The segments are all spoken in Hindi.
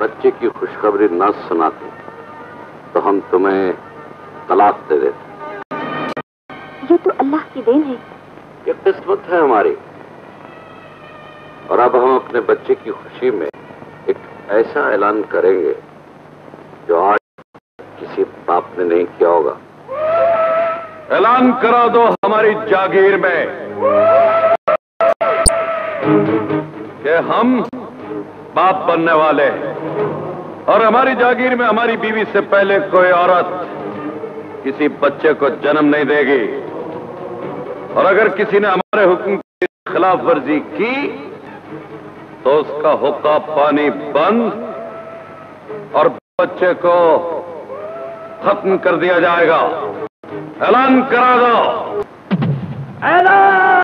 बच्चे की खुशखबरी न सुनाते तो हम तुम्हें तलाक दे देते। ये तो अल्लाह की देन है। ये किस्मत है हमारी। और अब हम अपने बच्चे की खुशी में एक ऐसा ऐलान करेंगे जो आज किसी बाप ने नहीं किया होगा। ऐलान करा दो हमारी जागीर में कि हम बाप बनने वाले। और हमारी जागीर में हमारी बीवी से पहले कोई औरत किसी बच्चे को जन्म नहीं देगी। और अगर किसी ने हमारे हुक्म की खिलाफ वर्जी की तो उसका हुक्का पानी बंद और बच्चे को खत्म कर दिया जाएगा। ऐलान करा दो। ऐलान!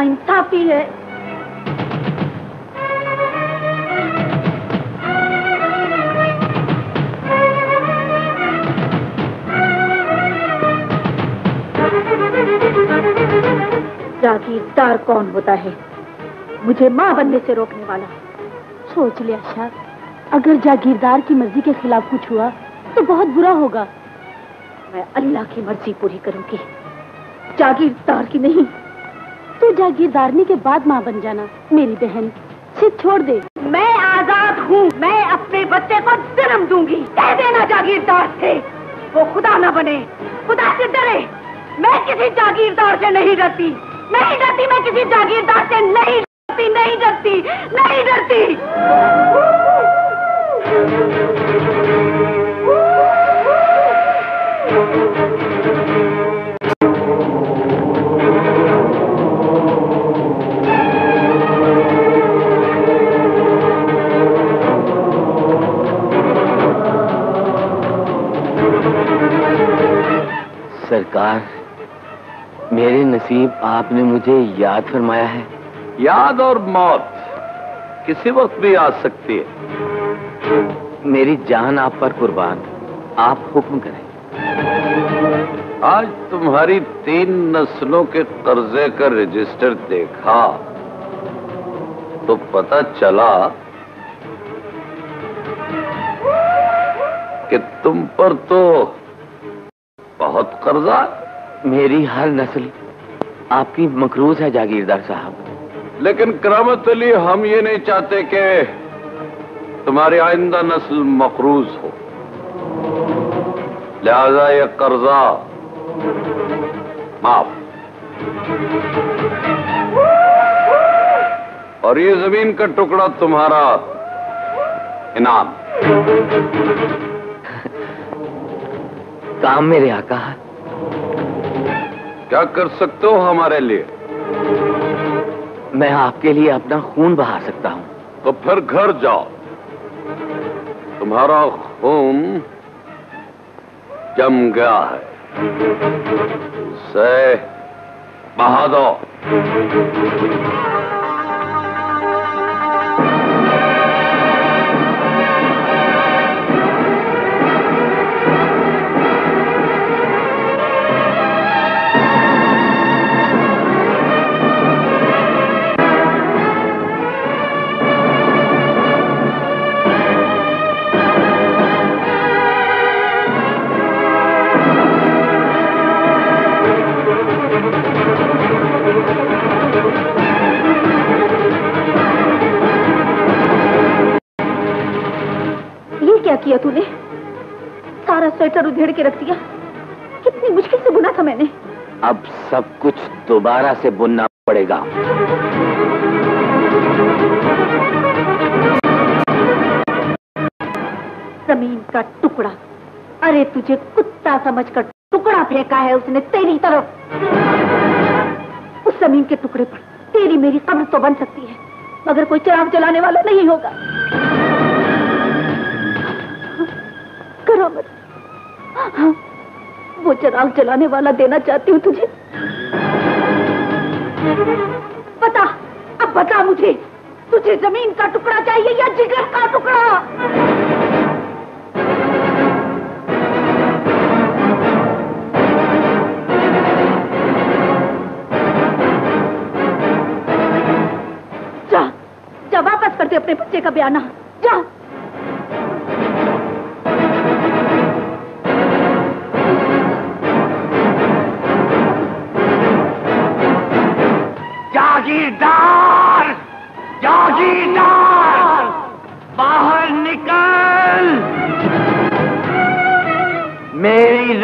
ये नाइंसाफी है। जागीरदार कौन होता है? मुझे माँ बनने से रोकने वाला। सोच लिया शायद। अगर जागीरदार की मर्ज़ी के खिलाफ कुछ हुआ तो बहुत बुरा होगा। मैं अल्लाह की मर्ज़ी पूरी करूँगी। जागीरदार की नहीं। तू जागीरदारनी के बाद माँ बन जाना, मेरी बहन। सिर्फ़ छोड़ दे। मैं आज़ाद हूँ। मैं अपने बच्चे को जन्म दूँगी। कह देना जागीरदार से, वो खुदा न बने। खुदा से डरे। मैं किसी जागीरदार से नहीं डरती। नहीं डरती मैं किसी जागीरदार से नहीं डरती नहीं डरती नहीं डरती। सरकार मेरे नसीब आपने मुझे याद फरमाया है। याद और मौत किसी वक्त भी आ सकती है। मेरी जान आप पर कुर्बान। आप हुक्म करें। आज तुम्हारी तीन नस्लों के कर्जे का रजिस्टर देखा तो पता चला कि तुम पर तो बहुत कर्जा, मेरी हर नस्ल, आपकी मकरूज है, जागीरदार साहब। लेकिन करामत अली, हम ये नहीं चाहते कि तुम्हारी आइंदा नस्ल मकरूज हो। लिहाजा ये कर्जा माफ़। और ये ज़मीन का टुकड़ा तुम्हारा इनाम। काम मेरे आका है। क्या कर सकते हो हमारे लिए? मैं आपके लिए अपना खून बहा सकता हूँ। तो फिर घर जाओ। तुम्हारा खून जम गया है। उसे बहा दो। उधेड़ के रख दिया। कितनी मुश्किल से बुना था मैंने। अब सब कुछ दोबारा से बुनना पड़ेगा। ज़मीन का टुकड़ा। अरे तुझे कुत्ता समझकर टुकड़ा फेंका है उसने तेरी तरफ़ उस ज़मीन के टुकड़े पर तेरी मेरी कब्र तो बन सकती है मगर कोई चिराग जलाने वाला नहीं होगा। करो मत। वो चराग जलाने वाला देना चाहती हूँ तुझे। बता, अब बता मुझे, तुझे ज़मीन का टुकड़ा चाहिए या जिगर का टुकड़ा? जा जा, वापस करते अपने बच्चे का बयाना जा।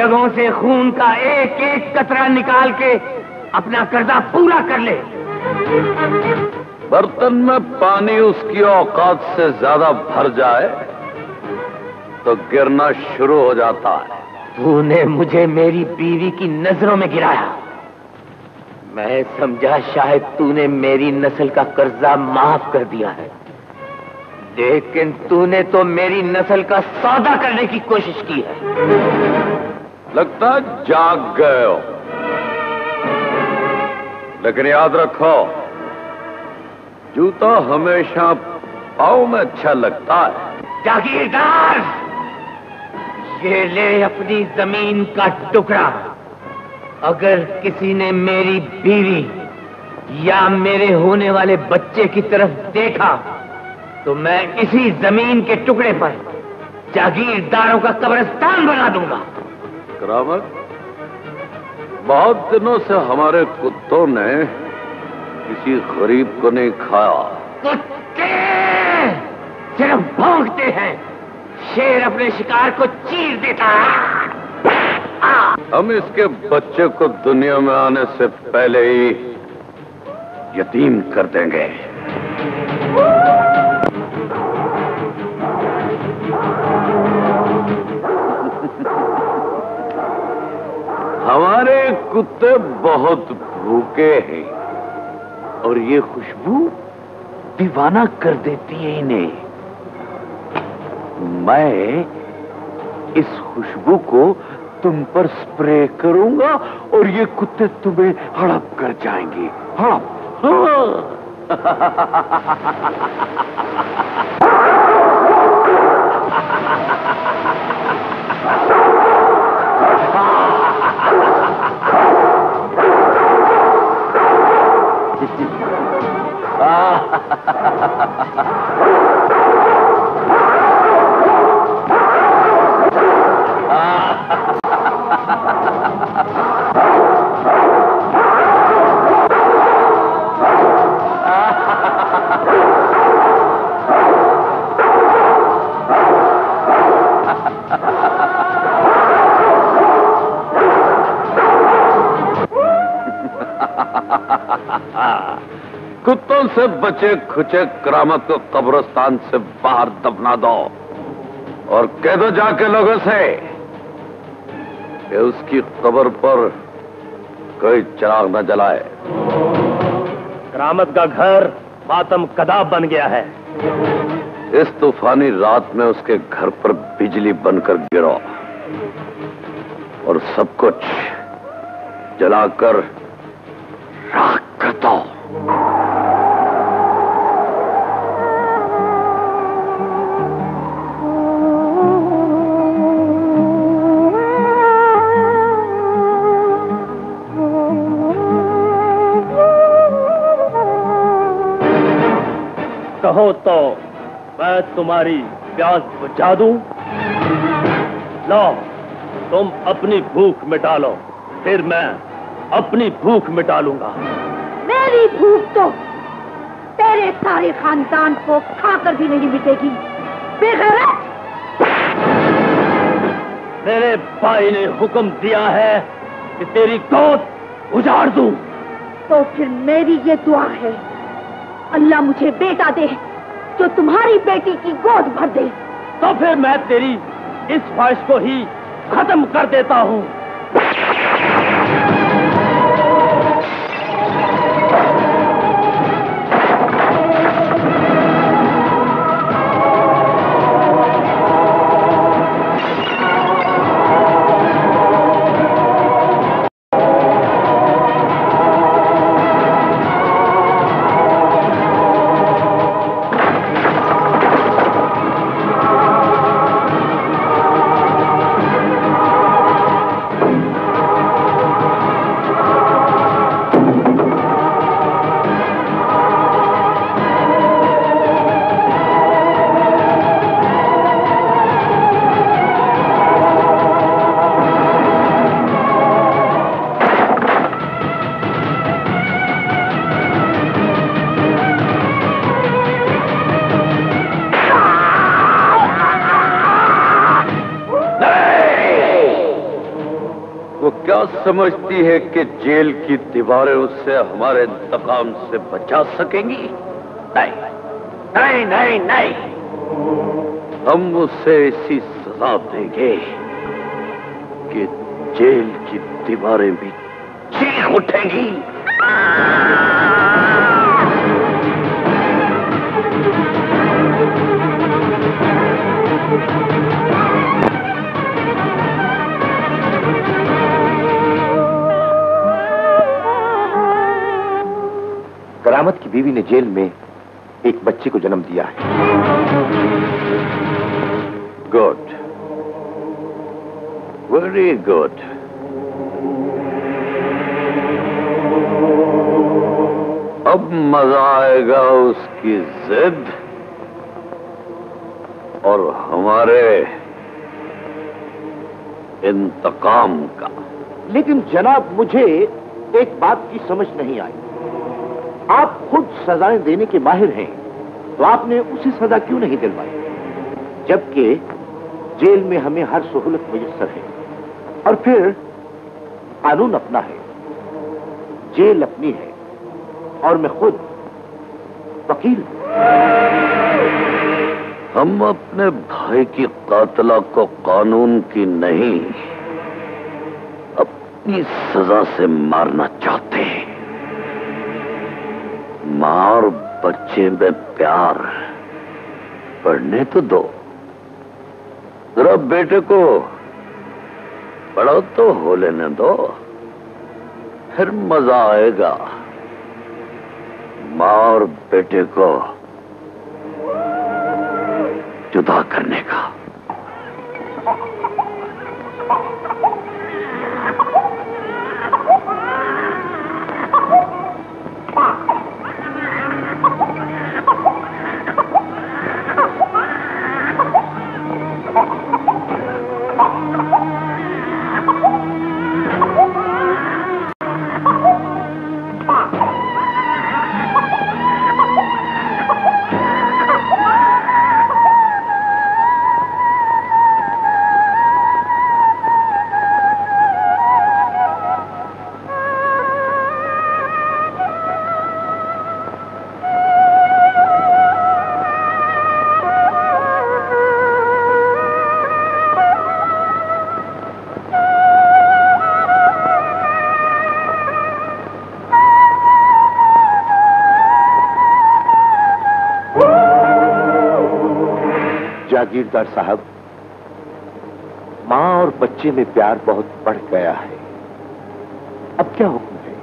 रगों से खून का एक एक कतरा निकाल के अपना कर्जा पूरा कर ले। बर्तन में पानी उसकी औकात से ज़्यादा भर जाए तो गिरना शुरू हो जाता है। तूने मुझे मेरी बीवी की नज़रों में गिराया। मैं समझा शायद तूने मेरी नस्ल का कर्जा माफ़ कर दिया है। लेकिन तूने तो मेरी नस्ल का सौदा करने की कोशिश की है। लगता जाग गए हो। लेकिन याद रखो, जूता हमेशा पाओ में अच्छा लगता है। जागीरदार ये ले अपनी ज़मीन का टुकड़ा। अगर किसी ने मेरी बीवी या मेरे होने वाले बच्चे की तरफ़ देखा तो मैं इसी ज़मीन के टुकड़े पर जागीरदारों का कब्रिस्तान बना दूँगा। करामत बहुत दिनों से हमारे कुत्तों ने किसी गरीब को नहीं खाया। कुत्ते! सिर्फ़ भौंकते हैं। शेर अपने शिकार को चीर देता है। हम इसके बच्चे को दुनिया में आने से पहले ही यतीम कर देंगे। हमारे कुत्ते बहुत भूखे हैं। और ये खुशबू दीवाना कर देती है इन्हें। मैं इस खुशबू को तुम पर स्प्रे करूँगा और ये कुत्ते तुम्हें हड़प कर जाएँगे। हड़प। हाँ। ha ha ha ha ha से बचे खुचे करामत को कब्रस्तान से बाहर दबना दो और कह दो जाके लोगों से कि उसकी कब्र पर कोई चिराग न जलाए। करामत का घर मातम कदाब बन गया है। इस तूफानी रात में उसके घर पर बिजली बनकर गिरो और सब कुछ जलाकर राख कर दो। कहो तो मैं तुम्हारी प्यास बुझा दूँ। लो तुम अपनी भूख मिटा लो फिर मैं अपनी भूख मिटा लूँगा। मेरी भूख तो तेरे सारे खानदान को खाकर भी नहीं मिटेगी। बेगैरत मेरे भाई ने हुक्म दिया है कि तेरी गोद उजाड़ दूँ। तो फिर मेरी ये दुआ है अल्लाह मुझे बेटा दे। जो तुम्हारी बेटी की गोद भर दे। तो फिर मैं तेरी इस ख्वाहिश को ही खत्म कर देता हूँ। समझती है कि जेल की दीवारें उससे हमारे इंतकाम से बचा सकेंगी? नहीं। नहीं नहीं नहीं। हम उसे ऐसी सजा देंगे कि जेल की दीवारें भी चीख उठेंगी। बीवी ने जेल में एक बच्चे को जन्म दिया है। गुड वेरी गुड अब मज़ा आएगा उसकी जिद और हमारे इंतकाम का। लेकिन जनाब, मुझे एक बात की समझ नहीं आई। आप खुद सजाएँ देने के माहिर हैं तो आपने उसे सजा क्यों नहीं दिलवाई? जबकि जेल में हमें हर सहूलत मुयसर है। और फिर कानून अपना है, जेल अपनी है, और मैं खुद वकील हम अपने भाई की कातला को कानून की नहीं, अपनी सजा से मारना चाहते हैं। माँ और बच्चे में प्यार पढ़ने तो दो। जरा बेटे को पढ़ो तो हो लेने दो। फिर मज़ा आएगा। माँ और बेटे को जुदा करने का। जागीरदार साहब, माँ और बच्चे में प्यार बहुत बढ़ गया है। अब क्या हुक्म है?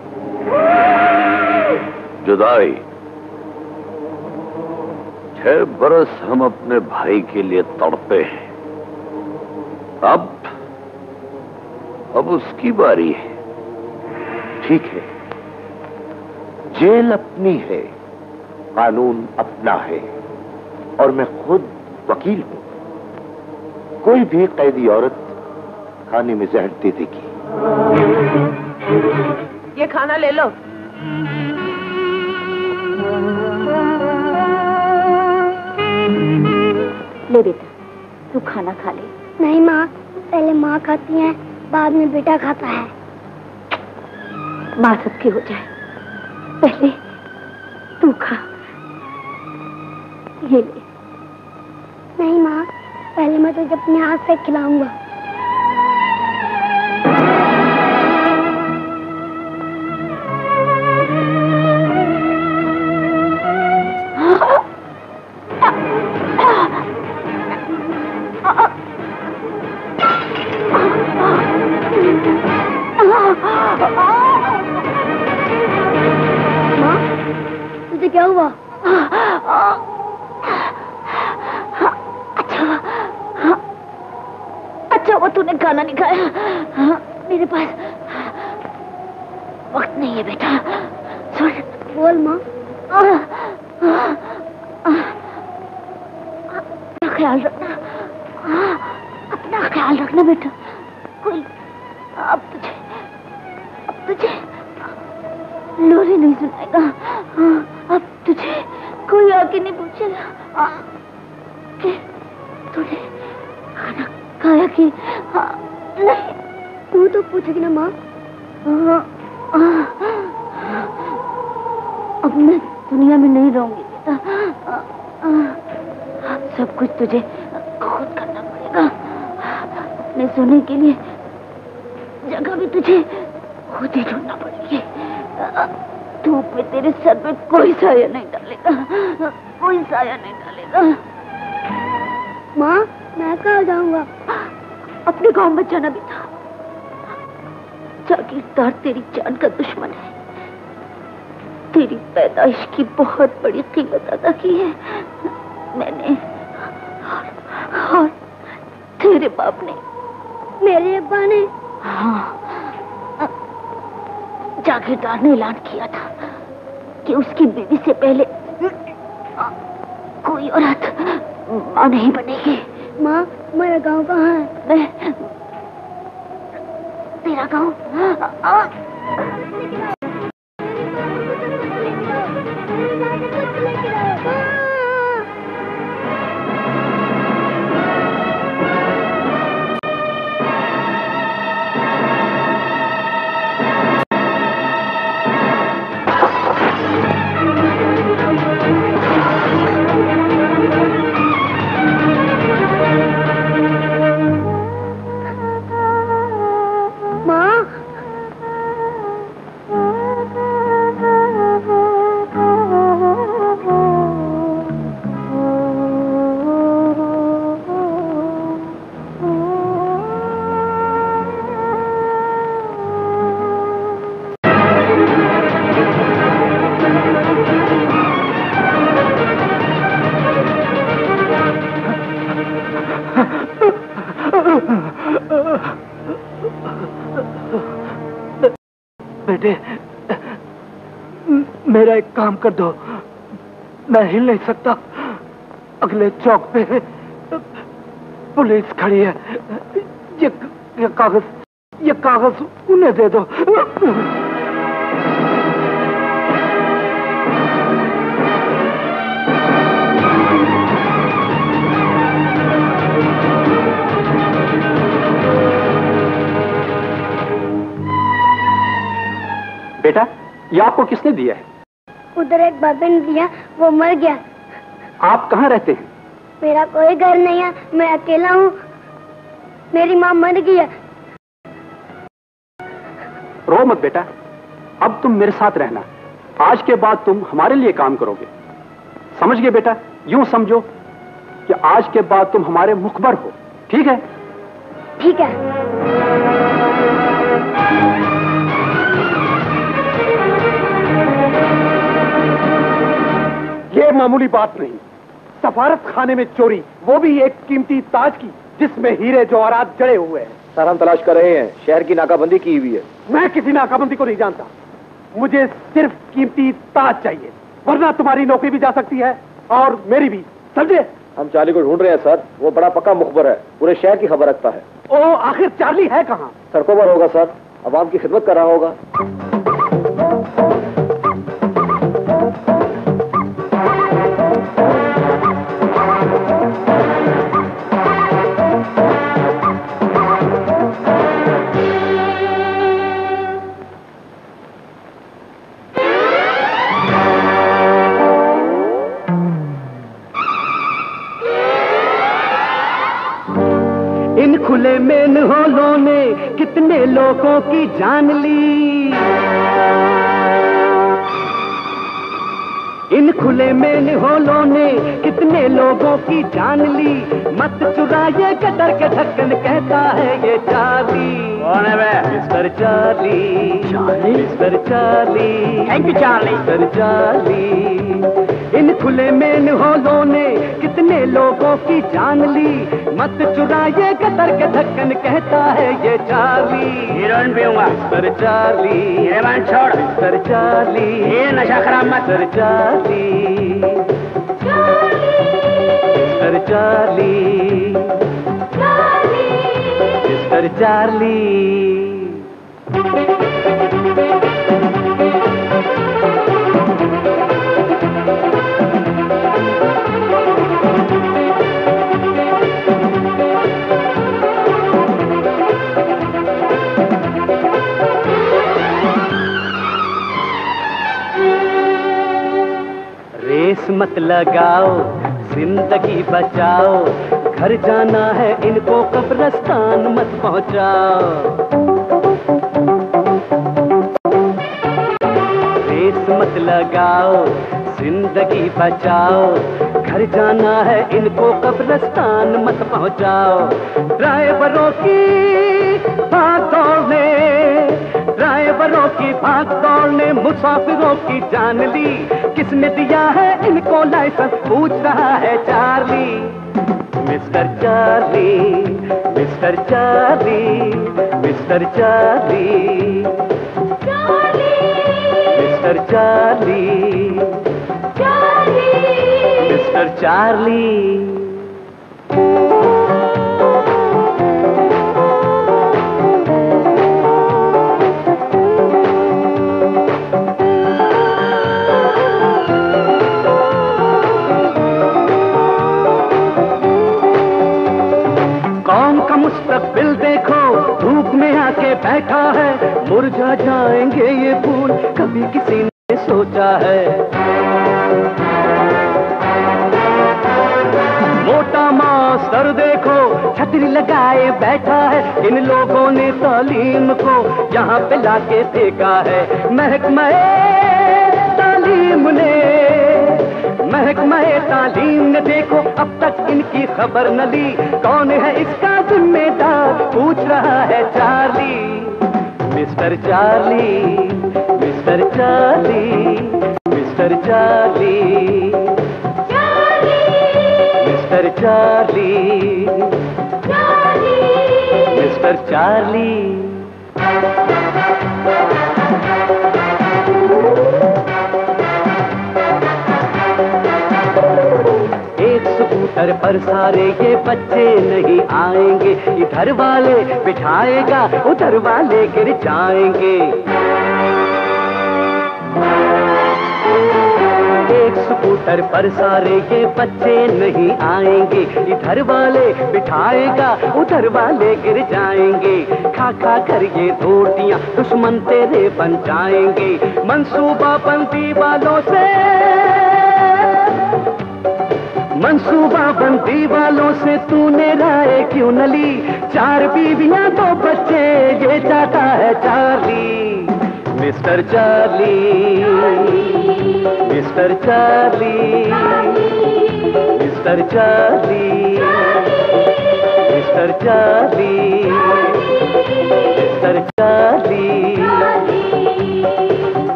जुदाई। छह बरस हम अपने भाई के लिए तड़पे हैं। अब अब उसकी बारी है। ठीक है। जेल अपनी है, कानून अपना है, और मैं वकील हूँ कोई भी कैदी औरत खाने में जहर दे देगी। ये खाना ले लो। ले बेटा तू खाना खा ले। नहीं माँ पहले माँ खाती है बाद में बेटा खाता है। माँ सबकी हो जाए। पहले तू खा। तुझे अपने हाथ से खिलाऊँगा। अपने गाँव जाना भी था। जागीरदार तेरी जान का दुश्मन है। तेरी पैदाइश की बहुत बड़ी कीमत अदा की है। मैंने और, और तेरे बाप ने मेरे अब्बा ने हाँ जागीरदार ने ऐलान किया था कि उसकी बीवी से पहले कोई औरत माँ नहीं बनेगी। माँ? मेरा गाँव कहाँ है? तेरा गाँव? मेरा एक काम कर दो। मैं हिल नहीं सकता। अगले चौक पे पुलिस खड़ी है। ये ये कागज़ ये कागज़ उन्हें दे दो। बेटा, ये आपको किसने दिया है? उधर एक बाबे ने दिया वो मर गया। आप कहाँ रहते हैं? मेरा कोई घर नहीं है मैं अकेला हूँ। मेरी माँ मर गई है। रो मत बेटा अब तुम मेरे साथ रहना। आज के बाद तुम हमारे लिए काम करोगे। समझ गए बेटा? यूँ समझो कि आज के बाद तुम हमारे मुखबर हो। ठीक है? ठीक है। ये मामूली बात नहीं। सफारत खाने में चोरी वो भी एक कीमती ताज की जिसमें हीरे जवाहरात जड़े हुए हैं। सर हम तलाश कर रहे हैं। शहर की नाकाबंदी की हुई है। मैं किसी नाकाबंदी को नहीं जानता। मुझे सिर्फ़ कीमती ताज चाहिए वरना तुम्हारी नौकरी भी जा सकती है और मेरी भी। समझे? हम चार्ली को ढूंढ रहे हैं सर। वो बड़ा पक्का मुखबर है। पूरे शहर की खबर रखता है। ओ आखिर चार्ली है कहाँ? सड़कों पर होगा सर। अवाम की खिदमत कर रहा होगा। की जान ली। इन खुले मेन होलों ने कितने लोगों की जान ली। मत चुराए कटर के ढक्कन कहता है ये चार्ली कौन है बे mister Charlie Charlie? Mister Charlie thank you Charlie mister Charlie इन खुले मेन होलों ने कितने लोगों की जान ली। मत चुराए कतर के ढक्कन कहता है ये चार्ली। हीरोइन पीऊँगा। Mister Charlie. ये बात छोड़। Mister Charlie. ये नशा खराब मत। Mister Charlie. Mister Charlie. Mister Charlie. Race मत लगाओ, ज़िंदगी बचाओ। घर जाना है, इनको कब्रस्तान मत पहुंचाओ। रेस मत लगाओ, ज़िंदगी बचाओ। घर जाना है, इनको कब्रस्तान मत पहुंचाओ। ड्राइवरों की बातों दौड़ने ड्राइवरों की भाग दौड़ ने मुसाफिरों की जान ली। किसने दिया है इनको लाइसेंस पूछ रहा है Charlie. Mister Charlie mister Charlie mister Charlie. Mister Charlie. Mister Charlie. मुरझा जाएँगे ये फूल। कभी किसी ने सोचा है। मोटा मास्टर देखो, छतरी लगाए बैठा है। इन लोगों ने तालीम को यहाँ पे लाके फेंका है। महकमा तालीम ने, महकमा तालीम ने देखो, अब तक इनकी खबर न ली। कौन है इसका जिम्मेदार? पूछ रहा है Charlie. Mister Charlie mister Charlie mister Charlie. Mister Charlie. Mister Charlie. Scooter पर सारे ये बच्चे नहीं आएँगे। इधर वाले बिठाएगा, उधर वाले गिर जाएँगे। एक स्कूटर पर सारे ये बच्चे नहीं आएँगे। इधर वाले बिठाएगा, उधर वाले गिर जाएँगे। खा खा कर ये रोटियाँ दुश्मन तेरे बन जाएँगे। मनसूबा बंदी वालों से मंसूबा बंदी वालों से तूने राय क्यों न ली? चार बीवियाँ दो बच्चे, ये चाहता है Charlie. Mister Charlie. Mister Charlie. Mister Charlie. Mister Charlie. Mister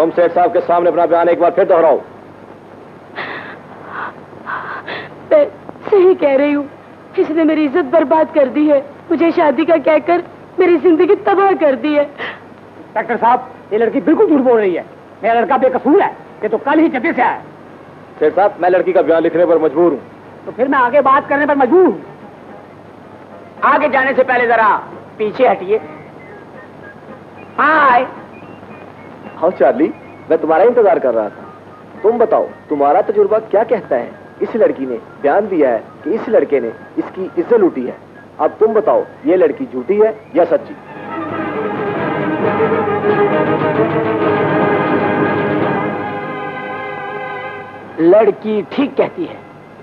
तुम सेठ साहब के सामने अपना बयान एक बार फिर दोहराओ मैं सही कह रही हूँ। इसने मेरी इज़्ज़त बर्बाद कर दी है मुझे शादी का कहकर मेरी ज़िंदगी तबाह कर दी है। डॉक्टर साहब ये लड़की बिल्कुल झूठ बोल रही है। मेरा लड़का बेकसूर है। ये तो कल ही जगह से आया सेठ साहब मैं लड़की का बयान लिखने पर मजबूर हूँ। तो फिर मैं आगे बात करने पर मजबूर हूँ। आगे जाने से पहले जरा पीछे हटिए। हाय हाँ चार्ली मैं तुम्हारा इंतज़ार कर रहा था। तुम बताओ तुम्हारा तजुर्बा क्या कहता है? इस लड़की ने बयान दिया है कि इस लड़के ने इसकी इज़्ज़त लूटी है। अब तुम बताओ ये लड़की झूठी है या सच्ची? लड़की ठीक कहती है।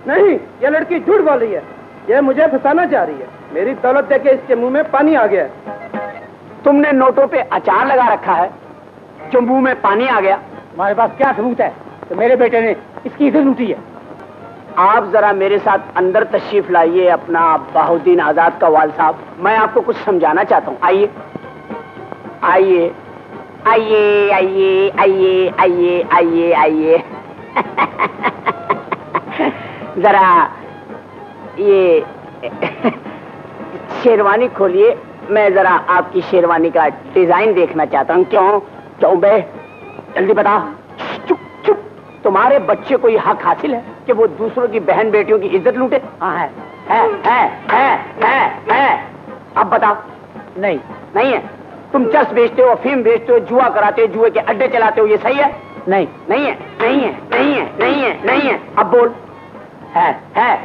नहीं ये लड़की झूठ बोल रही है। ये मुझे फंसाना चाह रही है। मेरी दौलत देके इसके मुँह में पानी आ गया है। तुमने नोटों पे अचार लगा रखा है। जो मुँह में पानी आ गया। हमारे पास क्या सबूत है? तो मेरे बेटे ने इसकी इज़्ज़त लूटी है। आप जरा मेरे साथ अंदर तशरीफ़ लाइए अपना बाहुद्दीन आज़ाद का वाल साहब। मैं आपको कुछ समझाना चाहता हूँ। आइए। आइए। आइए आइए आइए आइए आइए आइए। जरा ये शेरवानी खोलिए। मैं जरा आपकी शेरवानी का डिज़ाइन देखना चाहता हूँ। क्यों? क्यों बे जल्दी बता चुप चुप। तुम्हारे बच्चे को यह हक हासिल है कि वो दूसरों की बहन बेटियों की इज़्ज़त लूटे? हाँ है। है है है है है। अब बताओ। नहीं नहीं है। तुम चर्च बेचते हो अफीम बेचते हो, जुआ कराते हो, जुए के अड्डे चलाते हो, ये सही है? नहीं नहीं है नहीं है नहीं है नहीं है नहीं है। अब बोल। है है।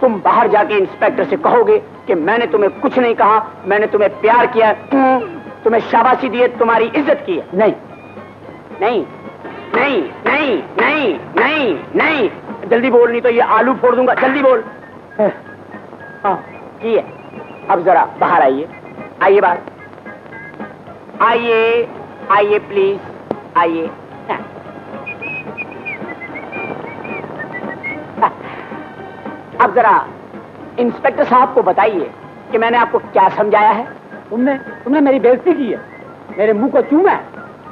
तुम बाहर जाके इंस्पेक्टर से कहोगे कि मैंने तुम्हें कुछ नहीं कहा, मैंने तुम्हें प्यार किया। तुम्हें शाबाशी दिए तुम्हारी इज़्ज़त की है। नहीं। नहीं। नहीं। नहीं। नहीं। नहीं। नहीं। जल्दी बोल नहीं तो ये आलू फोड़ दूँगा। जल्दी बोल। हाँ। है। अब जरा बाहर आइए। आइए बाहर। आइए। आइए प्लीज़ आइए। हाँ। अब जरा इंस्पेक्टर साहब को बताइए कि मैंने आपको क्या समझाया है। तुमने तुमने मेरी बेइज्जती की है। मेरे मुँह को चूमा है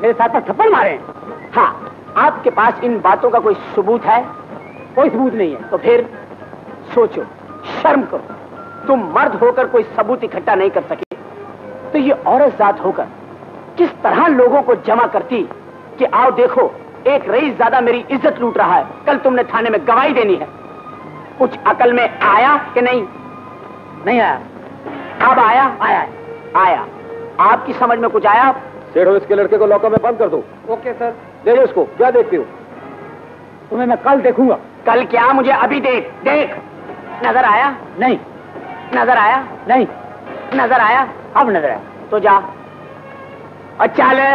मेरे साथ पर थप्पड़ मारे। हैं हाँ आपके पास इन बातों का कोई सबूत है? कोई सबूत नहीं है। तो फिर सोचो शर्म करो। तुम मर्द होकर कोई सबूत इकट्ठा नहीं कर सके। तो ये औरत जात होकर किस तरह लोगों को जमा करती कि आओ देखो एक रईस ज़्यादा मेरी इज़्ज़त लूट रहा है। कल तुमने थाने में गवाही देनी है। कुछ अकल में आया कि नहीं? नहीं आया। अब आया? आया है, आया। आपकी समझ में कुछ आया? सेठो इसके लड़के को लॉकर में बंद कर दो। Okay sir. ले लो इसको। क्या देखते हो? तुम्हें मैं कल देखूँगा। कल क्या? मुझे अभी देख देख। नज़र आया? नहीं। नज़र आया? नहीं। नज़र आया? अब नज़र आया। तो जा। अच्छा ले।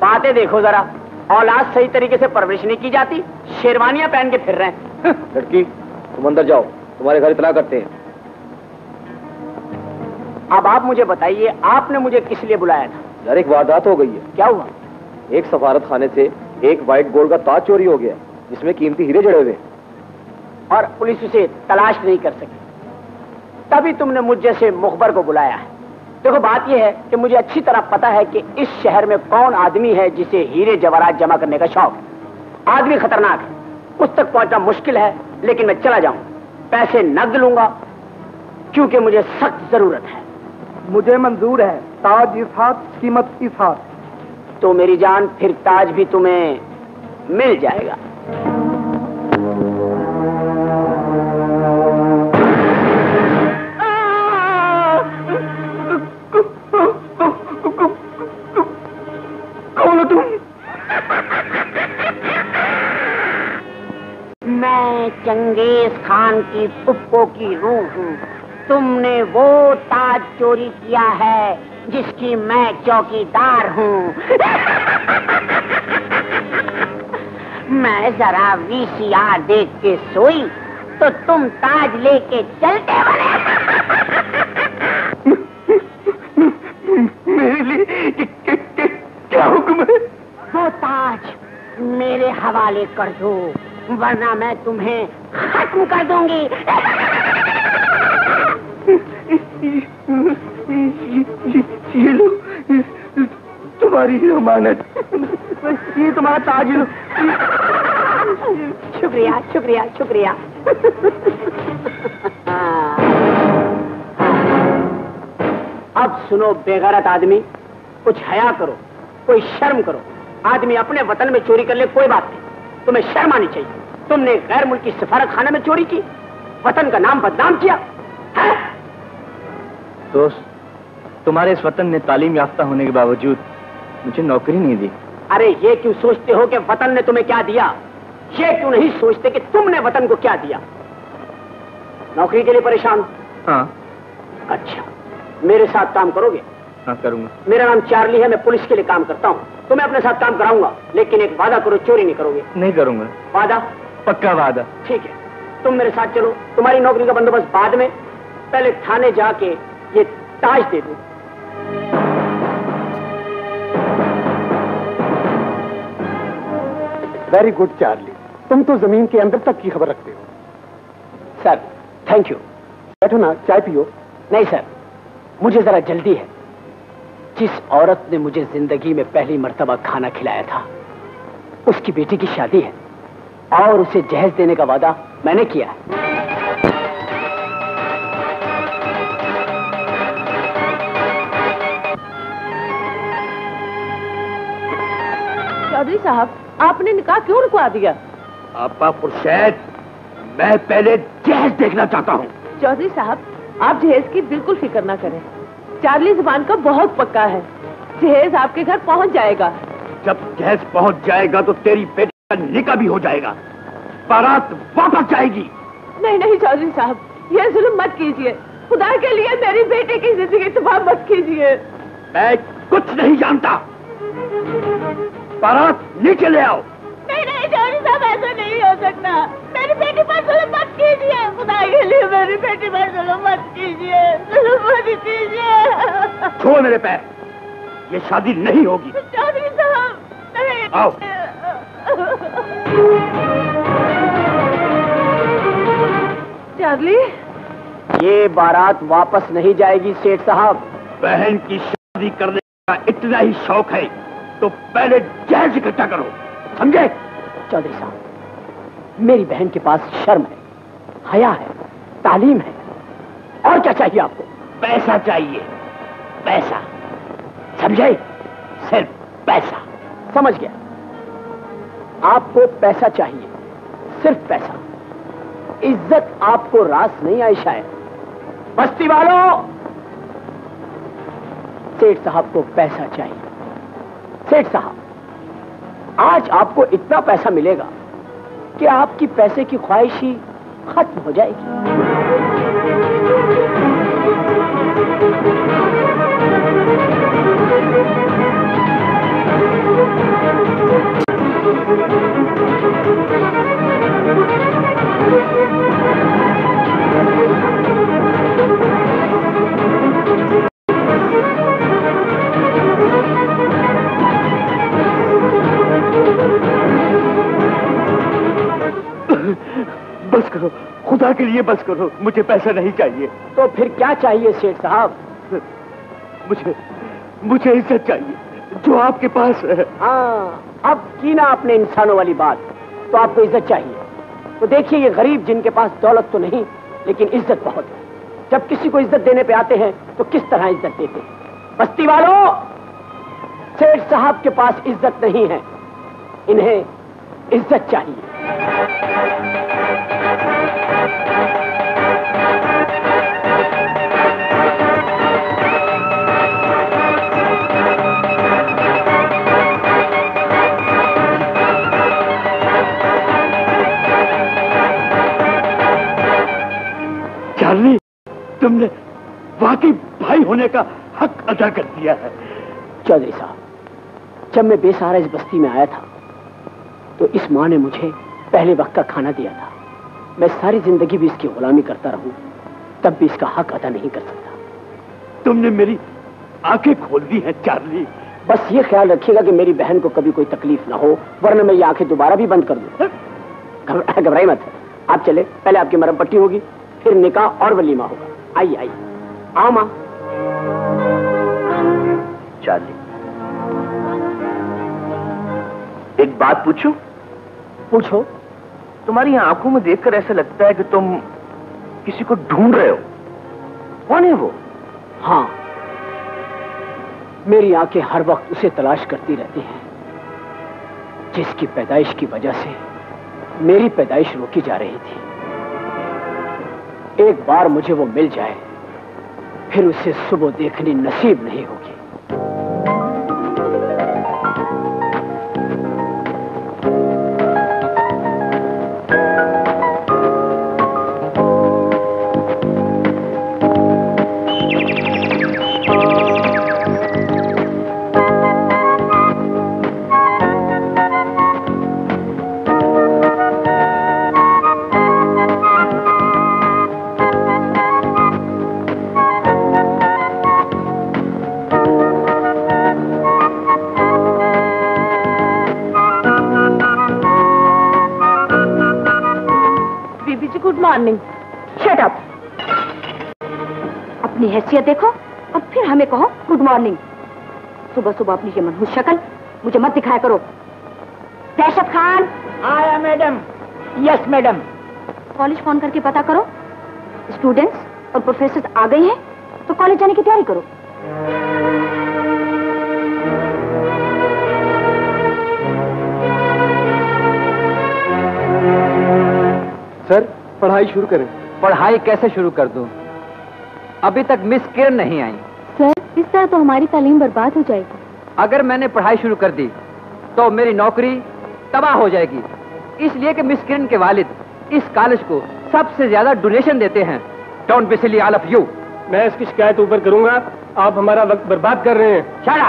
बातें देखो जरा। औलाद सही तरीके से परवरिश नहीं की जाती। शेरवानियाँ पहन के फिर रहे हैं। लड़की तुम अंदर जाओ। तुम्हारे घर इतना करते हैं। अब आप मुझे बताइए आपने मुझे किस लिए बुलाया था? यार एक वारदात हो गई है। क्या हुआ? एक सफारत खाने से एक व्हाइट गोल्ड का ताज चोरी हो गया जिसमें कीमती हीरे जड़े हुए। और पुलिस उसे तलाश नहीं कर सकी। तभी तुमने मुझ जैसे मुखबर को बुलाया है। देखो बात यह है कि मुझे अच्छी तरह पता है कि इस शहर में कौन आदमी है जिसे हीरे जवाहरात जमा करने का शौक है। आदमी खतरनाक है। उस तक पहुँचना मुश्किल है लेकिन मैं चला जाऊँ। पैसे नकद लूँगा क्योंकि मुझे सख्त ज़रूरत है। मुझे मंजूर है ताज इस हाथ कीमत इस हाथ। तो मेरी जान फिर ताज भी तुम्हें मिल जाएगा। मैं चंगेज खान की पुप्पो की रूह हूँ। तुमने वो ताज चोरी किया है जिसकी मैं चौकीदार हूँ। मैं जरा वीसीआर देख के सोई तो तुम ताज लेके चलते बने। मेरे लिए क्या, क्या, क्या, क्या हुक्म है? वो ताज मेरे हवाले कर दो। वरना मैं तुम्हें खत्म कर दूँगी। ये लो तुम्हारी अमानत ये तुम्हारा ताज। लो शुक्रिया शुक्रिया शुक्रिया। अब सुनो बेगैरत आदमी। कुछ हया करो कोई शर्म करो। आदमी अपने वतन में चोरी कर ले कोई बात नहीं। तुम्हें शर्म आनी चाहिए। तुमने गैर मुल्की सिफारत खाना में चोरी की वतन का नाम बदनाम किया है? दोस्त तुम्हारे इस वतन ने तालीम याफ्ता होने के बावजूद मुझे नौकरी नहीं दी। अरे ये क्यों सोचते हो कि वतन ने तुम्हें क्या दिया? ये क्यों नहीं सोचते कि तुमने वतन को क्या दिया? नौकरी के लिए परेशान? हाँ। अच्छा मेरे साथ काम करोगे? हाँ करूँगा। मेरा नाम चार्ली है मैं पुलिस के लिए काम करता हूँ। तुम्हें अपने साथ काम कराऊँगा लेकिन एक वादा करो चोरी नहीं करोगे। नहीं करूँगा। वादा? पक्का वादा। ठीक है तुम मेरे साथ चलो। तुम्हारी नौकरी का बंदोबस्त बाद में। पहले थाने जाके ये ताज दे दो। वेरी गुड चार्ली तुम तो ज़मीन के अंदर तक की खबर रखते हो। सर थैंक यू बैठो ना चाय पियो। नहीं सर मुझे जरा जल्दी है। जिस औरत ने मुझे ज़िंदगी में पहली मर्तबा खाना खिलाया था उसकी बेटी की शादी है और उसे जहेज देने का वादा मैंने किया है। चौधरी साहब आपने निकाह क्यों रुकवा दिया? आपा पुरशैद मैं पहले जहज देखना चाहता हूँ। चौधरी साहब आप जहेज की बिल्कुल फ़िक्र ना करें। चार्ली ज़ुबान का बहुत पक्का है। जहेज आपके घर पहुँच जाएगा। जब जहेज पहुँच जाएगा तो तेरी बेटी का निका भी हो जाएगा। बारात वापस जाएगी। नहीं नहीं चौधरी साहब ये जुल्म मत कीजिए। खुदा के लिए मेरी बेटी की ज़िंदगी तबाह मत कीजिए। मैं कुछ नहीं जानता। बारात नीचे ले आओ। ऐसा नहीं हो सकता। मेरी बेटी पर जुल्म मत कीजिए। खुदा के लिए मेरी बेटी पर जुल्म मत कीजिए। जुल्म मत कीजिए। छोड़ मेरे पैर। ये शादी नहीं होगी। चौधरी साहब नहीं। आओ। चार्ली? ये बारात वापस नहीं जाएगी सेठ साहब। बहन की शादी करने का इतना ही शौक है तो पहले जहज इकट्ठा करो। समझे? चौधरी साहब मेरी बहन के पास शर्म है हया है तालीम है। और क्या चाहिए आपको? पैसा चाहिए। पैसा। समझे? सिर्फ़ पैसा। समझ गया। आपको पैसा चाहिए सिर्फ़ पैसा। इज़्ज़त आपको रास नहीं आई शायद। बस्ती वालों! सेठ साहब को पैसा चाहिए। सेठ साहब आज आपको इतना पैसा मिलेगा कि आपकी पैसे की ख्वाहिश ही खत्म हो जाएगी। बस करो खुदा के लिए बस करो मुझे पैसा नहीं चाहिए। तो फिर क्या चाहिए सेठ साहब? मुझे मुझे इज़्ज़त चाहिए जो आपके पास है। हाँ अब की ना आपने इंसानों वाली बात तो आपको इज़्ज़त चाहिए। तो देखिए ये गरीब जिनके पास दौलत तो नहीं लेकिन इज़्ज़त बहुत है। जब किसी को इज़्ज़त देने पे आते हैं तो किस तरह इज़्ज़त देते हैं? बस्ती वालों सेठ साहब के पास इज़्ज़त नहीं है। इन्हें इज़्ज़त चाहिए। चार्ली तुमने वाकई भाई होने का हक अदा कर दिया है। चौधरी साहब जब मैं बेसहारा इस बस्ती में आया था तो इस माँ ने मुझे पहले वक्त का खाना दिया था। मैं सारी ज़िंदगी भी इसकी गुलामी करता रहूँ तब भी इसका हक अदा नहीं कर सकता। तुमने मेरी आँखें खोल दी हैं चार्ली। बस ये ख्याल रखिएगा कि मेरी बहन को कभी कोई तकलीफ़ ना हो वरना मैं ये आँखें दोबारा भी बंद कर दूँ। घबराई मत। आप चले पहले आपकी मरम पट्टी होगी फिर निकाह और वलीमा होगा। आइए आइए। आओ माँ। चार्ली। एक बात पूछूँ? पूछो। तुम्हारी आँखों में देखकर ऐसा लगता है कि तुम किसी को ढूंढ रहे हो। कौन है वो? हाँ। मेरी आँखें हर वक्त उसे तलाश करती रहती हैं, जिसकी पैदाइश की वजह से मेरी पैदाइश रोकी जा रही थी। एक बार मुझे वो मिल जाए, फिर उसे सुबह देखनी नसीब नहीं होगी। अपनी हैसियत देखो और फिर हमें कहो गुड मॉर्निंग सुबह सुबह अपनी ये मनहूस शक्ल मुझे मत दिखाया करो। दहशत खान! आया madam yes madam college phone करके पता करो स्टूडेंट्स और प्रोफेसर आ गए हैं तो कॉलेज जाने की तैयारी करो। सर पढ़ाई शुरू करें। पढ़ाई कैसे शुरू कर दूँ? अभी तक मिस किरण नहीं आई। सर इस तरह तो हमारी तालीम बर्बाद हो जाएगी। अगर मैंने पढ़ाई शुरू कर दी तो मेरी नौकरी तबाह हो जाएगी। इसलिए कि मिस किरण के वालिद इस कॉलेज को सबसे ज़्यादा डोनेशन देते हैं। Don't be silly all of you मैं इसकी शिकायत ऊपर करूँगा। आप हमारा वक्त बर्बाद कर रहे हैं। शट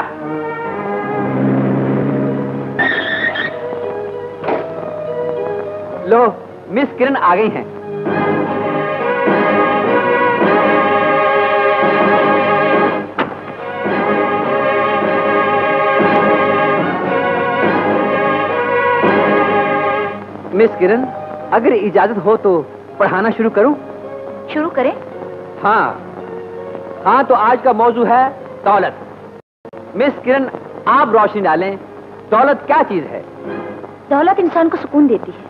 लो मिस किरण आ गई हैं। मिस किरण अगर इजाज़त हो तो पढ़ाना शुरू करूँ? शुरू करें। हाँ। हाँ तो आज का मौजू है दौलत। मिस किरण आप रोशनी डालें। दौलत क्या चीज़ है? दौलत इंसान को सुकून देती है।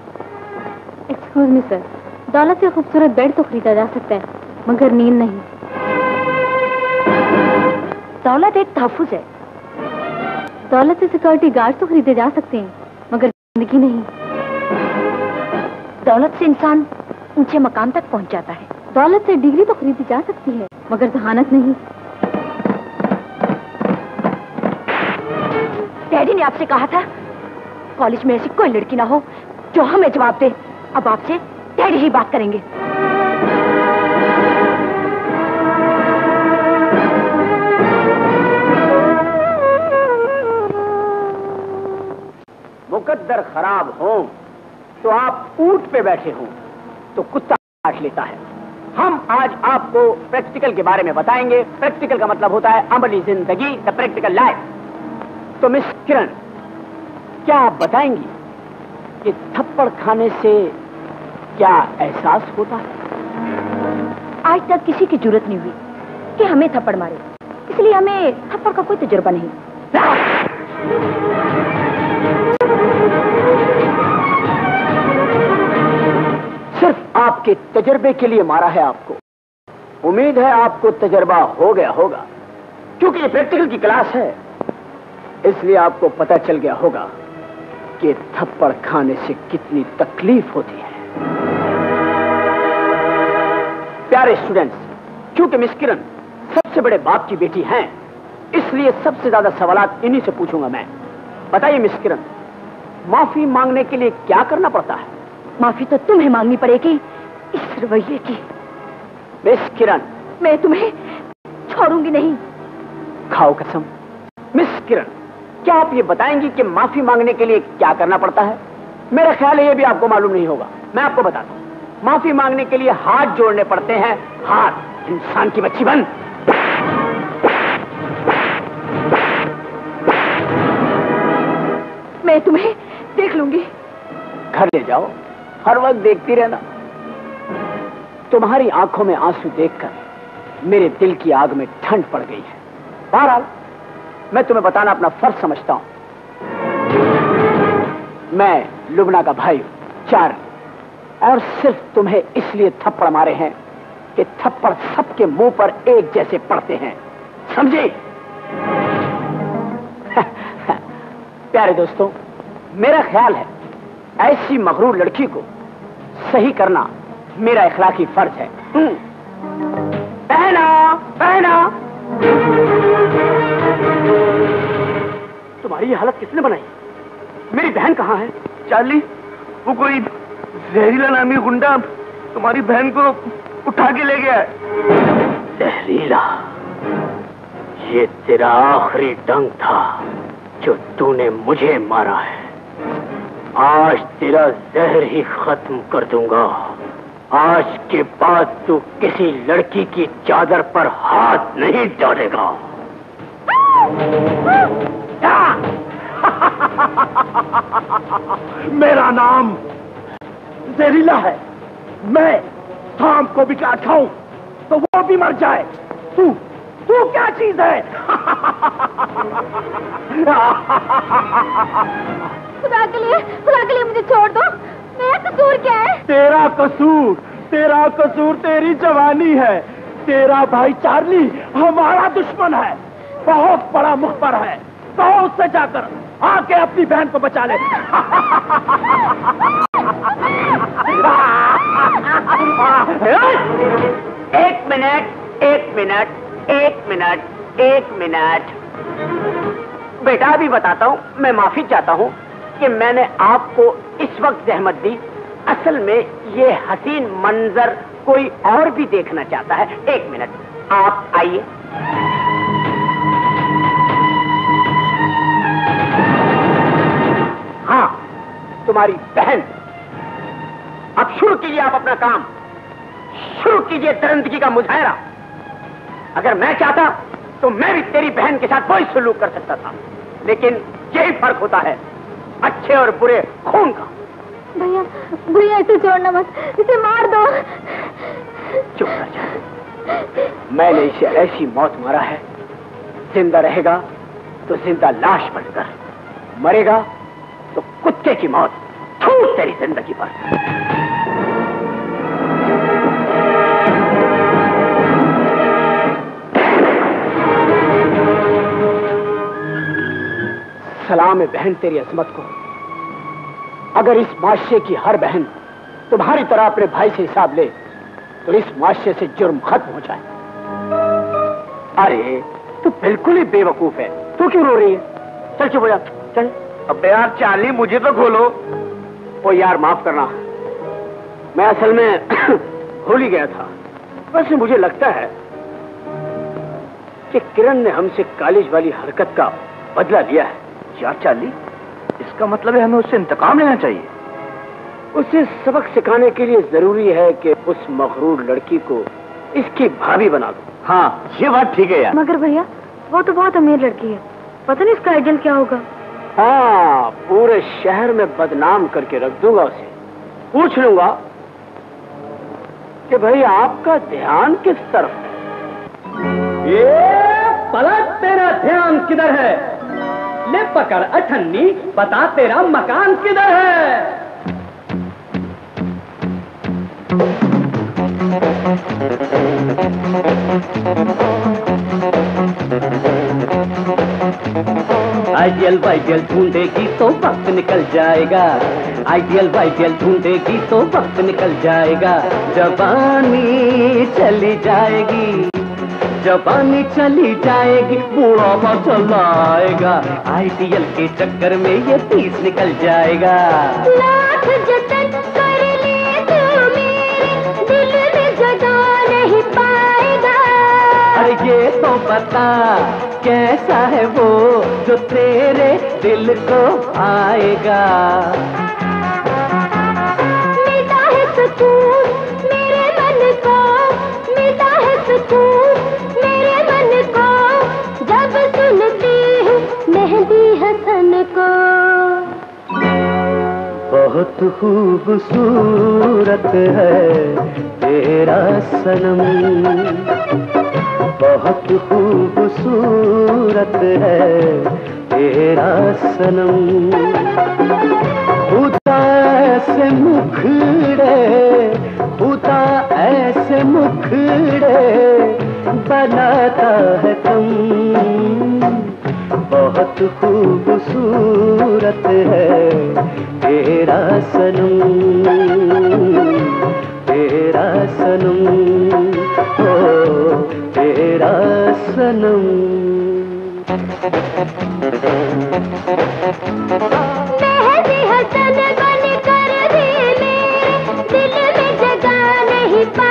एक्सक्यूज मी सर दौलत से खूबसूरत बेड तो खरीदा जा सकता है मगर नींद नहीं। दौलत एक तहफुज है। दौलत से सिक्योरिटी गार्ड तो खरीदे जा सकते हैं मगर ज़िंदगी नहीं। दौलत से इंसान ऊँचे मकाम तक पहुँच जाता है। दौलत से डिग्री तो खरीदी जा सकती है, मगर जहानत नहीं। डैडी ने आपसे कहा था, कॉलेज में ऐसी कोई लड़की ना हो जो हमें जवाब दे। अब आपसे डैडी ही बात करेंगे। मुकद्दर खराब हो तो आप ऊँट पे बैठे हो तो कुत्ता काट लेता है। हम आज आपको प्रैक्टिकल के बारे में बताएँगे। प्रैक्टिकल का मतलब होता है अमली ज़िंदगी द प्रैक्टिकल लाइफ तो मिस किरण क्या आप बताएँगी कि थप्पड़ खाने से क्या एहसास होता है? आज तक किसी की ज़रूरत नहीं हुई कि हमें थप्पड़ मारे। इसलिए हमें थप्पड़ का कोई तजुर्बा नहीं। आपके तजर्बे के लिए मारा है आपको। उम्मीद है आपको तजर्बा हो गया होगा, क्योंकि ये प्रैक्टिकल की क्लास है। इसलिए आपको पता चल गया होगा कि थप्पड़ खाने से कितनी तकलीफ़ होती है। प्यारे स्टूडेंट्स क्योंकि मिस किरण सबसे बड़े बाप की बेटी हैं, इसलिए सबसे ज़्यादा सवाल इन्हीं से पूछूँगा मैं। बताइए मिस किरण, माफ़ी मांगने के लिए क्या करना पड़ता है? माफ़ी तो तुम्हें मांगनी पड़ेगी इस रवैये की। मिस किरण। मैं तुम्हें छोड़ूँगी नहीं। खाओ कसम। मिस किरण क्या आप ये बताएँगी कि माफ़ी मांगने के लिए क्या करना पड़ता है? मेरा ख्याल है ये भी आपको मालूम नहीं होगा। मैं आपको बताता हूँ। माफ़ी मांगने के लिए हाथ जोड़ने पड़ते हैं। हाथ इंसान की बच्ची बन। मैं तुम्हें देख लूँगी। घर ले जाओ। हर वक्त देखती रहना। तुम्हारी आँखों में आँसू देखकर मेरे दिल की आग में ठंड पड़ गई है। बहरहाल, मैं तुम्हें बताना अपना फ़र्ज़ समझता हूँ। मैं लुबना का भाई हूँ, चार। और सिर्फ़ तुम्हें इसलिए थप्पड़ मारे हैं कि थप्पड़ सबके मुँह पर एक जैसे पड़ते हैं। समझे? प्यारे दोस्तों, मेरा ख्याल है ऐसी मगरूर लड़की को सही करना मेरा इखलाकी फ़र्ज़ है। पहना पहना तुम्हारी ये हालत किसने बनाई? मेरी बहन कहाँ है? चार्ली वो कोई जहरीला नामी गुंडा तुम्हारी बहन को उठा के ले गया है। जहरीला? ये तेरा आखिरी डंग था जो तूने मुझे मारा है। आज तेरा जहर ही खत्म कर दूँगा। आज के बाद तू किसी लड़की की चादर पर हाथ नहीं डालेगा। मेरा नाम जहरीला है। मैं शाम को भी काट खाऊं तो वो भी मर जाए। तू तू क्या चीज़ है? खुदा के लिए खुदा के लिए मुझे छोड़ दो। मेरा कसूर क्या है? तेरा कसूर तेरा कसूर तेरी जवानी है। तेरा भाई चार्ली हमारा दुश्मन है। बहुत बड़ा मुखबर है। कहो उससे जाकर आके अपनी बहन को बचा ले। एक मिनट एक मिनट। एक मिनट एक मिनट। बेटा, अभी बताता हूँ, मैं माफ़ी चाहता हूँ कि मैंने आपको इस वक्त जहमत दी। असल में ये हसीन मंजर कोई और भी देखना चाहता है। एक मिनट, आप आइए। हाँ तुम्हारी बहन। अब शुरू कीजिए आप अपना काम। शुरू कीजिए दरंदगी का मुजाहरा। अगर मैं चाहता तो मैं भी तेरी बहन के साथ वही सलूक कर सकता था। लेकिन यही फ़र्क होता है अच्छे और बुरे खून का। भैया भैया इसे छोड़ना मत इसे मार दो। चुप कर जा। मैंने इसे ऐसी मौत मारा है ज़िंदा रहेगा तो ज़िंदा लाश बनकर मरेगा तो कुत्ते की मौत छूट तेरी ज़िंदगी पर सलाम है बहन तेरी अजमत को। अगर इस माशरे की हर बहन तुम्हारी तरह अपने भाई से हिसाब ले तो इस माशरे से जुर्म खत्म हो जाए। अरे, तू बिल्कुल ही बेवकूफ़ है। तू क्यों रो रही है? चल चुप हो जा। चल। अब यार चार्ली मुझे तो खोलो ओ यार, माफ़ करना। मैं असल में भूल ही गया था। वैसे मुझे लगता है कि किरण ने हमसे कॉलेज वाली हरकत का बदला लिया है। यार चार्ली इसका मतलब है हमें उससे इंतकाम लेना चाहिए। उसे सबक सिखाने के लिए ज़रूरी है कि उस मखरूर लड़की को इसकी भाभी बना दो। हाँ ये बात ठीक है यार। मगर भैया वो तो बहुत अमीर लड़की है। पता नहीं इसका आइडियल क्या होगा। हाँ पूरे शहर में बदनाम करके रख दूँगा उसे। पूछ लूँगा कि भाई आपका ध्यान किस तरफ़ है? ये पलट तेरा ध्यान किधर है? ले पकड़ अठन्नी बता तेरा मकान किधर है? आइडियल वाइडियल ढूंढेगी तो वक्त निकल जाएगा। आइडियल वाइडियल ढूंढेगी तो वक्त निकल जाएगा। जवानी चली जाएगी। जवानी चली जाएगी बूढ़ापा चला आएगा आइडियल के चक्कर में ये तीस निकल जाएगा। लाख जतन कर ले तू मेरे दिल में जगा नहीं पाएगा। अरे ये तो पता कैसा है वो जो तेरे दिल को आएगा। बहुत खूबसूरत है तेरा सनम। बहुत खूबसूरत है तेरा सनम। खुदा ऐसे मुखड़े, खुदा ऐसे मुखड़े बनाता है तुम। बहुत खूबसूरत है। तेरा सनम तेरा सनम, ओ, तेरा सनम। कर दिल में जगा नहीं पाएगा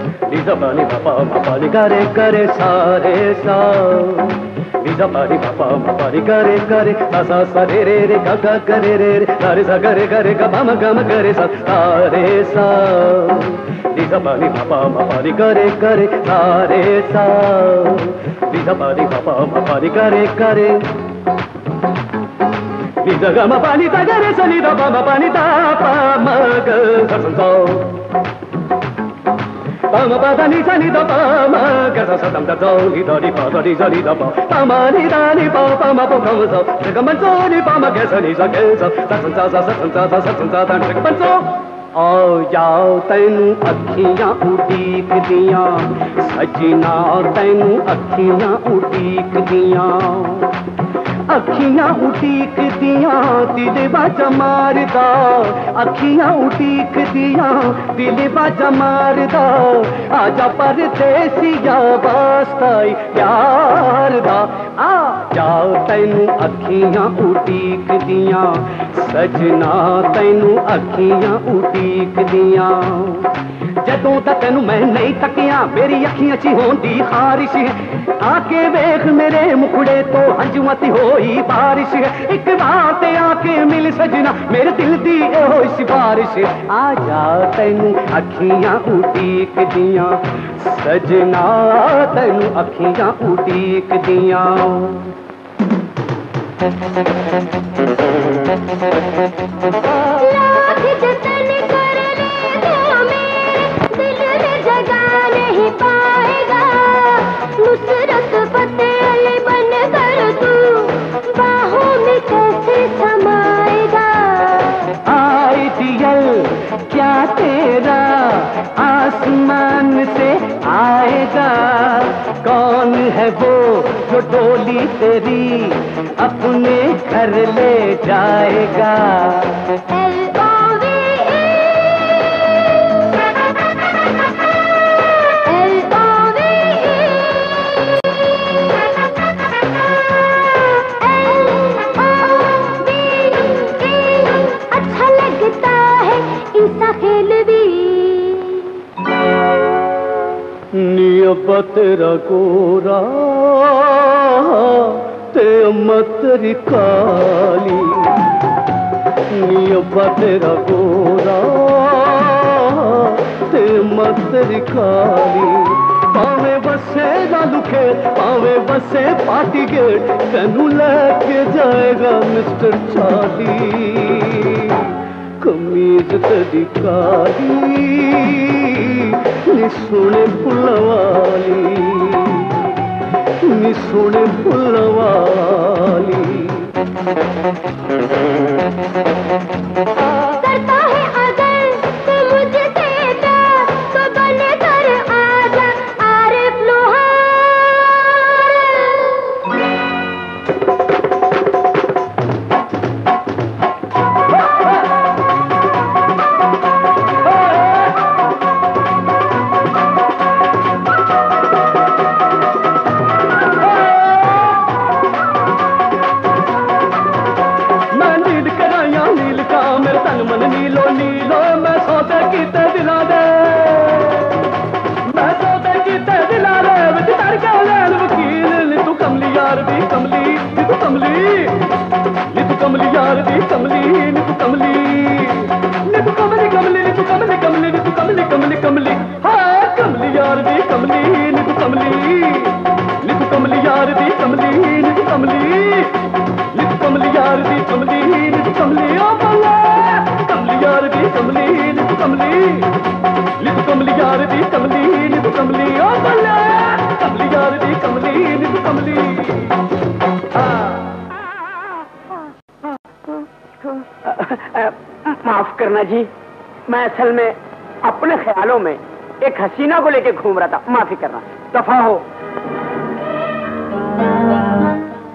निजा पानी पापा पानी करे करे सा रे सा निजा पानी पापा पानी करे करे, सा सा रे रे रे, गा गा, करे, रे रे सा रे, सा, करे करे, गा, मा गा, मा, करे, सा सा रे सा निजा पानी पापा पानी करे करे सा रे सा निजा पानी पापा पानी करे करे। निजा गा मा पानी ता गा रे सा नि दा पा, मा पानी ता, पा, मा, गा सा सा। Pama ba da ni sa ni da pa ma ga sa sa dam da do ni do ni ba do ni za ni da ba. pa ma ni da ni ba pa ma pa pa ma zo man zo ni pa ma ga sa ni za ga sa sa sa sa sa sa sa sa sa da ga man zo ਆਓ ਜਾਓ ਤੈਨੂੰ ਅੱਖੀਆਂ ਉਡੀਕਦੀਆਂ ਸਜਣਾ ਤੈਨੂੰ ਅੱਖੀਆਂ ਉਡੀਕਦੀਆਂ ਅੱਖੀਆਂ ਉਟੀਕਦੀਆਂ ਦਿਲ ਬਾਜਾ ਮਾਰਦਾ ਅੱਖੀਆਂ ਉਟੀਕਦੀਆਂ ਦਿਲ ਬਾਜਾ ਮਾਰਦਾ ਆਜਾ ਪਰਦੇਸੀਆ ਵਾਸਤਾਈ ਯਾਰ ਦਾ ਆ ਜਾ ਤੈਨੂੰ ਅੱਖੀਆਂ ਉਟੀਕਦੀਆਂ ਸਜਣਾ ਤੈਨੂੰ ਅੱਖੀਆਂ ਉਟੀਕਦੀਆਂ जदों का तेन मैं नहीं थकिया मेरी अखियाँ ची हो खारिश है। आके वेख मेरे मुखड़े तो हंजुमती होई बारिश है। एक बात आके मिल सजना, मेरे दिल की यो सिफारिश आ जा तेन अखियाँ उटीक दिया, सजना, तेन अखियाँ उटीक दिया। La है वो जो डोली तेरी अपने घर ले जाएगा। अब्बा तेरा गोरा ते मत तेरी काली नी तेरा गोरा ते अम्मा काली पावे बसे ना दुखे पावे बसे पार्टी गेट तेनू लैके जाएगा मिस्टर चाली। కమ్మీజు తది కాది నీ సోనే పుల్లవాలి నీ సోనే పుల్లవాలి मैं असल में अपने ख्यालों में एक हसीना को लेके घूम रहा था। माफ़ी करना। दफ़ा हो।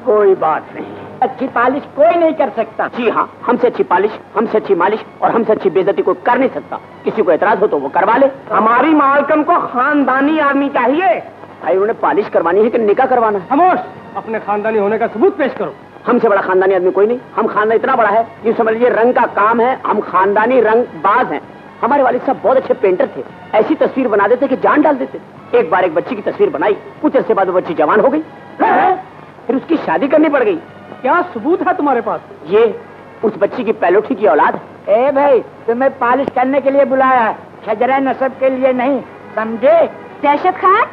कोई बात नहीं। अच्छी पालिश कोई नहीं कर सकता। जी हाँ हमसे अच्छी पालिश हमसे अच्छी मालिश और हमसे अच्छी बेजती कोई कर नहीं सकता। किसी को एतराज़ हो तो वो करवा ले। हमारी मालकम को खानदानी आदमी चाहिए। भाई उन्हें पालिश करवानी है कि निकाह करवाना है? खामोश। अपने खानदानी होने का सबूत पेश करो। हमसे बड़ा खानदानी आदमी कोई नहीं। हम खानदान इतना बड़ा है कि समझ लीजिए रंग का काम है। हम खानदानी रंग बाज हैं। हमारे वालिद साहब बहुत अच्छे पेंटर थे। ऐसी तस्वीर बना देते कि जान डाल देते। एक बार एक बच्ची की तस्वीर बनाई कुछ अरसे बाद वो बच्ची जवान हो गई। फिर उसकी शादी करनी पड़ गई। क्या सबूत है तुम्हारे पास? ये उस बच्ची की पैलोठी की औलाद है। ए भाई तुम्हें पालिश करने के लिए बुलाया है। शजरा नसब के लिए नहीं समझे? दहशत खान?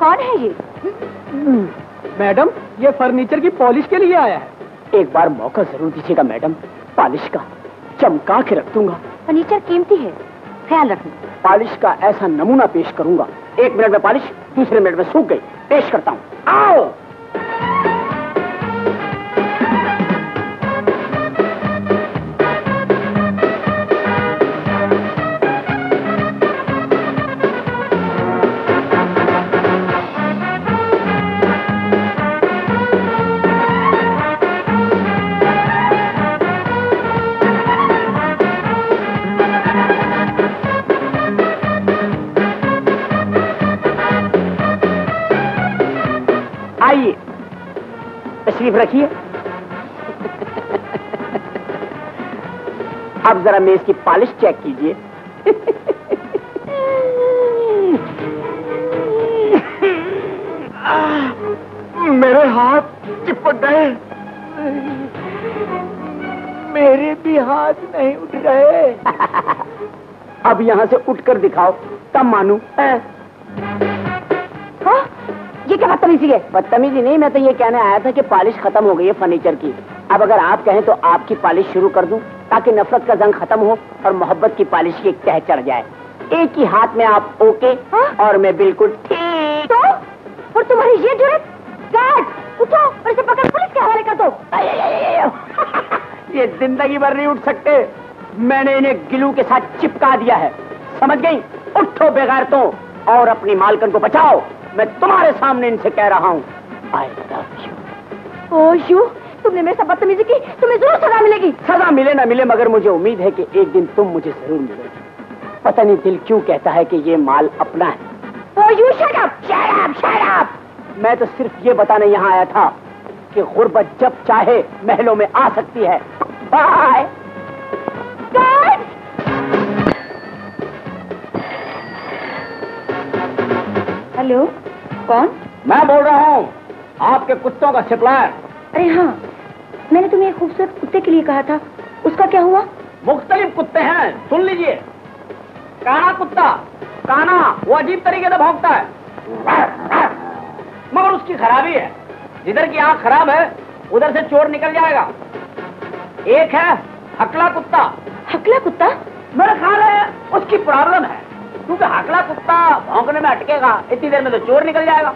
कौन है ये? मैडम ये फर्नीचर की पॉलिश के लिए आया है। एक बार मौका ज़रूर दीजिएगा मैडम पॉलिश का। चमका के रख दूँगा फर्नीचर कीमती है ख्याल रखना। पालिश का ऐसा नमूना पेश करूँगा। एक मिनट में पालिश दूसरे मिनट में सूख गई। पेश करता हूँ। आओ! रखिए अब जरा मेज की पॉलिश चेक कीजिए। मेरे हाथ चिपक गए। मेरे भी हाथ नहीं उठ रहे। अब यहाँ से उठकर दिखाओ तब मानू। हाँ? बदतमीजी है। बदतमीजी नहीं मैं तो ये कहने आया था कि पॉलिश खत्म हो गई है फर्नीचर की। अब अगर आप कहें तो आपकी पॉलिश शुरू कर दूँ ताकि नफरत का जंग खत्म हो और मोहब्बत की पॉलिश की एक तह चढ़ जाए। एक ही हाथ में आप ओके हा? और मैं बिल्कुल ठीक। तो? और तुम्हारी ये ज़रूरत? गार्ड उठो और इसे पकड़ पुलिस के हवाले कर दो। ये ज़िंदगी भर नहीं उठ सकते। मैंने इन्हें गिलू के साथ चिपका दिया है। समझ गई? उठो बेगार तो और अपनी मालकन को बचाओ। मैं तुम्हारे सामने इनसे कह रहा हूँ I love you oh you तुमने मेरे साथ बदतमीजी की तुम्हें ज़रूर सजा मिलेगी। सजा मिले ना मिले मगर मुझे उम्मीद है कि एक दिन तुम मुझे ज़रूर मिलोगी। पता नहीं दिल क्यों कहता है कि ये माल अपना है। ओ you shut up shut up shut up मैं तो सिर्फ़ ये बताने यहाँ आया था कि गुर्बत जब चाहे महलों में आ सकती है। बाय हेलो कौन? मैं बोल रहा हूँ आपके कुत्तों का सप्लायर अरे हाँ मैंने तुम्हें एक खूबसूरत कुत्ते के लिए कहा था उसका क्या हुआ? मुख्तलिफ़ कुत्ते हैं सुन लीजिए। काना कुत्ता काना वो अजीब तरीके से भौंकता है। मगर उसकी खराबी है जिधर की आँख खराब है उधर से चोर निकल जाएगा। एक है हकला कुत्ता। हकला कुत्ता? मेरा ख्याल है उसकी प्रॉब्लम है। क्योंकि हकला कुत्ता भौंकने में अटकेगा इतनी देर में तो चोर निकल जाएगा।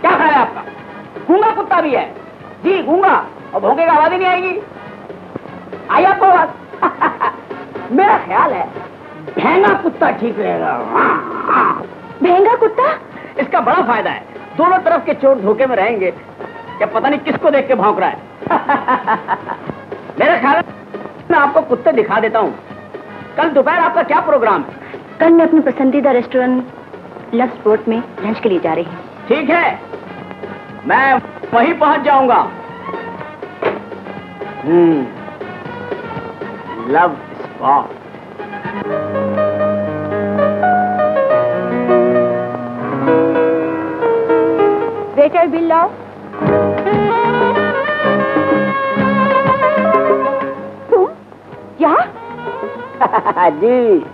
क्या ख्याल है आपका? गूँगा कुत्ता भी है। जी गूँगा और भौंकेगा आवाज़ ही नहीं आएगी। आई आपको आवाज़? मेरा ख्याल है भेंगा कुत्ता ठीक रहेगा। महँगा कुत्ता? इसका बड़ा फ़ायदा है दोनों तरफ़ के चोर धोखे में रहेंगे क्या पता नहीं किसको देख के भौंक रहा है। मेरा ख्याल है मैं आपको कुत्ते दिखा देता हूँ। कल दोपहर आपका क्या प्रोग्राम है? कल मैं अपनी पसंदीदा रेस्टोरेंट लव स्पोर्ट में लंच के लिए जा रही हूँ। ठीक है। मैं वहीं पहुँच जाऊँगा। हम्म। Love spot. वेटर बिल लाओ। तुम? यहाँ? जी।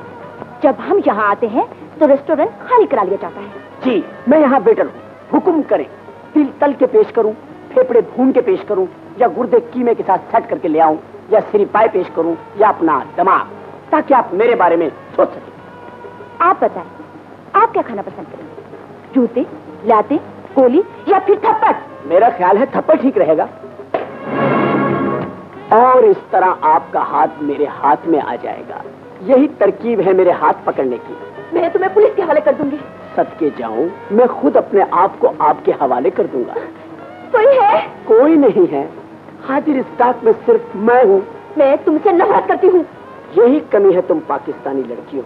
जब हम यहाँ आते हैं तो रेस्टोरेंट खाली करा लिया जाता है। जी मैं यहाँ बेटर हूँ। हुक्म करें। तिल तल के पेश करूँ फेफड़े भून के पेश करूँ या गुर्दे कीमे के साथ सेट करके ले आऊँ या सिरिपाई पेश करूँ या अपना दिमाग ताकि आप मेरे बारे में सोच सकें। आप बताएँ आप क्या खाना पसंद करेंगे? जूते लाते गोली या फिर थप्पड़? मेरा ख्याल है थप्पड़ ठीक रहेगा। और इस तरह आपका हाथ मेरे हाथ में आ जाएगा। यही तरकीब है मेरे हाथ पकड़ने की। मैं तुम्हें पुलिस के हवाले कर दूँगी। सदके जाऊँ मैं खुद अपने आप को आपके हवाले कर दूँगा। कोई है? कोई नहीं है। हाजिर इस स्टाक में सिर्फ़ मैं हूँ। मैं तुमसे नफरत करती हूँ। यही कमी है तुम पाकिस्तानी लड़कियों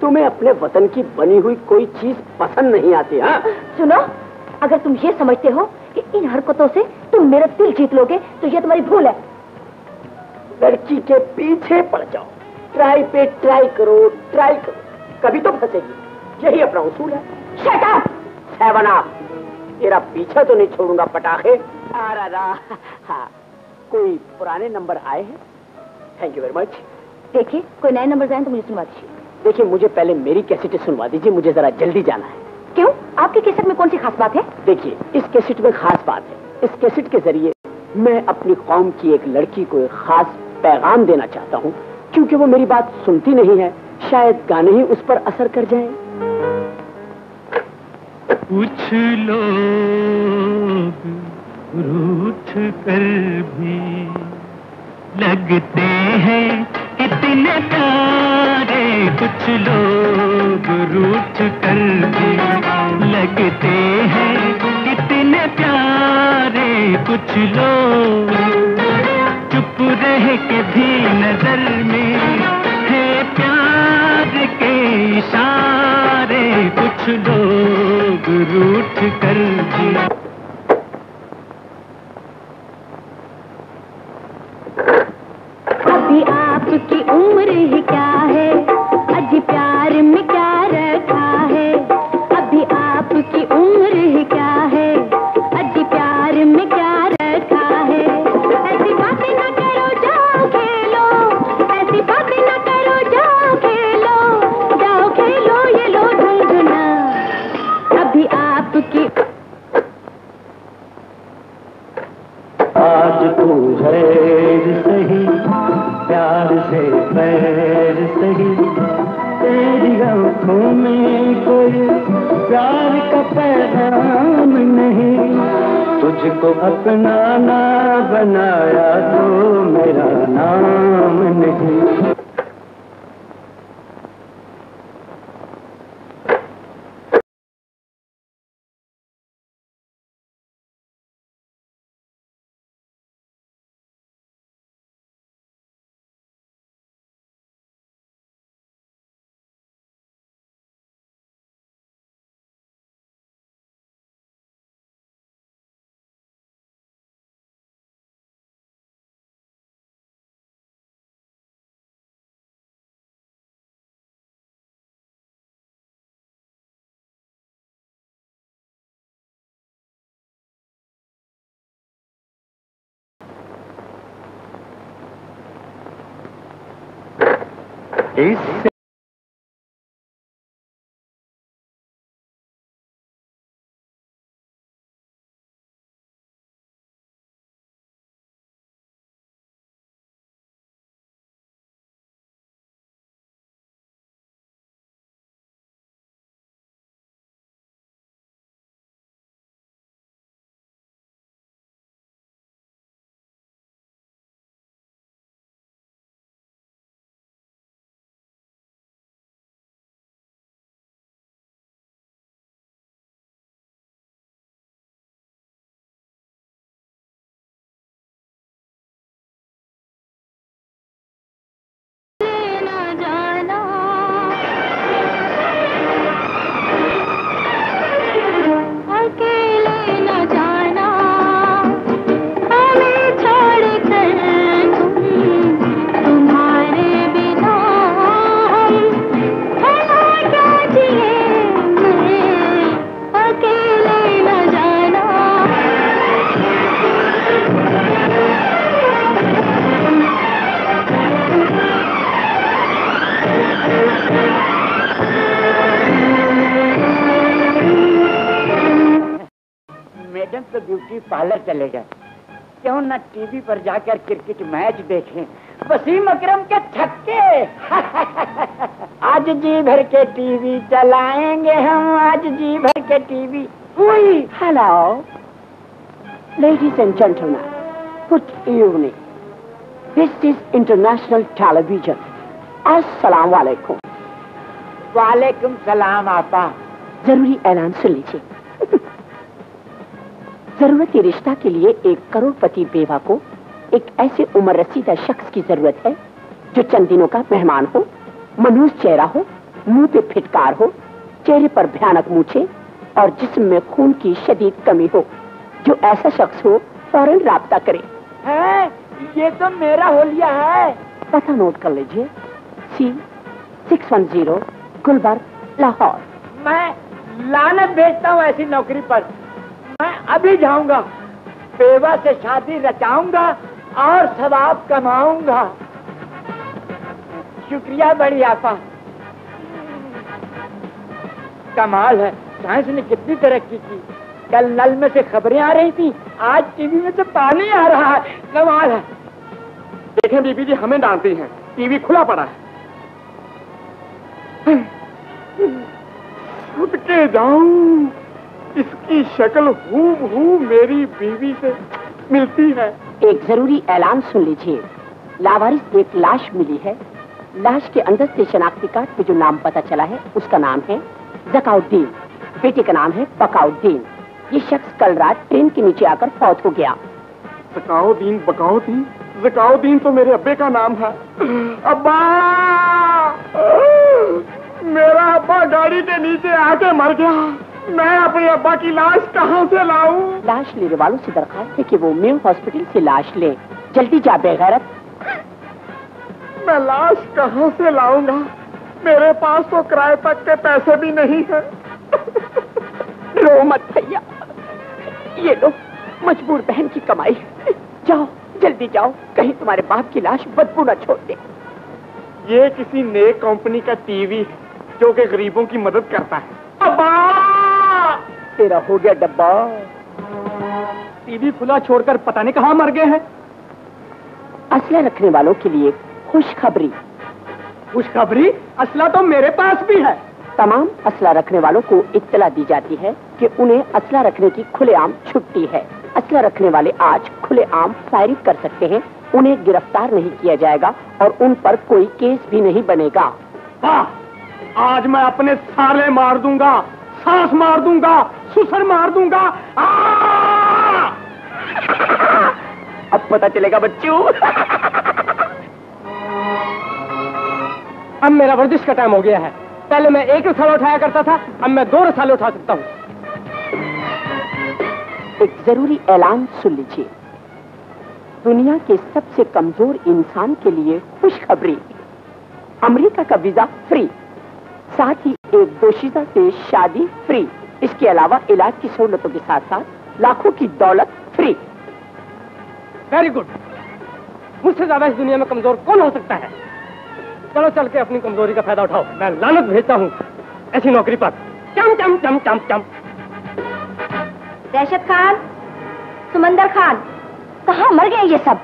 तुम्हें अपने वतन की बनी हुई कोई चीज़ पसंद नहीं आती हाँ? सुनो अगर तुम ये समझते हो कि इन हरकतों से तुम मेरा दिल जीत लोगे तो ये तुम्हारी भूल है। लड़की के पीछे पड़ जाओ। ट्राई पे ट्राई करो ट्राई करो। कभी तो फंसेगी। यही अपना उसूल है। शट अप सेवन तेरा पीछा तो नहीं छोड़ूँगा पटाखे। हाँ कोई पुराने नंबर आए हैं? थैंक यू वेरी मच देखिए कोई नए नंबर आए तो मुझे सुनवा दीजिए। देखिए मुझे पहले मेरी कैसेट सुनवा दीजिए मुझे जरा जल्दी जाना है। क्यों? आपके कैसेट में कौन सी खास बात है? देखिए इस कैसेट में खास बात है। इस कैसेट के ज़रिए मैं अपनी कौम की एक लड़की को एक खास पैगाम देना चाहता हूँ। क्योंकि वो मेरी बात सुनती नहीं है, शायद गाने ही उस पर असर कर जाए। कुछ लोग, रूठ कर भी। लगते हैं इतने प्यारे, कुछ लोग रूठ कर भी। लगते हैं इतने प्यारे, कुछ लोग। रह के भी नज़र में। है प्यार के इशारे, कुछ लोग रूठ कर भी अभी आपकी उम्र ही क्या? है सही, प्यार से पैर सही। तेरी आँखों में कोई प्यार का पैगाम नहीं। तुझको अपना ना बनाया तो मेरा नाम नहीं। इससे तो ब्यूटी पार्लर चले गए क्यों ना टीवी पर जाकर क्रिकेट मैच देखें? वसीम अकरम के छक्के। आज जी भर के टीवी चलाएँगे हम आज जी भर के टीवी हुई hello ladies and gentleman good evening this is international television अस्सलाम वालेकुम वालेकुम सलाम आपा। ज़रूरी ऐलान सुन लीजिए जरूरती रिश्ता के लिए एक करोड़पति बेवा को एक ऐसे उम्र रसीदा शख्स की ज़रूरत है जो चंद दिनों का मेहमान हो मनूस चेहरा हो मुँह पे फिटकार हो चेहरे पर भयानक मूछे और जिस्म में खून की शदीद कमी हो जो ऐसा शख्स हो फ़ौरन राबता करे। है ये तो मेरा होलिया है। पता नोट कर लीजिए। C six one zero Gulberg Lahore. मैं लानत भेजता हूँ ऐसी नौकरी पर। मैं अभी जाऊँगा। बेवा से शादी रचाऊँगा और सवाब कमाऊँगा। शुक्रिया बड़ी आपा कमाल है, साइंस ने कितनी तरक्की की। कल नल में से खबरें आ रही थी, आज टीवी में से पानी आ रहा है। कमाल है। देखें बीबी जी, हमें डांटती हैं। टीवी खुला पड़ा है। के जाऊँ। इसकी शक्ल हूबहू मेरी बीवी से मिलती है। एक ज़रूरी ऐलान सुन लीजिए। लावारिस एक लाश मिली है। लाश के अंदर से शनाख्ती कार्ड पे जो नाम पता चला है उसका नाम है जकाउद्दीन। बेटे का नाम है बकाउद्दीन। ये शख्स कल रात ट्रेन के नीचे आकर फौत हो गया। जकाउद्दीन बकाउद्दीन जकाउद्दीन तो मेरे अब्बे का नाम है अब्बा! मेरा अब्बा गाड़ी के नीचे आके मर गया। मैं अपने अब्बा की लाश कहाँ से लाऊं? लाश लेने वालों से दरखास्त है कि वो मेम हॉस्पिटल से लाश ले। जल्दी जा बेगैरत। मैं लाश कहाँ से लाऊँगा? मेरे पास तो किराए तक के पैसे भी नहीं है। रो मत भैया। ये लो मजबूर बहन की कमाई। जाओ जल्दी जाओ। कहीं तुम्हारे बाप की लाश बदबू न छोड़ दे। ये किसी नए कंपनी का टीवी है जो कि गरीबों की मदद करता है। अब्बा तेरा हो गया डब्बा। टीवी खुला छोड़कर पता नहीं कहाँ मर गए हैं। असला रखने वालों के लिए खुशखबरी। खुशखबरी? असला तो मेरे पास भी है। तमाम असला रखने वालों को इत्तला दी जाती है कि उन्हें असला रखने की खुलेआम छुट्टी है। असला रखने वाले आज खुलेआम फायरिंग कर सकते हैं उन्हें गिरफ़्तार नहीं किया जाएगा और उन पर कोई केस भी नहीं बनेगा। आज मैं अपने साले मार दूँगा। सांस मार दूँगा, सुसर मार दूँगा। अब पता चलेगा बच्चू। अब मेरा वर्जिश का टाइम हो गया है। पहले मैं एक रसाल उठाया करता था, अब मैं दो रसाले उठा सकता हूँ। एक ज़रूरी ऐलान सुन लीजिए। दुनिया के सबसे कमज़ोर इंसान के लिए खुशखबरी। अमेरिका का वीज़ा फ्री। साथ ही एक दोषिता से शादी फ्री इसके अलावा इलाज की सहूलतों के साथ साथ लाखों की दौलत फ्री वेरी गुड मुझसे ज़्यादा इस दुनिया में कमज़ोर कौन हो सकता है? चलो चल के अपनी कमज़ोरी का फ़ायदा उठाओ। मैं लानत भेजता हूँ। ऐसी नौकरी पर। चम चम चम चम चम। दहशत खान सुमंदर खान कहाँ मर गए ये सब?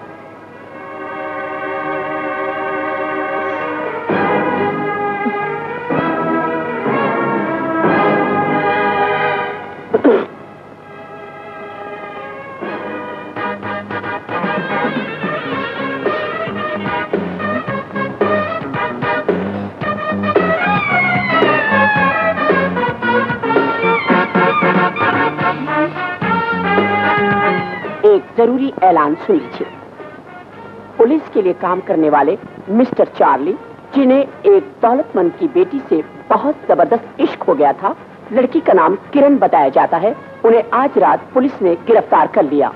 ज़रूरी ऐलान सुन लीजिए। पुलिस के लिए काम करने वाले मिस्टर चार्ली जिन्हें एक दौलतमंद की बेटी से बहुत ज़बरदस्त इश्क हो गया था लड़की का नाम किरण बताया जाता है उन्हें आज रात पुलिस ने गिरफ़्तार कर लिया।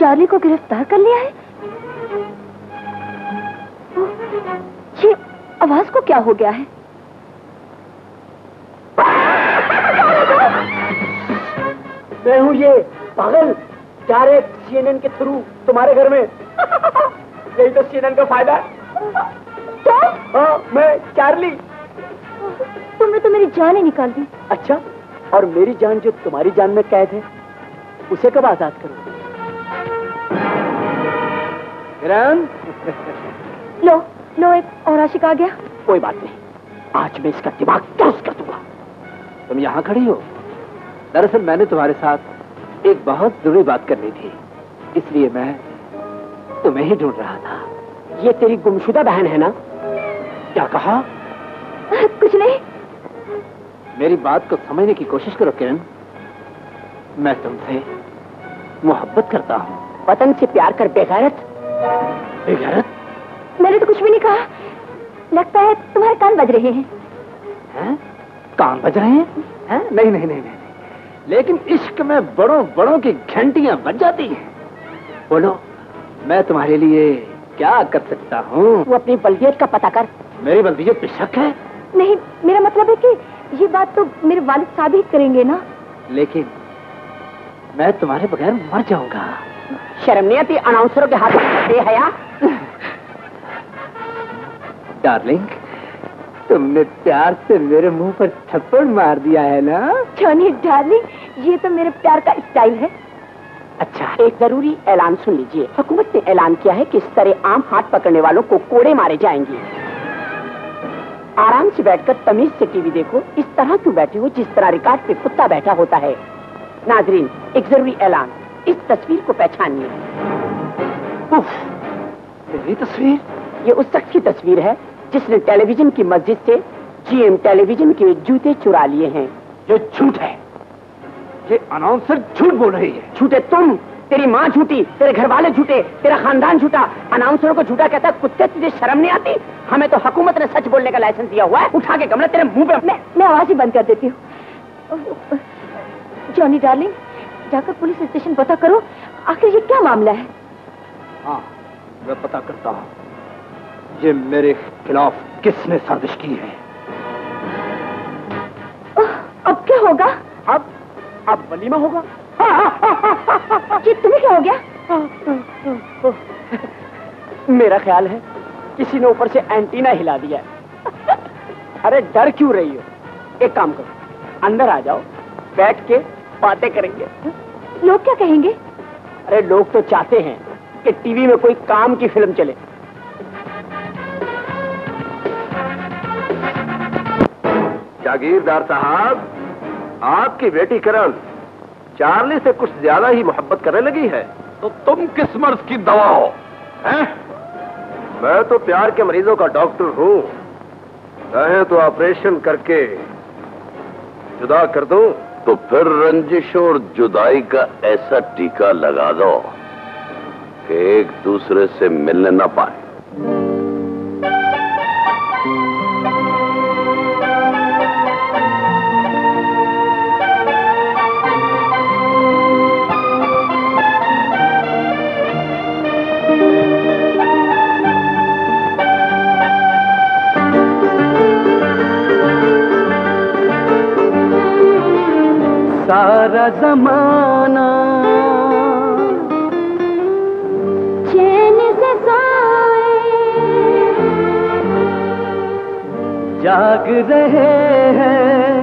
चार्ली को गिरफ़्तार कर लिया है? ये आवाज़ को क्या हो गया है? मैं हूँ ये पागल। डायरेक्ट सीएनएन के थ्रू तुम्हारे घर में। यही तो सीएनएन का फ़ायदा है। क्या? हाँ मैं चार्ली तुमने तो मेरी जान ही निकाल दी। अच्छा और मेरी जान जो तुम्हारी जान में कैद है उसे कब आज़ाद करो किरण? लो लो एक और आशिक आ गया। कोई बात नहीं। आज मैं इसका दिमाग दुरुस्त कर दूँगा? तुम यहाँ खड़ी हो। दरअसल मैंने तुम्हारे साथ एक बहुत ज़रूरी बात करनी थी। इसलिए मैं तुम्हें ही ढूंढ रहा था। ये तेरी गुमशुदा बहन है ना? क्या कहा? कुछ नहीं। मेरी बात को समझने की कोशिश करो किरण। मैं तुमसे मोहब्बत करता हूँ। वतन से प्यार कर बेगैरत। बेगैरत? मैंने तो कुछ भी नहीं कहा। लगता है तुम्हारे कान बज रहे हैं। हैं? कान बज रहे हैं? हैं? नहीं नहीं नहीं नहीं। लेकिन इश्क में बड़ों बड़ों की घंटियाँ बज जाती हैं। बोलो मैं तुम्हारे लिए क्या कर सकता हूँ? तू अपनी बल्दियत का पता कर। मेरी बल्दियत पे शक है? नहीं मेरा मतलब है कि ये बात तो मेरे वालिद साबित करेंगे ना। लेकिन मैं तुम्हारे बगैर मर जाऊँगा। शर्म नहीं आती अनाउंसरों के हाथ में बेहया डार्लिंग तुमने प्यार से मेरे मुँह पर थप्पड़ मार दिया है ना? जॉनी डार्लिंग ये तो मेरे प्यार का स्टाइल है। अच्छा। एक ज़रूरी ऐलान सुन लीजिए। हुकूमत ने ऐलान किया है कि इस तरह आम हाथ पकड़ने वालों को कोड़े मारे जाएँगे। आराम से बैठकर तमीज से टीवी देखो। इस तरह क्यों बैठे हो? जिस तरह रिकॉर्ड पे कुत्ता बैठा होता है। नाजरीन एक ज़रूरी ऐलान। इस तस्वीर को पहचानिए। तस्वीर? ये उस शख्स की तस्वीर है जिसने टेलीविज़न की मस्जिद से जीएम टेलीविज़न के जूते चुरा लिए हैं। ये झूठ है। ये अनाउंसर झूठ बोल रही है। झूठे तुम तेरी माँ झूठी तेरे घर वाले झूठे तेरा खानदान झूठा। अनाउंसरों को झूठा कहता कुत्ते तुझे शर्म नहीं आती? हमें तो हुकूमत ने सच बोलने का लाइसेंस दिया हुआ है। उठा के गमला तेरे मुँह पे मैं मैं आवाज़ ही बंद कर देती हूँ। जॉनी डार्लिंग जाकर पुलिस स्टेशन पता करो आखिर ये क्या मामला है? हाँ मैं पता करता हूँ। ये मेरे खिलाफ किसने साजिश की है? अब क्या होगा? अब अब वलीमा होगा। ये तुम्हें क्या हो गया? मेरा ख्याल है किसी ने ऊपर से एंटीना हिला दिया है। अरे डर क्यों रही हो? एक काम करो अंदर आ जाओ बैठ के बातें करेंगे। लोग क्या कहेंगे? अरे लोग तो चाहते हैं कि टीवी में कोई काम की फ़िल्म चले। जागीरदार साहब आपकी बेटी करण चार्ली से कुछ ज़्यादा ही मोहब्बत करने लगी है। तो तुम किस मर्ज की दवा हो हैं? मैं तो प्यार के मरीजों का डॉक्टर हूँ। चाहे तो ऑपरेशन करके जुदा कर दूँ। तो फिर रंजिश और जुदाई का ऐसा टीका लगा दो कि एक दूसरे से मिलने ना पाए। सारा जमाना। चैन से सोए। जाग रहे हैं।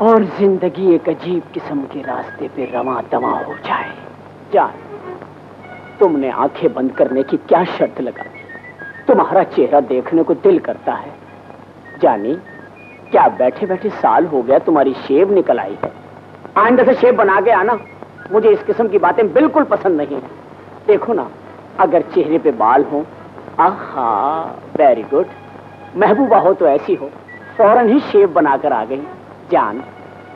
और ज़िंदगी एक अजीब किस्म के रास्ते पे रवा दवा हो जाए। जान, तुमने आँखें बंद करने की क्या शर्त लगा दी तुम्हारा चेहरा देखने को दिल करता है। जानी, क्या बैठे बैठे साल हो गया तुम्हारी शेव निकल आई है? आइंदा से शेव बना के आना, मुझे इस किस्म की बातें बिल्कुल पसंद नहीं है। देखो ना, अगर चेहरे पे बाल हो, आहा वेरी गुड महबूबा हो तो ऐसी हो, फ़ौरन ही शेव बनाकर आ गई। जान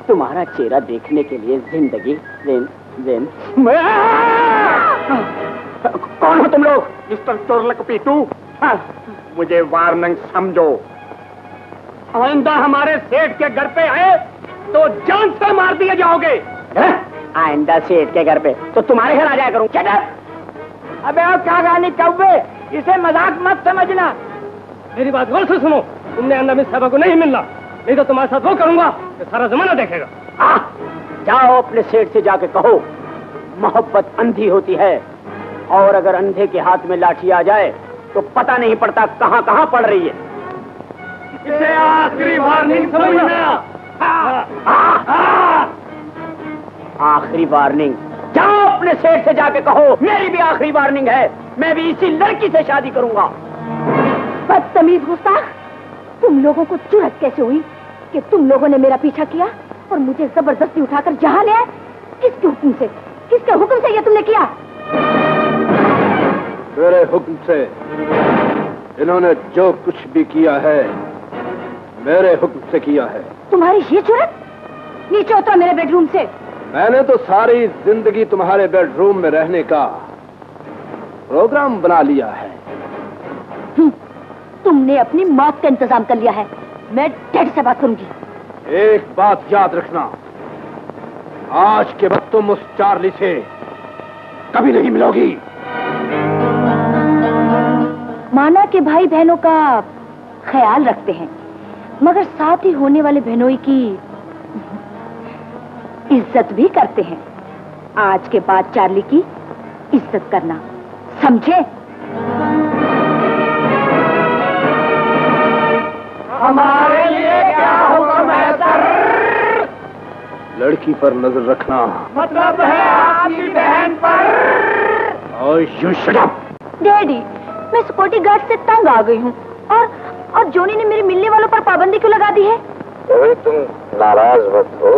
तुम्हारा चेहरा देखने के लिए ज़िंदगी जिन जिन कौन हो तुम लोग? मिस्टर चोरलक पीटू हाँ, मुझे वार्निंग समझो। आइंदा हमारे सेठ के घर पे आए तो जान से मार दिए जाओगे। आइंदा सेठ के घर पे तो तुम्हारे घर आ जाया करूँ। क्या? अबे और क्या गाली कौवे? इसे मज़ाक मत समझना। मेरी बात गौर से सुनो। तुमने अन्ना साहबा को नहीं मिलना। नहीं तो तुम्हारे साथ वो करूँगा कि सारा जमाना देखेगा। आ, जाओ अपने सेठ से जाके कहो मोहब्बत अंधी होती है और अगर अंधे के हाथ में लाठी आ जाए तो पता नहीं पड़ता कहाँ कहाँ पड़ रही है। इसे आखिरी वार्निंग समझना। आखिरी वार्निंग। जाओ अपने सेठ से जाके कहो मेरी भी आखिरी वार्निंग है मैं भी इसी लड़की से शादी करूँगा। बदतमीज गुस्ताख। तुम लोगों को जुरत कैसे हुई कि तुम लोगों ने मेरा पीछा किया और मुझे ज़बरदस्ती उठाकर जहाँ ले आए? किसके हुक्म से? किसके हुक्म से ये तुमने किया? मेरे हुक्म से इन्होंने जो कुछ भी किया है मेरे हुक्म से किया है। तुम्हारी ये जुरत नीचे उतरो मेरे बेडरूम से। मैंने तो सारी ज़िंदगी तुम्हारे बेडरूम में रहने का प्रोग्राम बना लिया है। हम्म, तुमने अपनी मौत का इंतज़ाम कर लिया है। मैं डैड से बात करूँगी। एक बात याद रखना। आज के बाद तुम उस चार्ली से कभी नहीं मिलोगी। माना कि भाई बहनों का ख्याल रखते हैं मगर साथ ही होने वाले बहनोई की इज़्ज़त भी करते हैं। आज के बाद चार्ली की इज़्ज़त करना समझे? हमारे लिए क्या हुक्म है सर लड़की पर नज़र रखना। मतलब है आपकी बहन पर? और यू शट अप डैडी मैं सिक्योरिटी गार्ड से तंग आ गई हूँ। और और जोनी ने मेरे मिलने वालों पर पाबंदी क्यों लगा दी है? अभी तुम नाराज़ मत हो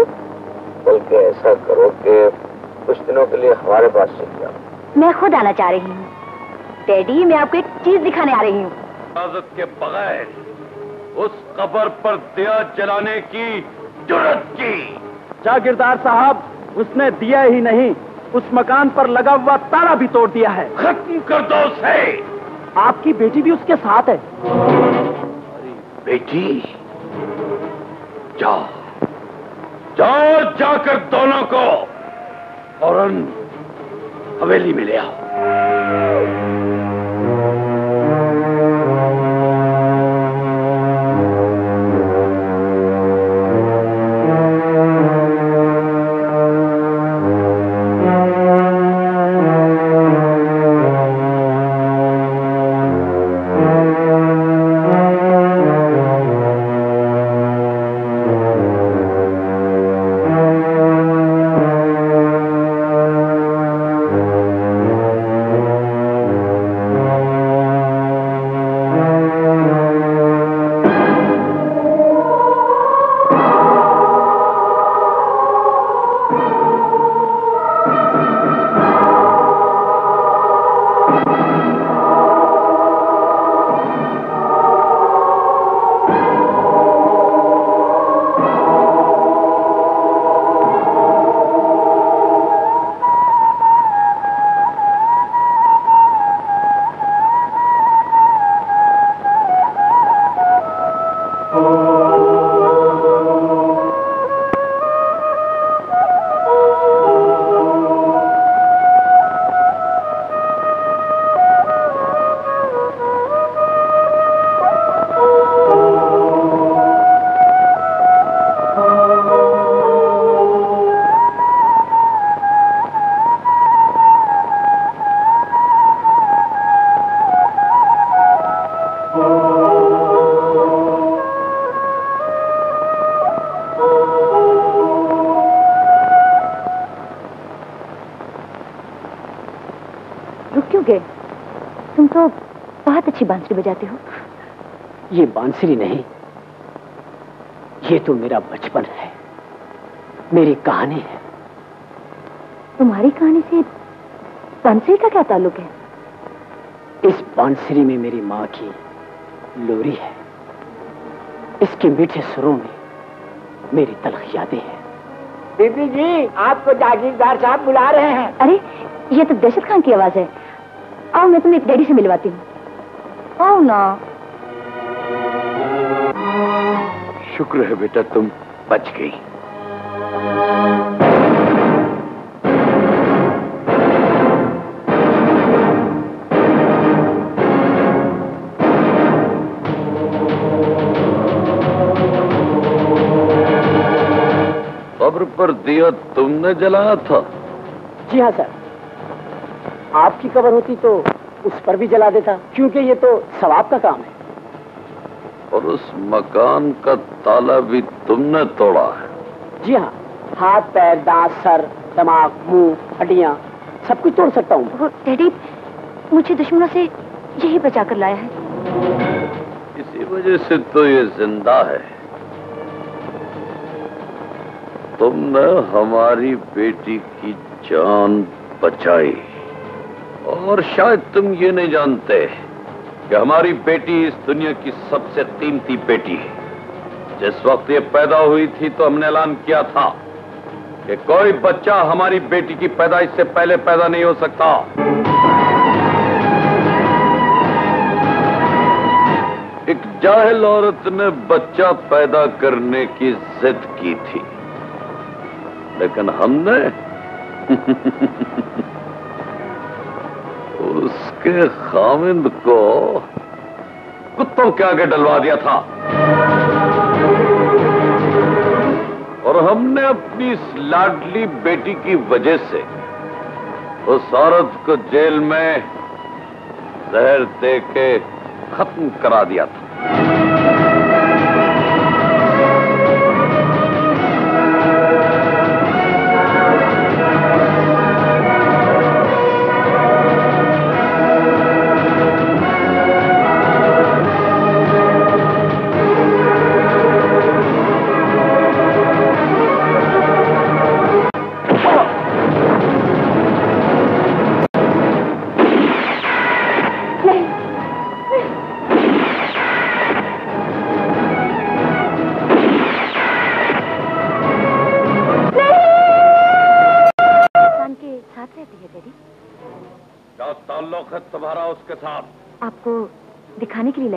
बल्कि ऐसा करो कि कुछ दिनों के लिए हमारे पास चल जाओ। मैं खुद आना चाह रही हूँ। डैडी मैं आपको एक चीज़ दिखाने आ रही हूँ। इजाज़त के बगैर उस कबर पर दिया जलाने की ज़रूरत की। जागीरदार साहब उसने दिया ही नहीं उस मकान पर लगा हुआ ताला भी तोड़ दिया है। खत्म कर दो उसे। आपकी बेटी भी उसके साथ है। बेटी जाओ जाओ जाकर दोनों को फ़ौरन हवेली में ले आओ। बांसुरी बजाते हो? ये बांसुरी नहीं ये तो मेरा बचपन है मेरी कहानी है। तुम्हारी कहानी से बांसुरी का क्या ताल्लुक है? इस बांसुरी में मेरी माँ की लोरी है। इसके मीठे सुरों में मेरी तलख यादें हैं। बीबी जी आपको जागीरदार साहब बुला रहे हैं। अरे ये तो दहशत खान की आवाज़ है। आओ मैं तुम्हें एक डैडी से मिलवाती हूँ। आओ ना। शुक्र है बेटा तुम बच गई। कब्र पर दिया तुमने जलाया था। जी हाँ सर। आपकी कबर होती तो उस पर भी जला देता क्योंकि ये तो सवाब का काम है। और उस मकान का ताला भी तुमने तोड़ा है। जी हाँ हाथ पैर दांत सर दिमाग मुँह हड्डियाँ सब कुछ तोड़ सकता हूँ। डैडी मुझे दुश्मनों से यही बचा कर लाया है। इसी वजह से तो ये ज़िंदा है। तुमने हमारी बेटी की जान बचाई। और शायद तुम ये नहीं जानते कि हमारी बेटी इस दुनिया की सबसे कीमती बेटी है। जिस वक्त ये पैदा हुई थी तो हमने ऐलान किया था कि कोई बच्चा हमारी बेटी की पैदाइश से पहले पैदा नहीं हो सकता। एक जाहिल औरत ने बच्चा पैदा करने की जिद की थी, लेकिन हमने के खामिंद को कुत्तों के आगे डलवा दिया था। और हमने अपनी इस लाडली बेटी की वजह से उस औरत को जेल में जहर दे के खत्म करा दिया था।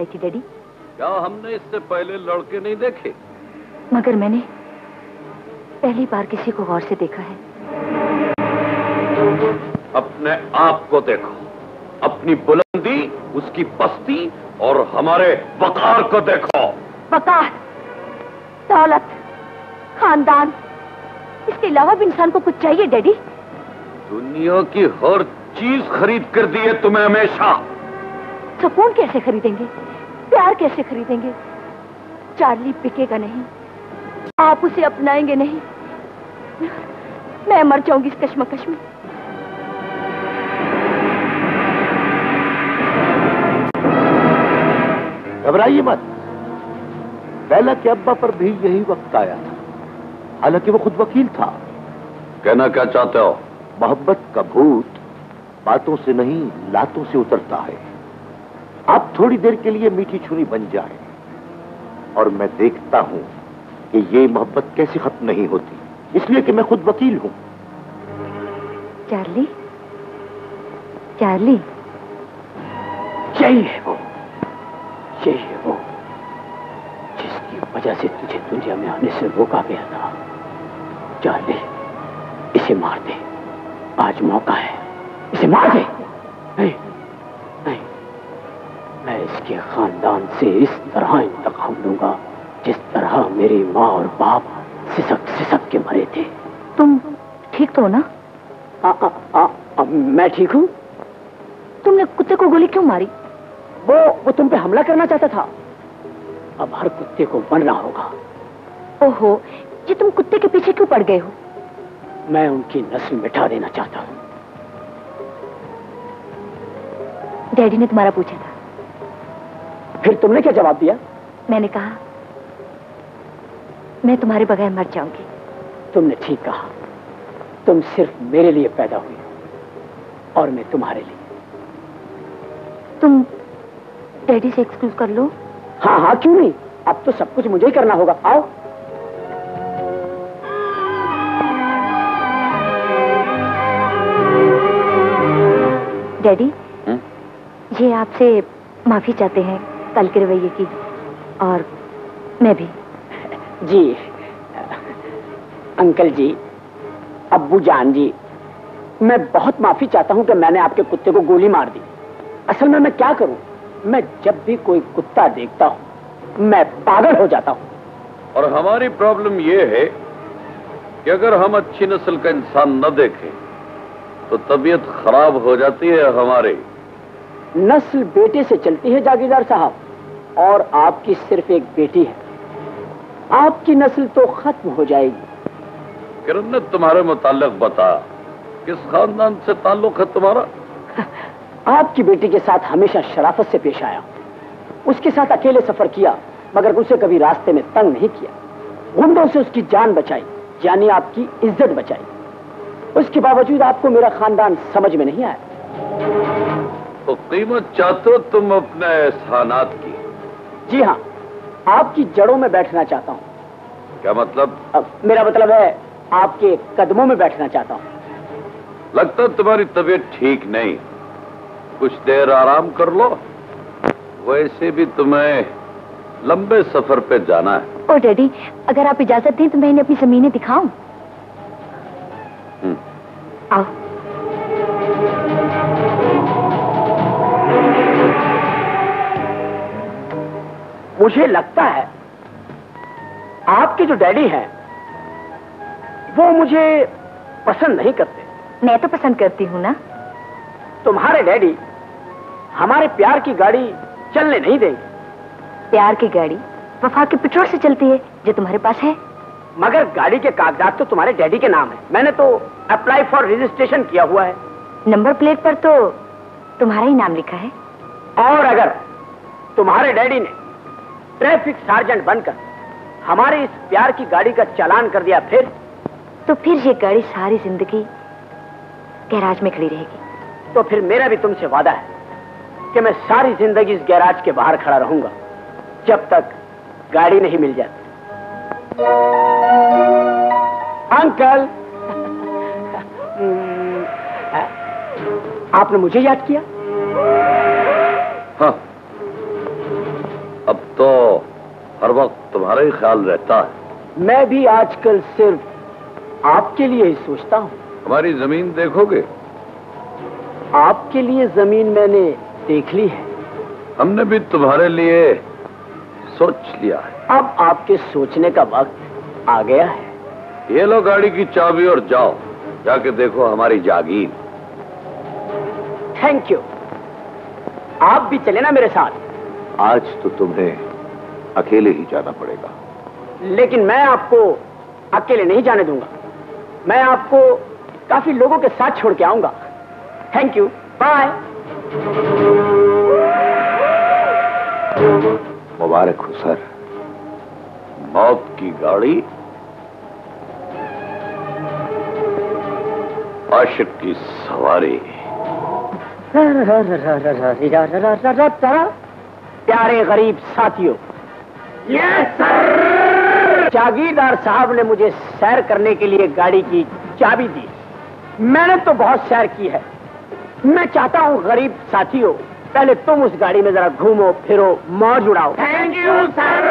के थी डैडी? क्या हमने इससे पहले लड़के नहीं देखे? मगर मैंने पहली बार किसी को गौर से देखा है। अपने आप को देखो। अपनी बुलंदी उसकी पस्ती और हमारे वकार को देखो। वकार दौलत खानदान इसके अलावा भी इंसान को कुछ चाहिए डैडी? दुनिया की हर चीज़ खरीद कर दी है तुम्हें हमेशा। सुकून कैसे खरीदेंगे? प्यार कैसे खरीदेंगे? चार्ली बिकेगा नहीं। आप उसे अपनाएँगे नहीं। मैं मर जाऊँगी इस कश्मकश में। घबराइए मत। पहला के अब्बा पर भी यही वक्त आया था। हालाँकि वो खुद वकील था। कहना क्या चाहते हो? मोहब्बत का भूत बातों से नहीं लातों से उतरता है। आप थोड़ी देर के लिए मीठी छुरी बन जाए। और मैं देखता हूँ कि ये मोहब्बत कैसे खत्म नहीं होती। इसलिए कि मैं खुद वकील हूँ। चार्ली? चार्ली? यही है वो। यही है वो। जिसकी वजह से तुझे दुनिया में आने से रोका गया था। चार्ली इसे मार दे। आज मौका है। इसे मार दे। इसके खानदान से इस तरह इंतकाम लूँगा जिस तरह मेरी माँ और बाप सिसक सिसक के मरे थे। तुम ठीक तो हो ना? आ, आ, आ, आ, मैं ठीक हूँ? तुमने कुत्ते को गोली क्यों मारी? वो वो तुम पे हमला करना चाहता था। अब हर कुत्ते को मरना होगा। ओहो ये तुम कुत्ते के पीछे क्यों पड़ गए हो? मैं उनकी नस्ल मिटा देना चाहता हूँ। डैडी ने तुम्हारा पूछा था। फिर तुमने क्या जवाब दिया? मैंने कहा मैं तुम्हारे बगैर मर जाऊँगी। तुमने ठीक कहा। तुम सिर्फ़ मेरे लिए पैदा हुई और मैं तुम्हारे लिए। तुम डैडी से एक्सक्यूज कर लो। हाँ हाँ क्यों नहीं? अब तो सब कुछ मुझे ही करना होगा। आओ। डैडी हम्म? ये आपसे माफ़ी चाहते हैं। कल के रवैये की। और मैं भी। जी। अंकल जी अब्बू जान जी मैं बहुत माफ़ी चाहता हूँ कि मैंने आपके कुत्ते को गोली मार दी। असल में मैं क्या करूँ? मैं जब भी कोई कुत्ता देखता हूँ मैं पागल हो जाता हूँ। और हमारी प्रॉब्लम यह है कि अगर हम अच्छी नस्ल का इंसान न देखें तो तबीयत खराब हो जाती है हमारी। नस्ल बेटे से चलती है जागीरदार साहब। और आपकी सिर्फ़ एक बेटी है। आपकी नस्ल तो खत्म हो जाएगी। किरण ने तुम्हारे मुतालिक बताया किस खानदान से ताल्लुक है तुम्हारा? आपकी बेटी के साथ हमेशा शराफत से पेश आया। उसके साथ अकेले सफ़र किया मगर उसे कभी रास्ते में तंग नहीं किया। गुंडों से उसकी जान बचाई यानी आपकी इज़्ज़त बचाई। उसके बावजूद आपको मेरा खानदान समझ में नहीं आया। तो कीमत चाहते हो तुम अपने एहसानात की? जी हाँ आपकी जड़ों में बैठना चाहता हूँ। क्या मतलब? अब मेरा मतलब है आपके कदमों में बैठना चाहता हूँ। लगता है तुम्हारी तबीयत ठीक नहीं। कुछ देर आराम कर लो। वैसे भी तुम्हें लंबे सफ़र पे जाना है। ओ डैडी अगर आप इजाज़त दें तो मैं इन्हें अपनी जमीनें दिखाऊँ। हम्म। आओ। मुझे लगता है आपके जो डैडी हैं वो मुझे पसंद नहीं करते। मैं तो पसंद करती हूँ ना। तुम्हारे डैडी हमारे प्यार की गाड़ी चलने नहीं देंगे। प्यार की गाड़ी वफा के पेट्रोल से चलती है जो तुम्हारे पास है। मगर गाड़ी के कागजात तो तुम्हारे डैडी के नाम है। मैंने तो अप्लाई फॉर रजिस्ट्रेशन किया हुआ है। नंबर प्लेट पर तो तुम्हारा ही नाम लिखा है। और अगर तुम्हारे डैडी ने ट्रैफ़िक सार्जेंट बनकर हमारे इस प्यार की गाड़ी का चालान कर दिया फिर। तो फिर ये गाड़ी सारी ज़िंदगी गैराज में खड़ी रहेगी। तो फिर मेरा भी तुमसे वादा है कि मैं सारी ज़िंदगी इस गैराज के बाहर खड़ा रहूँगा जब तक गाड़ी नहीं मिल जाती। अंकल! आपने मुझे याद किया? हाँ। तो हर वक्त तुम्हारा ही ख्याल रहता है। मैं भी आजकल सिर्फ़ आपके लिए ही सोचता हूँ। हमारी ज़मीन देखोगे? आपके लिए ज़मीन मैंने देख ली है। हमने भी तुम्हारे लिए सोच लिया है। अब आपके सोचने का वक्त आ गया है। ये लो गाड़ी की चाबी और जाओ जाके देखो हमारी जागीर। थैंक यू आप भी चले ना मेरे साथ। आज तो तुम्हें अकेले ही जाना पड़ेगा लेकिन मैं आपको अकेले नहीं जाने दूँगा मैं आपको काफ़ी लोगों के साथ छोड़ के आऊँगा थैंक यू बाय मुबारक हो सर मौत की गाड़ी आशिक की सवारी प्यारे गरीब साथियों। सर जागीरदार साहब ने मुझे सैर करने के लिए गाड़ी की चाबी दी। मैंने तो बहुत सैर की है। मैं चाहता हूँ गरीब साथियों पहले तुम उस गाड़ी में जरा घूमो फिरो मौज उड़ाओ। थैंक यू सर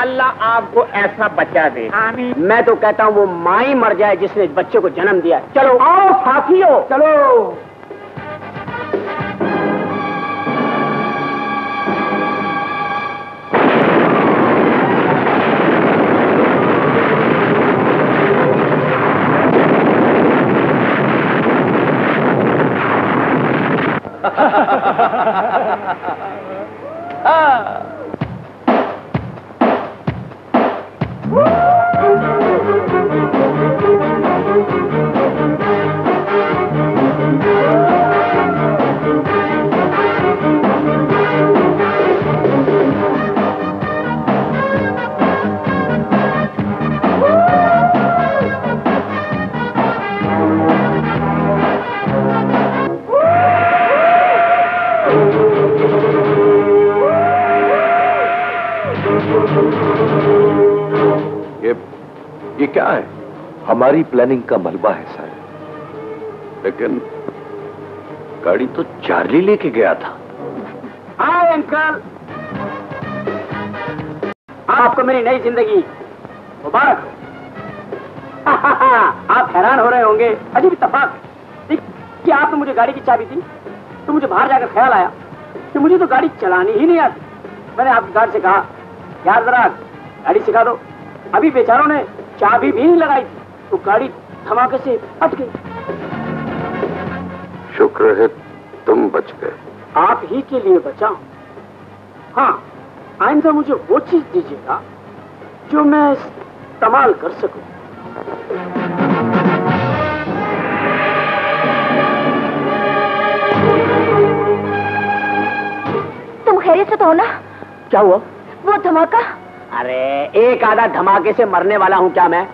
अल्लाह आपको ऐसा बचा दे। मैं तो कहता हूँ वो माई मर जाए जिसने बच्चे को जन्म दिया। चलो आओ साथियों। चलो। हमारी प्लानिंग का मलबा है, सर। लेकिन गाड़ी तो चार्ली लेके गया था। हाय अंकल आपको मेरी नई ज़िंदगी मुबारक आप हैरान हो रहे होंगे, अजीब इतफाक कि आपने मुझे गाड़ी की चाबी दी तो मुझे बाहर जाकर ख्याल आया कि मुझे तो गाड़ी चलानी ही नहीं आती। मैंने आपकी गार्ड से कहा, यार, जरा गाड़ी सिखा दो। अभी बेचारों ने चाबी भी नहीं लगाई थी। तो गाड़ी धमाके से फट गई शुक्र है तुम बच गए। आप ही के लिए बचा हूँ हाँ आइंदा मुझे वो चीज़ दीजिएगा जो मैं इस्तेमाल कर सकूँ। तुम खैरियत से तो हो ना? क्या हुआ? वो धमाका? अरे एक आधा धमाके से मरने वाला हूँ क्या मैं?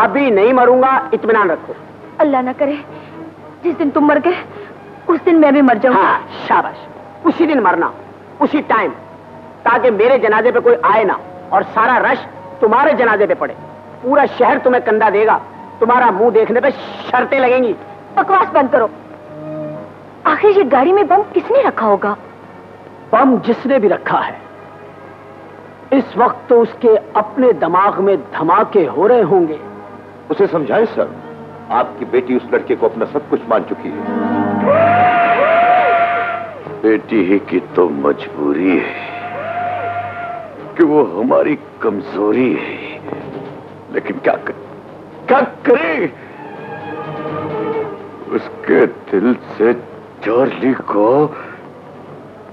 अभी नहीं मरूँगा इतमान रखो। अल्लाह ना करे जिस दिन तुम मर गए उस दिन मैं भी मर जाऊँगी। हाँ शाबाश। उसी दिन मरना उसी टाइम ताकि मेरे जनाजे पे कोई आए ना और सारा रश तुम्हारे जनाजे पे पड़े। पूरा शहर तुम्हें कंधा देगा तुम्हारा मुँह देखने पे शर्तें लगेंगी। बकवास बंद करो। आखिर ये गाड़ी में बम किसने रखा होगा? बम जिसने भी रखा है। इस वक्त तो उसके अपने दिमाग में धमाके हो रहे होंगे। उसे समझाएँ सर। आपकी बेटी उस लड़के को अपना सब कुछ मान चुकी है। बेटी ही की तो मजबूरी है कि वो हमारी कमज़ोरी है। लेकिन क्या कर, क्या करे? उसके दिल से चार्ली को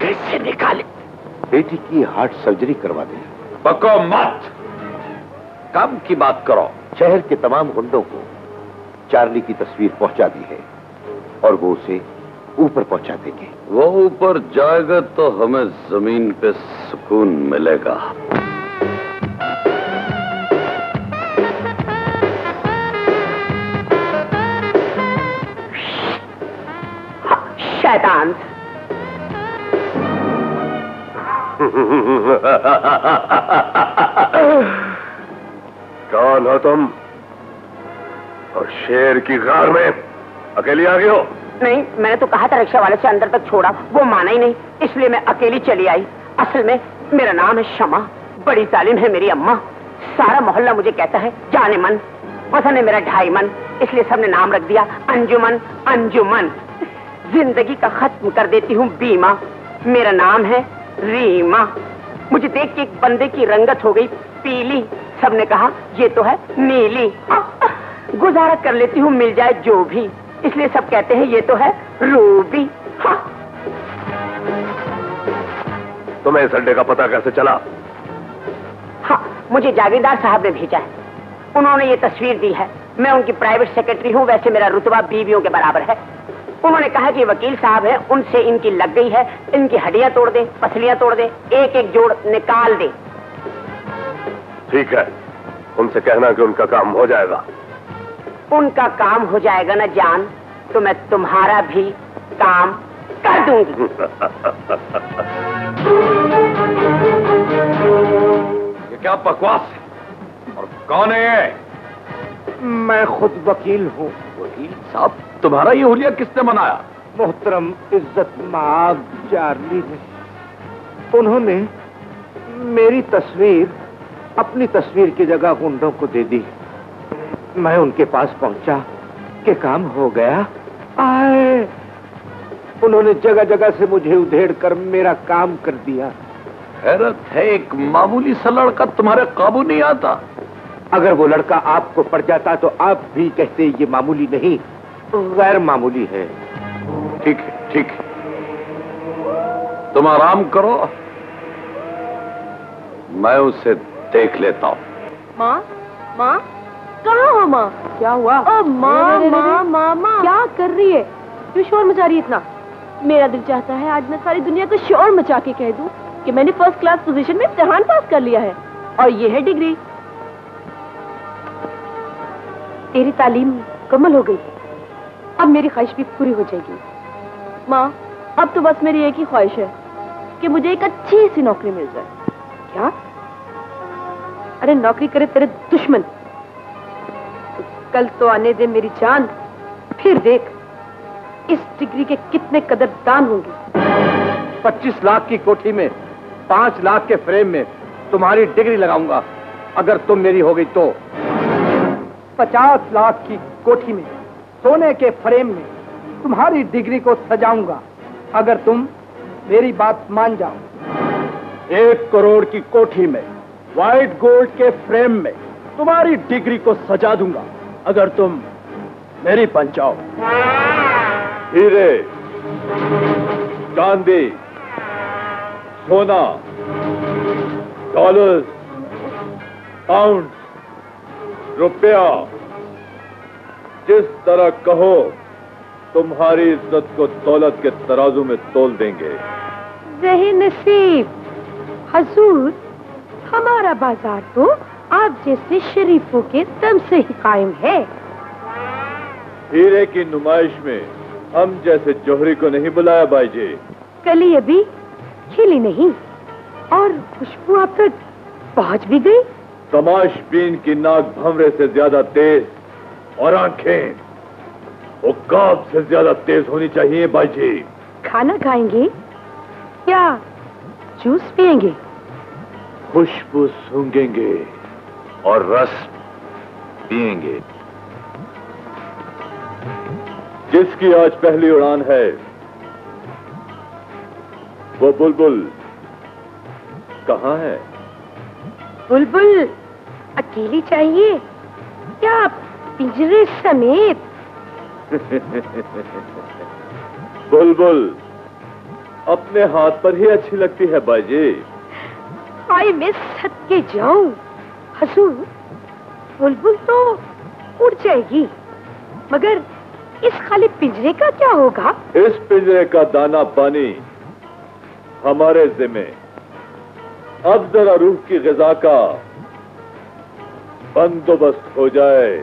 कैसे निकाले? बेटी की हार्ट सर्जरी करवा दे। पको मत। कम की बात करो। शहर के तमाम गुंडों को चार्ली की तस्वीर पहुँचा दी है और वो उसे ऊपर पहुँचा देंगे। वो ऊपर जाएगा तो हमें ज़मीन पे सुकून मिलेगा। शैतान। कौन हो तुम और शेर की गार में अकेली आ गए हो। नहीं, मैंने तो कहा था रिक्शा वाले से अंदर तक छोड़ा, वो माना ही नहीं, इसलिए मैं अकेली चली आई। असल में मेरा नाम है शमा, बड़ी तालीम है मेरी अम्मा। सारा मोहल्ला मुझे कहता है, जाने मन, वसन है मेरा ढाई मन, इसलिए सबने नाम रख दिया, अंजुमन अंजुमन। ज़िंदगी का खत्म कर देती हूँ बीमा, मेरा नाम है रीमा। मुझे देख के एक बंदे की रंगत हो गई पीली। सबने कहा ये तो है नीली। गुजारा कर लेती हूँ मिल जाए जो भी। इसलिए सब कहते हैं ये तो है रूबी। हाँ। तुम्हें इस अड्डे का पता कैसे चला? हाँ मुझे जागीरदार साहब ने भेजा है। उन्होंने ये तस्वीर दी है। मैं उनकी प्राइवेट सेक्रेटरी हूँ वैसे मेरा रुतबा बीवियों के बराबर है। उन्होंने कहा कि वकील साहब है उनसे इनकी लग गई है। इनकी हड्डियाँ तोड़ दे पसलियाँ तोड़ दे एक एक जोड़ निकाल दे। ठीक है। उनसे कहना कि उनका काम हो जाएगा। उनका काम हो जाएगा ना जान तो मैं तुम्हारा भी काम कर दूँगी। ये क्या बकवास है? और कौन है ये? मैं खुद वकील हूँ। वकील साहब तुम्हारा ये हुलिया किसने बनाया? मोहतरम इज़्ज़त माब चार्ली ने उन्होंने मेरी तस्वीर अपनी तस्वीर की जगह गुंडों को दे दी। मैं उनके पास पहुँचा कि काम हो गया। आए। उन्होंने जगह जगह से मुझे उधेड़ कर मेरा काम कर दिया। हैरत है एक मामूली सा लड़का तुम्हारे काबू नहीं आता। अगर वो लड़का आपको पड़ जाता तो आप भी कहते ये मामूली नहीं गैर मामूली है। ठीक है ठीक है। तुम आराम करो। मैं उसे देख लेता हूँ। माँ माँ कहाँ हो माँ? क्या हुआ? ओ माँ माँ माँ माँ। क्या कर रही है? क्यों शोर मचा रही है इतना। मेरा दिल चाहता है आज मैं सारी दुनिया को शोर मचा के कह दूँ कि मैंने फ़र्स्ट क्लास पोजीशन में इम्तिहान पास कर लिया है। और ये है डिग्री तेरी तालीम मुकम्मल हो गई। अब मेरी ख्वाहिश भी पूरी हो जाएगी। माँ अब तो बस मेरी एक ही ख्वाहिश है कि मुझे एक अच्छी सी नौकरी मिल जाए। क्या? अरे नौकरी करे तेरे दुश्मन। कल तो आने दे मेरी जान, फिर देख, इस डिग्री के कितने कदरदान होंगे। 25 लाख की कोठी में, पाँच लाख के फ्रेम में तुम्हारी डिग्री लगाऊँगा। अगर तुम मेरी हो गई तो। 50 लाख की कोठी में, सोने के फ्रेम में तुम्हारी डिग्री को सजाऊँगा। अगर तुम मेरी बात मान जाओ। एक करोड़ की कोठी में। व्हाइट गोल्ड के फ्रेम में तुम्हारी डिग्री को सजा दूँगा। अगर तुम मेरी बन जाओ। हीरे चांदी सोना डॉलर पाउंड रुपया जिस तरह कहो तुम्हारी इज़्ज़त को दौलत के तराजू में तोल देंगे। रहे नसीब हजूर हमारा बाज़ार तो आप जैसे शरीफों के दम से ही कायम है। हीरे की नुमाइश में हम जैसे जोहरी को नहीं बुलाया भाई जी कली अभी खिली नहीं और खुशबू आप तक पहुँच भी गई। तमाशबीन की नाक भंवरे से ज़्यादा तेज और आँखें उकाब से ज़्यादा तेज होनी चाहिए भाई जी खाना खाएँगे या जूस पिएँगे खुशबू सूंघेंगे और रस पिएँगे जिसकी आज पहली उड़ान है वो बुलबुल कहाँ है? बुलबुल अकेली चाहिए? क्या पिंजरे समेत? बुलबुल अपने हाथ पर ही अच्छी लगती है बाजी। हाय मैं सदके जाऊँ। हसूर बुलबुल तो उड़ जाएगी। मगर इस खाली पिंजरे का क्या होगा? इस पिंजरे का दाना पानी हमारे जिम्मे। अब जरा रूह की गजा का बंदोबस्त हो जाए।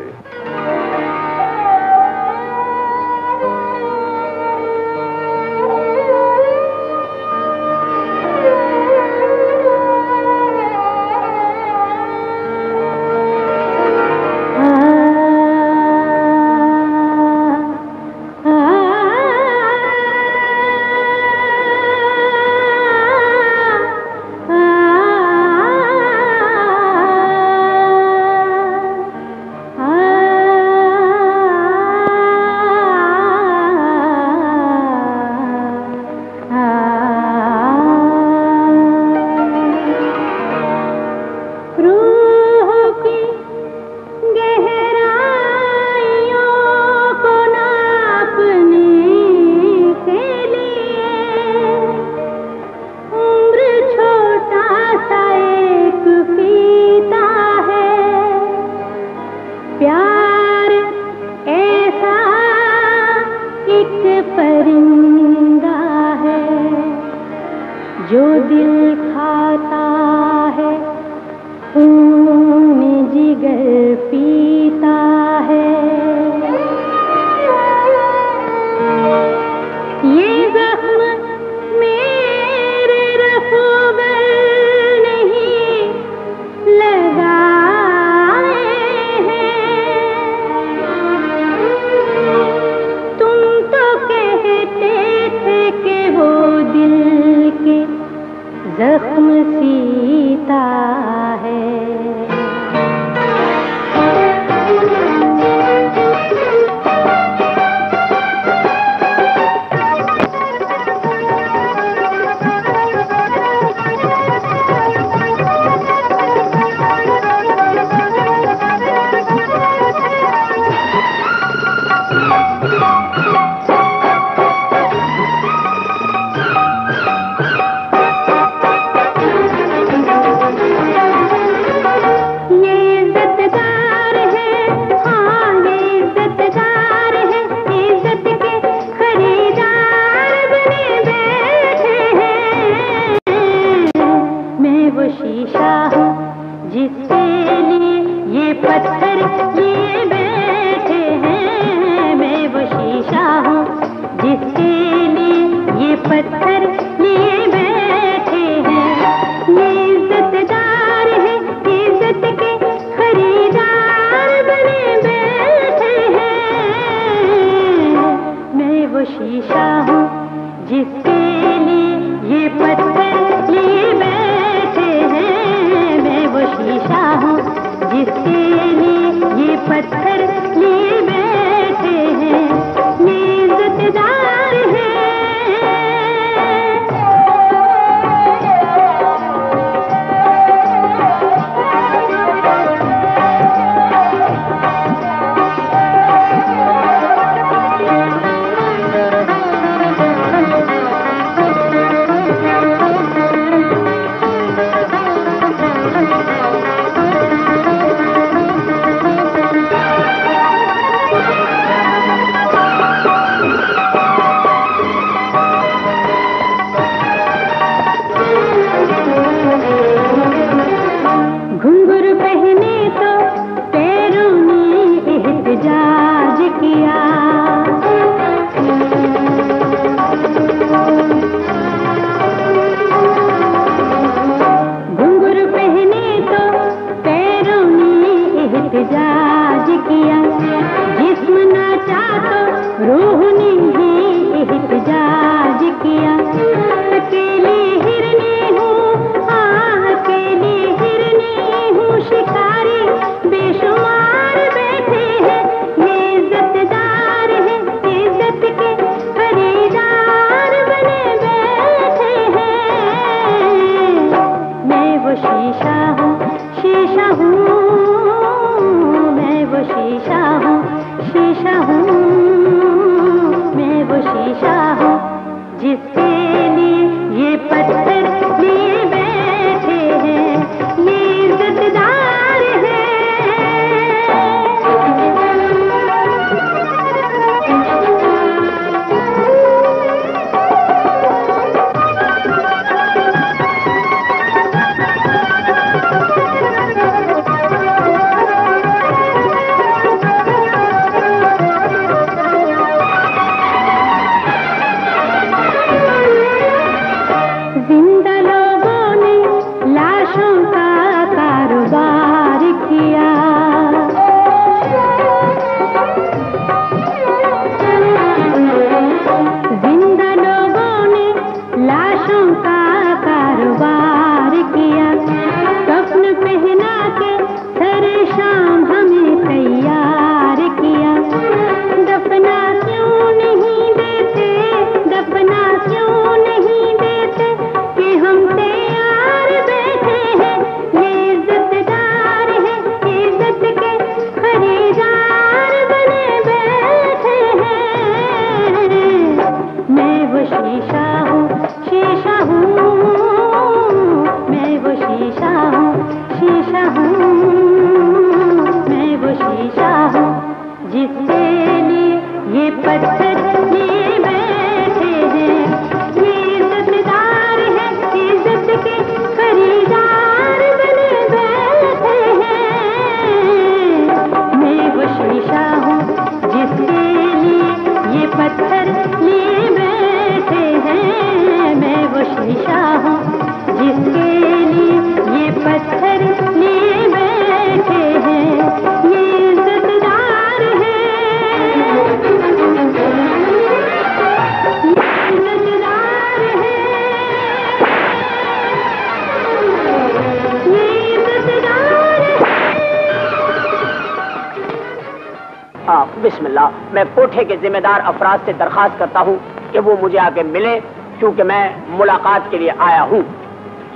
कोठे के जिम्मेदार अफराज से दरखास्त करता हूँ कि वो मुझे आके मिले क्योंकि मैं मुलाकात के लिए आया हूँ।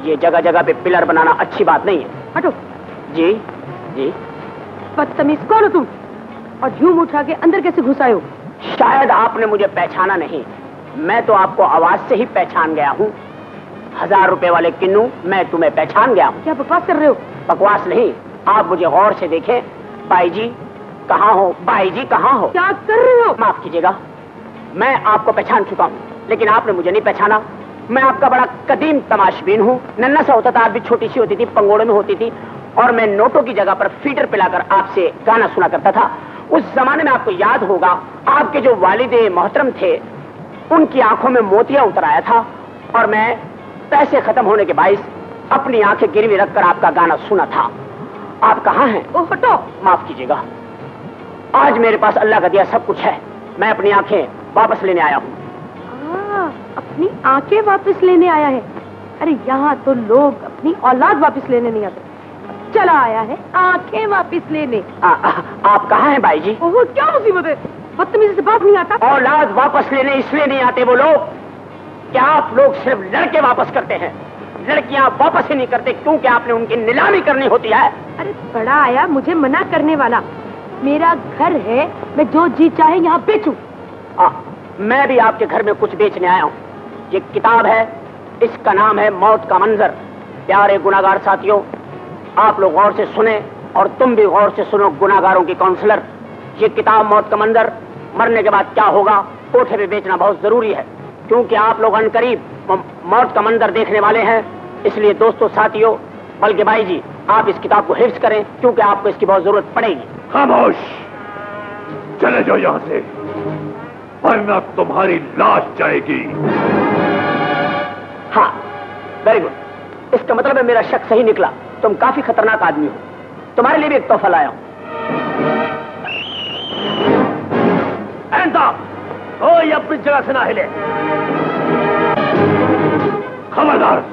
ये जगह जगह पे पिलर बनाना अच्छी बात नहीं है। हटो। जी जी। बदतमीज कौन हो तुम? और झूम उठा के अंदर कैसे घुस आए हो? शायद आपने मुझे पहचाना नहीं। मैं तो आपको आवाज़ से ही पहचान गया हूँ। हज़ार रुपए वाले किन्नू मैं तुम्हें पहचान गया हूँ। क्या बकवास कर रहे हो? बकवास नहीं आप मुझे गौर से देखें। भाई जी कहाँ हो? भाई जी कहाँ हो? क्या कर रहे हो? माफ़ कीजिएगा। मैं आपको पहचान चुका हूँ लेकिन आपने मुझे नहीं पहचाना। मैं आपका बड़ा कदीम तमाशबीन हूँ। नन्ना सा होता था आप भी छोटी सी होती थी पंगोड़े में होती थी और मैं नोटों की जगह पर फीडर पिलाकर आपसे गाना सुना करता था। उस जमाने में आपको याद होगा आपके जो वालिद मोहतरम थे उनकी आँखों में मोतिया उतर आया था और मैं पैसे खत्म होने के बाईस अपनी आँखें गिरवी रखकर आपका गाना सुना था। आप कहाँ हैं? ओ हटो। माफ़ कीजिएगा। आज मेरे पास अल्लाह का दिया सब कुछ है। मैं अपनी आँखें वापस लेने आया हूँ। हाँ, अपनी आँखें वापस लेने आया है। अरे यहाँ तो लोग अपनी औलाद वापस लेने नहीं आते। चला आया है आँखें वापस लेने। आ, आ, आप कहाँ हैं भाई जी ओहो क्या मुसीबत है? बदतमीजी से बात नहीं आता। औलाद वापस लेने इसलिए नहीं आते वो लोग क्या आप लोग सिर्फ़ लड़के वापस करते हैं। लड़कियाँ वापस ही नहीं करते क्योंकि आपने उनकी नीलामी करनी होती है। अरे बड़ा आया मुझे मना करने वाला। मेरा घर है, मैं जो जी चाहे यहाँ बेचू। मैं भी आपके घर में कुछ बेचने आया हूँ। ये किताब है, इसका नाम है मौत का मंजर। प्यारे गुनागार साथियों, आप लोग गौर से सुने और तुम भी गौर से सुनो गुनागारों की काउंसलर ये किताब मौत का मंजर, मरने के बाद क्या होगा, कोठे पे बेचना बहुत ज़रूरी है। क्योंकि आप लोग अनकरीब मौत का मंजर देखने वाले हैं। इसलिए दोस्तों, साथियों बल्कि भाई जी आप इस किताब को हिफ्ज करें क्योंकि आपको इसकी बहुत ज़रूरत पड़ेगी। खामोश! चले जाओ यहाँ से वरना तुम्हारी लाश जाएगी। हाँ वेरी गुड इसका मतलब है मेरा शक सही निकला। तुम काफ़ी खतरनाक आदमी हो। तुम्हारे लिए भी एक तोहफा लाया हूँ। कोई अपनी जगह से ना हिले। खबरदार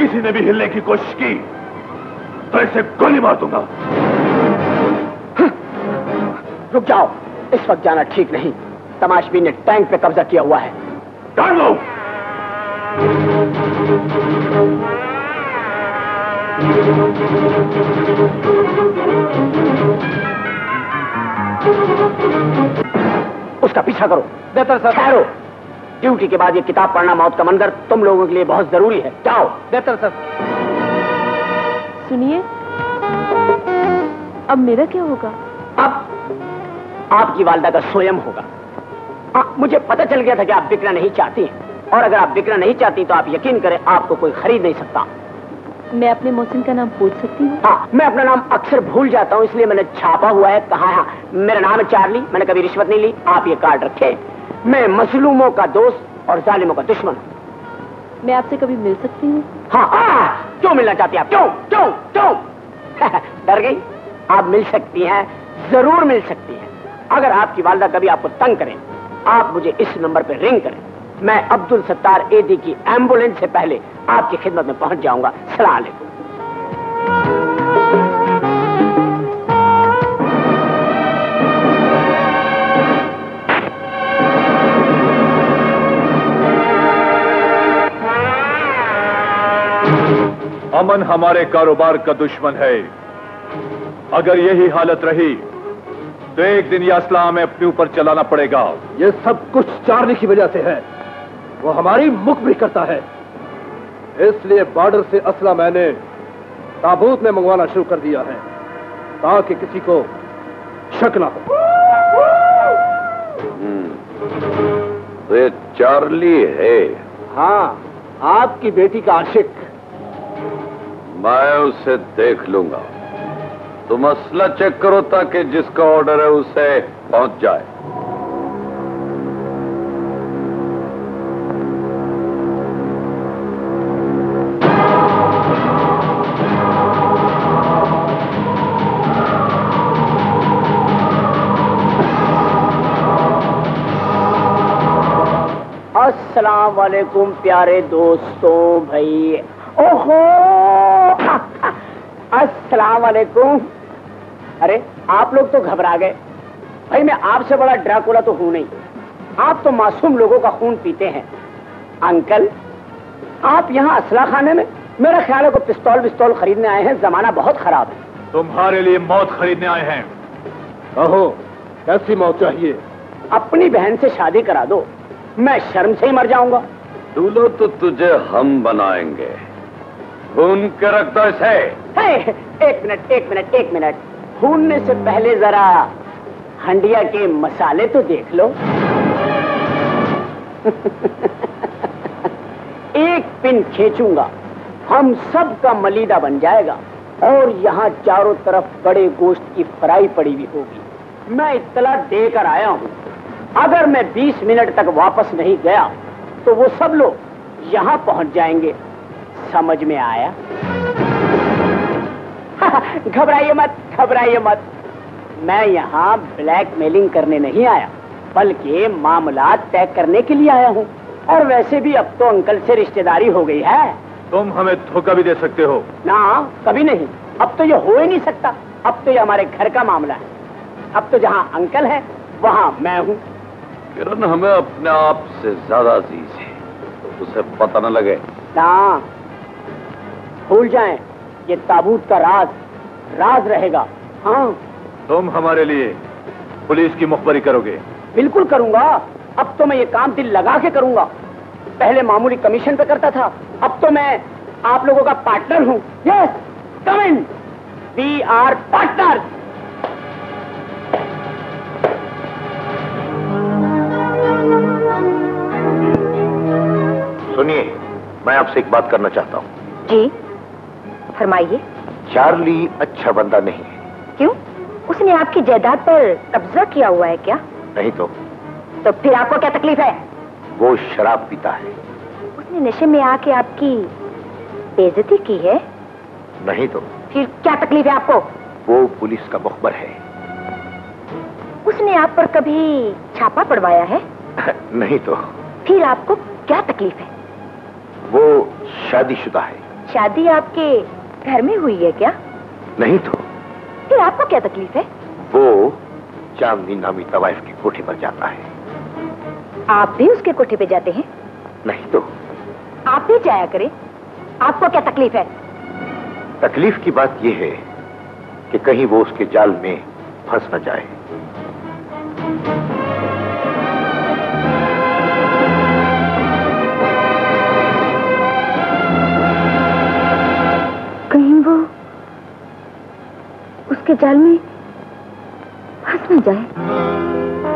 किसी ने भी हिलने की कोशिश की तो इसे गोली मार दूँगा। रुक जाओ। इस वक्त जाना ठीक नहीं। तमाशबी ने टैंक पे कब्जा किया हुआ है। टांग लो उसका पीछा करो। बेहतर सर। ठहरो। ड्यूटी के बाद ये किताब पढ़ना मौत का मंजर तुम लोगों के लिए बहुत ज़रूरी है। जाओ। बेहतर सर। सुनिए अब मेरा क्या होगा? अब आपकी वालदा का स्वयं होगा। आ, मुझे पता चल गया था कि आप बिकना नहीं चाहती हैं। और अगर आप बिकना नहीं चाहती तो आप यकीन करें आपको कोई खरीद नहीं सकता। मैं अपने मोहसिन का नाम पूछ सकती हूँ? हाँ मैं अपना नाम अक्सर भूल जाता हूँ इसलिए मैंने छापा हुआ है। कहा है मेरा नाम है चार्ली मैंने कभी रिश्वत नहीं ली। आप ये कार्ड रखे। मैं मसलूमों का दोस्त और जालिमों का दुश्मन हूँ। मैं आपसे कभी मिल सकती हूँ? हाँ हाँ क्यों मिलना चाहती हैं आप? क्यों क्यों क्यों? डर गई? आप मिल सकती हैं ज़रूर मिल सकती हैं। अगर आपकी वालदा कभी आपको तंग करें आप मुझे इस नंबर पर रिंग करें। मैं अब्दुल सत्तार एदी की एंबुलेंस से पहले आपकी खिदमत में पहुँच जाऊँगा। सलाम अमन हमारे कारोबार का दुश्मन है। अगर यही हालत रही तो एक दिन यह असला हमें अपने ऊपर चलाना पड़ेगा। ये सब कुछ चार्ली की वजह से है। वो हमारी मुख भी करता है। इसलिए बॉर्डर से असला मैंने ताबूत में मंगवाना शुरू कर दिया है ताकि किसी को शक ना हो। तो ये चार्ली है। हाँ आपकी बेटी का आशिक। मैं उसे देख लूँगा। तुम असला चेक करो ताकि जिसका ऑर्डर है उसे पहुँच जाए। अस्सलाम वालेकुम प्यारे दोस्तों, भाई। ओहो! अस्सलाम वालेकुम। अरे आप लोग तो घबरा गए। भाई मैं आपसे बड़ा ड्राकुला तो हूँ नहीं। आप तो मासूम लोगों का खून पीते हैं। अंकल आप यहाँ असला खाने में मेरा ख्याल है को पिस्तौल विस्तौल खरीदने आए हैं। जमाना बहुत खराब है। तुम्हारे लिए मौत खरीदने आए हैं। कहो कैसी मौत चाहिए? अपनी बहन से शादी करा दो। मैं शर्म से ही मर जाऊँगा। दूल्हो तो तुझे हम बनाएँगे। खून के रख दो इसे एक मिनट एक मिनट एक मिनट। भूनने से पहले जरा हंडिया के मसाले तो देख लो। एक पिन खींचूँगा, हम सब का मलीदा बन जाएगा और यहाँ चारों तरफ़ बड़े गोश्त की फ्राई पड़ी हुई होगी। मैं इतला देकर आया हूँ। अगर मैं 20 मिनट तक वापस नहीं गया तो वो सब लोग यहाँ पहुँच जाएँगे। समझ में आया? घबराइए मत घबराइए मत। मैं यहाँ ब्लैकमेलिंग करने नहीं आया बल्कि मामला तय करने के लिए आया हूँ। और वैसे भी अब तो अंकल से रिश्तेदारी हो गई है। तुम हमें धोखा भी दे सकते हो। ना कभी नहीं। अब तो ये हो ही नहीं सकता। अब तो ये हमारे घर का मामला है। अब तो जहाँ अंकल है वहाँ मैं हूँ। किरण हमें अपने आप से ज़्यादा अज़ीज़ है। तो उसे पता न लगे। ना भूल जाएँ। ये ताबूत का राज राज रहेगा। हाँ। तुम हमारे लिए पुलिस की मुखबरी करोगे। बिल्कुल करूँगा। अब तो मैं ये काम दिल लगा के करूँगा। पहले मामूली कमीशन पे करता था। अब तो मैं आप लोगों का पार्टनर हूँ। Yes come in we are partner सुनिए मैं आपसे एक बात करना चाहता हूँ। जी। फरमाइए। चार्ली अच्छा बंदा नहीं। है क्यों? उसने आपकी जायदाद पर कब्जा किया हुआ है क्या? नहीं तो। तो फिर आपको क्या तकलीफ़ है? वो शराब पीता है। उसने नशे में आके आपकी बेजती की है? नहीं तो। फिर क्या तकलीफ़ है आपको? वो पुलिस का मुखबर है। उसने आप पर कभी छापा पड़वाया है? नहीं तो। फिर आपको क्या तकलीफ़ है? वो शादीशुदा है। शादी आपके घर में हुई है क्या? नहीं तो। फिर आपको क्या तकलीफ़ है? वो चांदनी नामी तवाइफ की कोठी पर जाता है। आप भी उसके कोठे पे जाते हैं? नहीं तो। आप भी जाया करें। आपको क्या तकलीफ़ है? तकलीफ़ की बात यह है कि कहीं वो उसके जाल में फंस न जाए। उसके जाल में फंस न जाए।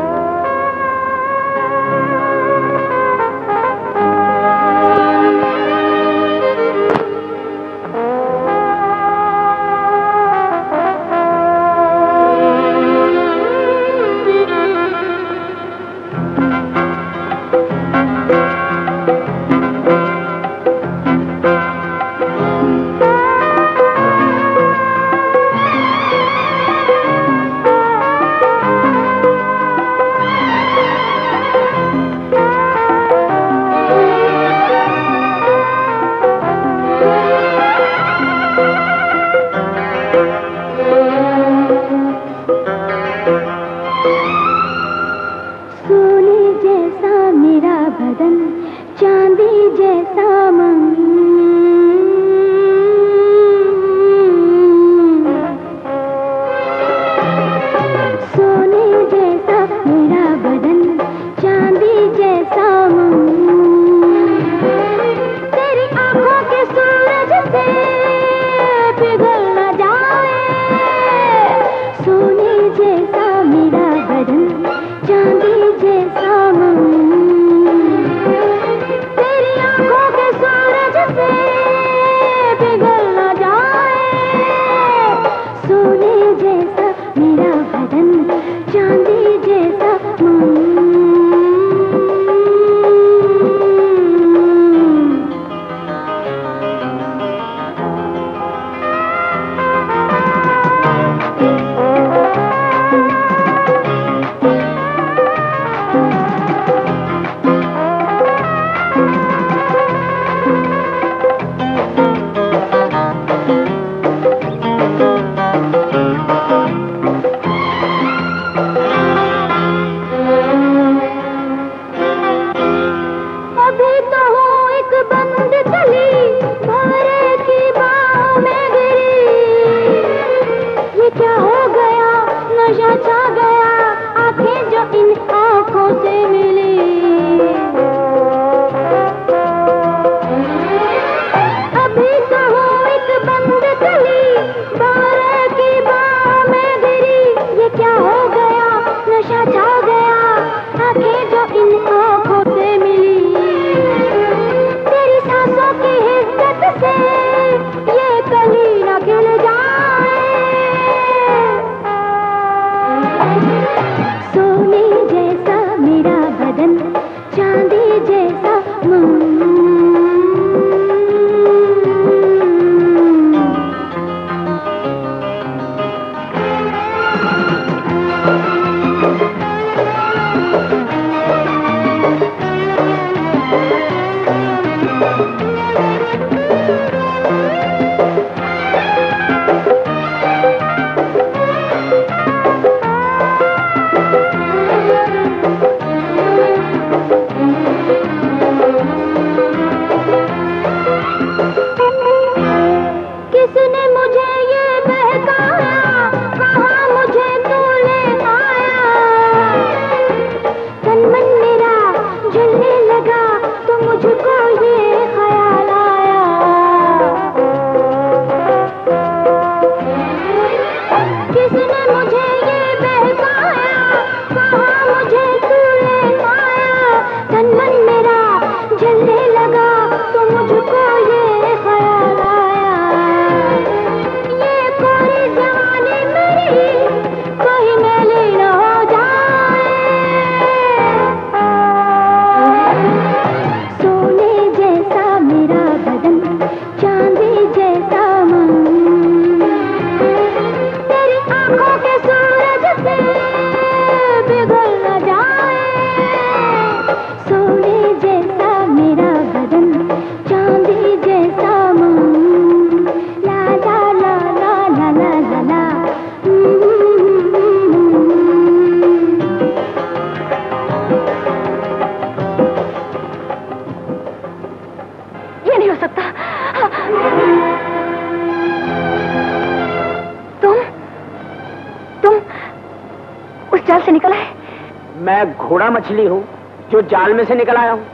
मछली हूँ जो जाल में से निकल आया हूँ।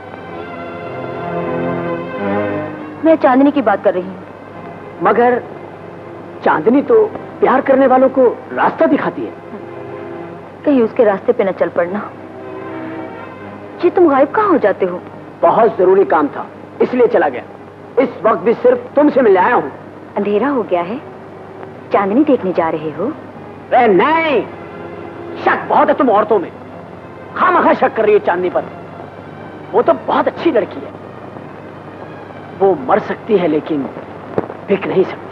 मैं चांदनी की बात कर रही हूँ। मगर चांदनी तो प्यार करने वालों को रास्ता दिखाती है। कहीं उसके रास्ते पे न चल पड़ना। जी तुम गायब कहाँ हो जाते हो? बहुत ज़रूरी काम था इसलिए चला गया। इस वक्त भी सिर्फ़ तुमसे मिलने आया हूँ। अंधेरा हो गया है। चांदनी देखने जा रहे हो। नहीं! शक बहुत है तुम औरतों में। खामखा शक कर रही है चांदनी पर? वो तो बहुत अच्छी लड़की है। वो मर सकती है, लेकिन बिक नहीं सकती।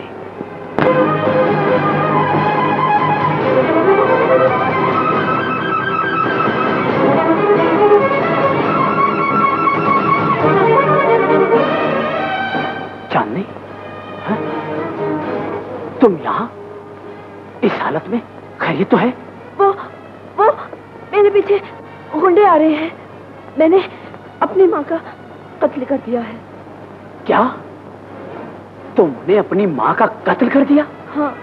तुमने अपनी माँ का कत्ल कर दिया। हाँ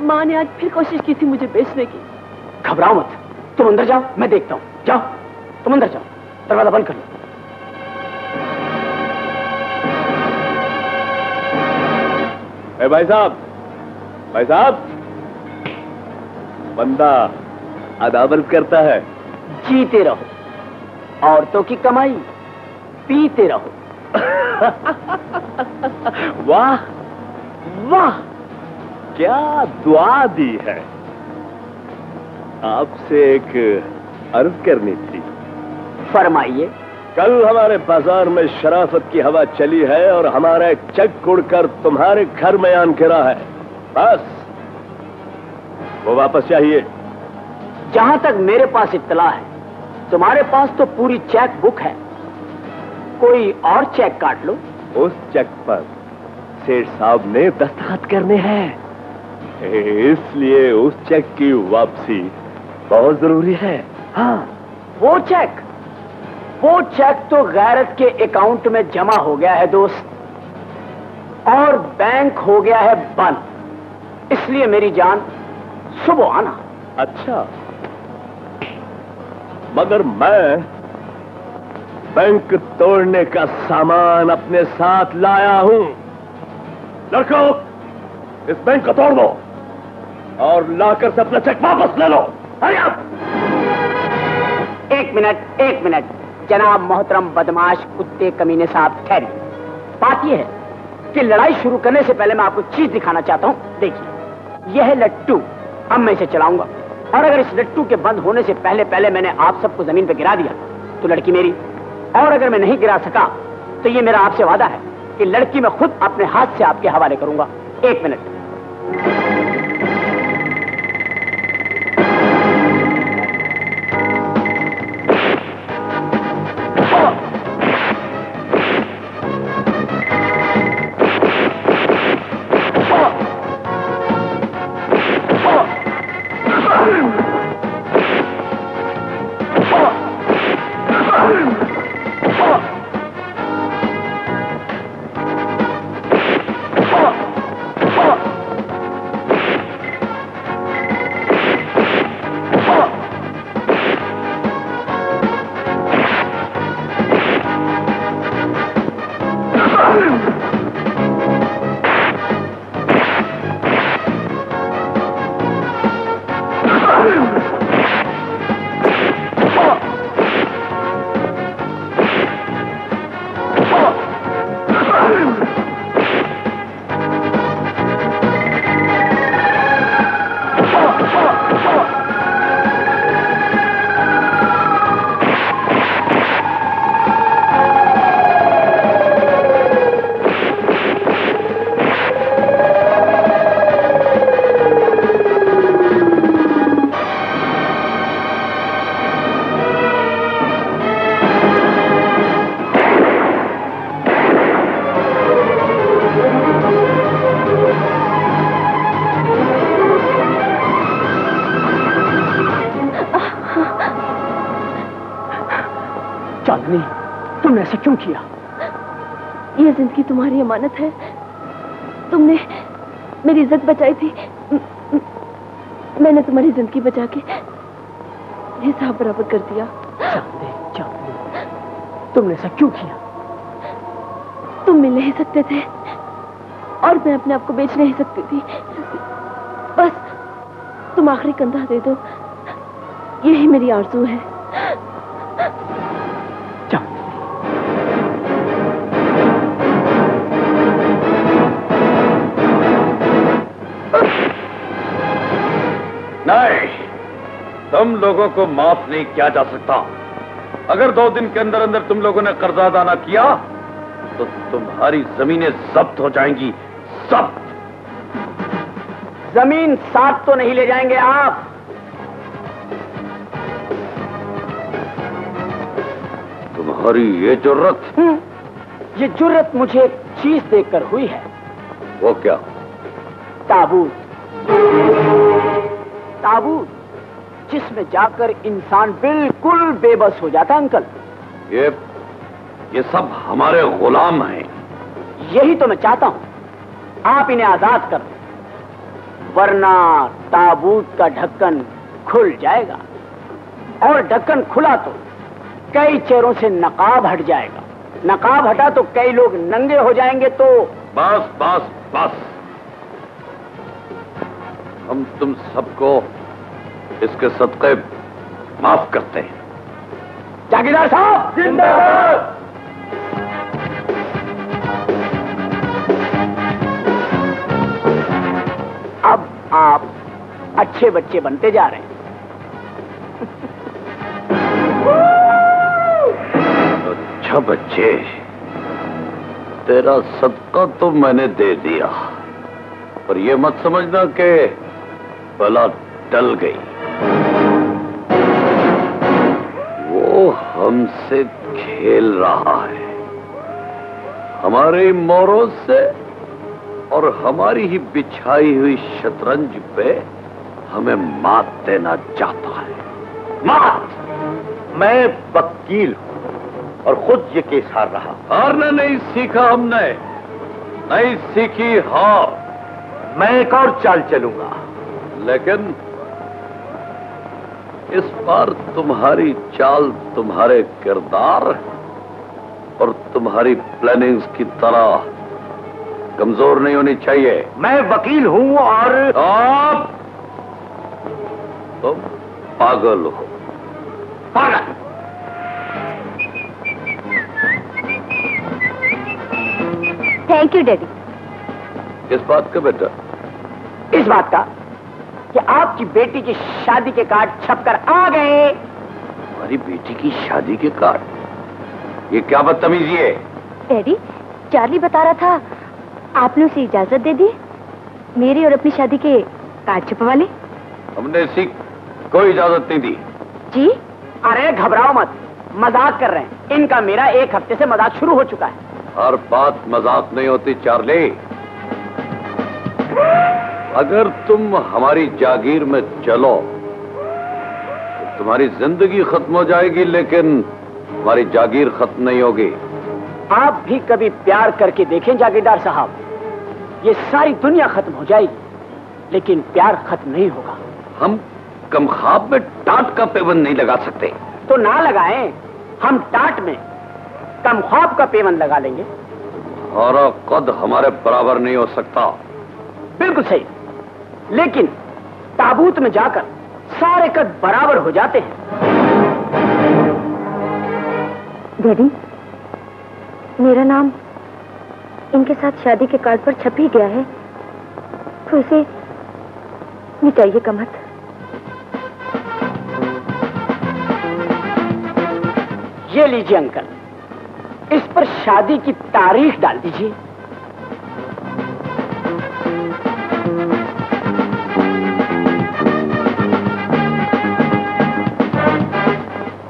माँ ने आज फिर कोशिश की थी मुझे बेचने की। घबराओ मत। तुम अंदर जाओ मैं देखता हूँ। जाओ तुम अंदर जाओ। दरवाज़ा बंद कर लो। ए भाई साहब भाई साहब बंदा अदावत करता है। जीते रहो। औरतों की कमाई पीते रहो। वाह वाह क्या दुआ दी है। आपसे एक अर्ज़ करनी थी। फरमाइए। कल हमारे बाज़ार में शराफत की हवा चली है और हमारा एक चक उड़कर तुम्हारे घर में आन गिरा है। बस वो वापस चाहिए जहाँ तक मेरे पास इतला है तुम्हारे पास तो पूरी चेक बुक है। कोई और चेक काट लो। उस चेक पर सेठ साहब ने दस्तखत करने हैं। इसलिए उस चेक की वापसी बहुत ज़रूरी है। हाँ वो चेक। वो चेक तो गैरत के अकाउंट में जमा हो गया है दोस्त। और बैंक हो गया है बंद। इसलिए मेरी जान सुबह आना। अच्छा। मगर मैं बैंक तोड़ने का सामान अपने साथ लाया हूँ। लड़कों, इस बैंक को तोड़ दो और लाकर से अपना चेक वापस ले लो। आप एक मिनट एक मिनट। जनाब मोहतरम बदमाश, कुत्ते, कमीने साहब, ठहरिए। बात यह है कि लड़ाई शुरू करने से पहले मैं आपको चीज़ दिखाना चाहता हूँ। देखिए, यह है लट्टू। अब मैं इसे चलाऊँगा। और अगर इस लट्टू के बंद होने से पहले पहले मैंने आप सबको ज़मीन पर गिरा दिया तो लड़की मेरी और अगर मैं नहीं गिरा सका तो ये मेरा आपसे वादा है कि लड़की मैं खुद अपने हाथ से आपके हवाले करूँगा। एक मिनट। अमानत है? तुमने मेरी इज़्ज़त बचाई थी। मैंने तुम्हारी ज़िंदगी बचा के हिसाब बराबर कर दिया। चांदे चांदे। तुमने ऐसा क्यों किया? तुम मिल नहीं सकते थे और मैं अपने आप को बेच नहीं सकती थी। बस तुम आखिरी कंधा दे दो। यही मेरी आरज़ू है। तुम लोगों को माफ़ नहीं किया जा सकता। अगर दो दिन के अंदर अंदर तुम लोगों ने कर्जा अदा ना किया तो तुम्हारी जमीनें जब्त हो जाएँगी। जब्त! ज़मीन साथ तो नहीं ले जाएँगे आप। तुम्हारी ये ज़रूरत। ये ज़रूरत मुझे एक चीज़ देखकर हुई है। वो क्या? ताबूत। ताबूत? जिसमें जाकर इंसान बिल्कुल बेबस हो जाता अंकल। ये ये सब हमारे गुलाम हैं। यही तो मैं चाहता हूँ। आप इन्हें आज़ाद कर दें वरना ताबूत का ढक्कन खुल जाएगा। और ढक्कन खुला तो कई चेहरों से नकाब हट जाएगा। नकाब हटा तो कई लोग नंगे हो जाएँगे तो बस बस बस। हम तुम सबको इसके सदक़े माफ़ करते हैं। जागीरदार साहब! जिंदाबाद! अब आप अच्छे बच्चे बनते जा रहे हैं। अच्छा बच्चे तेरा सदका तो मैंने दे दिया। पर ये मत समझना कि बला टल गई। वो हमसे खेल रहा है। हमारे मोरों से और हमारी ही बिछाई हुई शतरंज पे हमें मात देना चाहता है। मात! मैं वकील हूँ और खुद ये केस हार रहा हारना नहीं सीखा हमने। नहीं सीखी हार मैं एक और चाल चलूँगा। लेकिन इस बार तुम्हारी चाल तुम्हारे किरदार और तुम्हारी प्लानिंग्स की तरह कमज़ोर नहीं होनी चाहिए। मैं वकील हूँ और आप तुम पागल हो। पागल। थैंक यू डैडी किस बात का बेटा। इस बात का। कि आपकी बेटी की शादी के कार्ड छपकर आ गए। हमारी बेटी की शादी के कार्ड? ये क्या बदतमीजी है? डैडी चार्ली बता रहा था आपने उसे इजाज़त दे दी? मेरी और अपनी शादी के कार्ड छपवा ले? हमने इसी कोई इजाज़त नहीं दी। जी? अरे घबराओ मत। मज़ाक कर रहे हैं। इनका मेरा एक हफ़्ते से मज़ाक शुरू हो चुका है। हर बात मज़ाक नहीं होती चार्ली। अगर तुम हमारी जागीर में चलो तो तुम्हारी ज़िंदगी खत्म हो जाएगी लेकिन हमारी जागीर खत्म नहीं होगी। आप भी कभी प्यार करके देखें जागीरदार साहब। ये सारी दुनिया खत्म हो जाएगी लेकिन प्यार खत्म नहीं होगा। हम कमखाब में टाट का पेबंद नहीं लगा सकते। तो ना लगाएँ हम टाट में कम ख्वाब का पेवन लगा लेंगे। हमारा कद हमारे बराबर नहीं हो सकता। बिल्कुल सही। लेकिन ताबूत में जाकर सारे कद बराबर हो जाते हैं। डैडी मेरा नाम इनके साथ शादी के कार्ड पर छप ही गया है। तो इसे मिटाइए कमत ये लीजिए अंकल इस पर शादी की तारीख डाल दीजिए।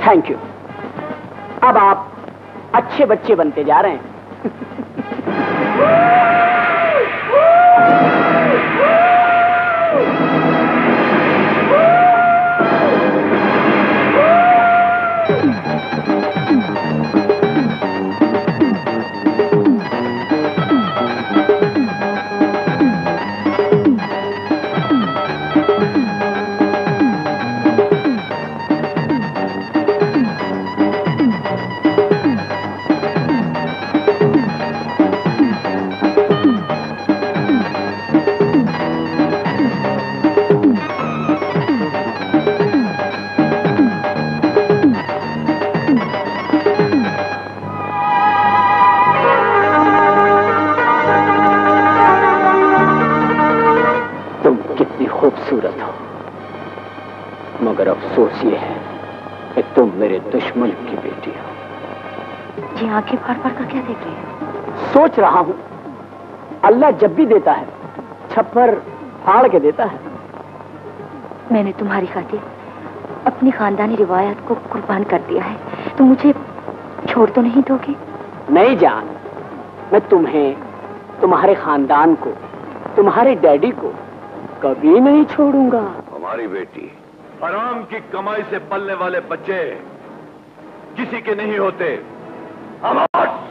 थैंक यू अब आप अच्छे बच्चे बनते जा रहे हैं। सोच रहा हूँ। अल्लाह जब भी देता है छप्पर फाड़ के देता है। मैंने तुम्हारी खातिर अपनी खानदानी रिवायत को कुर्बान कर दिया है। तो मुझे छोड़ तो नहीं दोगे? नहीं जान मैं तुम्हें तुम्हारे खानदान को तुम्हारे डैडी को कभी नहीं छोड़ूँगा। हमारी बेटी हराम की कमाई से पलने वाले बच्चे किसी के नहीं होते। आवाज़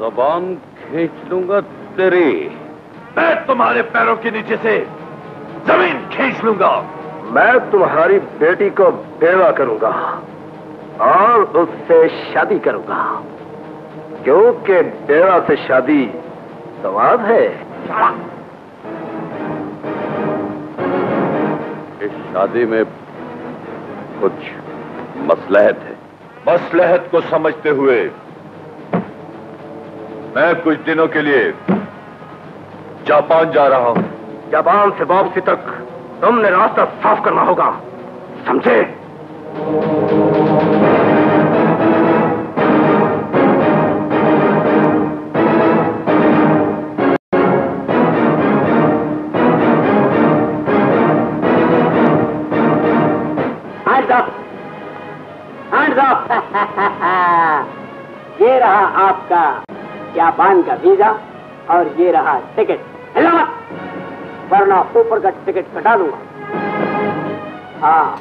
जबान खींच लूँगा तेरी। मैं तुम्हारे पैरों के नीचे से ज़मीन खींच लूँगा। मैं तुम्हारी बेटी को बेवा करूँगा और उससे शादी करूँगा। क्योंकि बेवा से शादी सवाल है। इस शादी में कुछ मसलहत है। मसलहत को समझते हुए मैं कुछ दिनों के लिए जापान जा रहा हूँ। जापान से वापसी तक तुमने रास्ता साफ़ करना होगा, समझे? ये रहा आपका जापान का वीज़ा और ये रहा टिकट। वरना ऊपर का टिकट कटा दूँगा। हाँ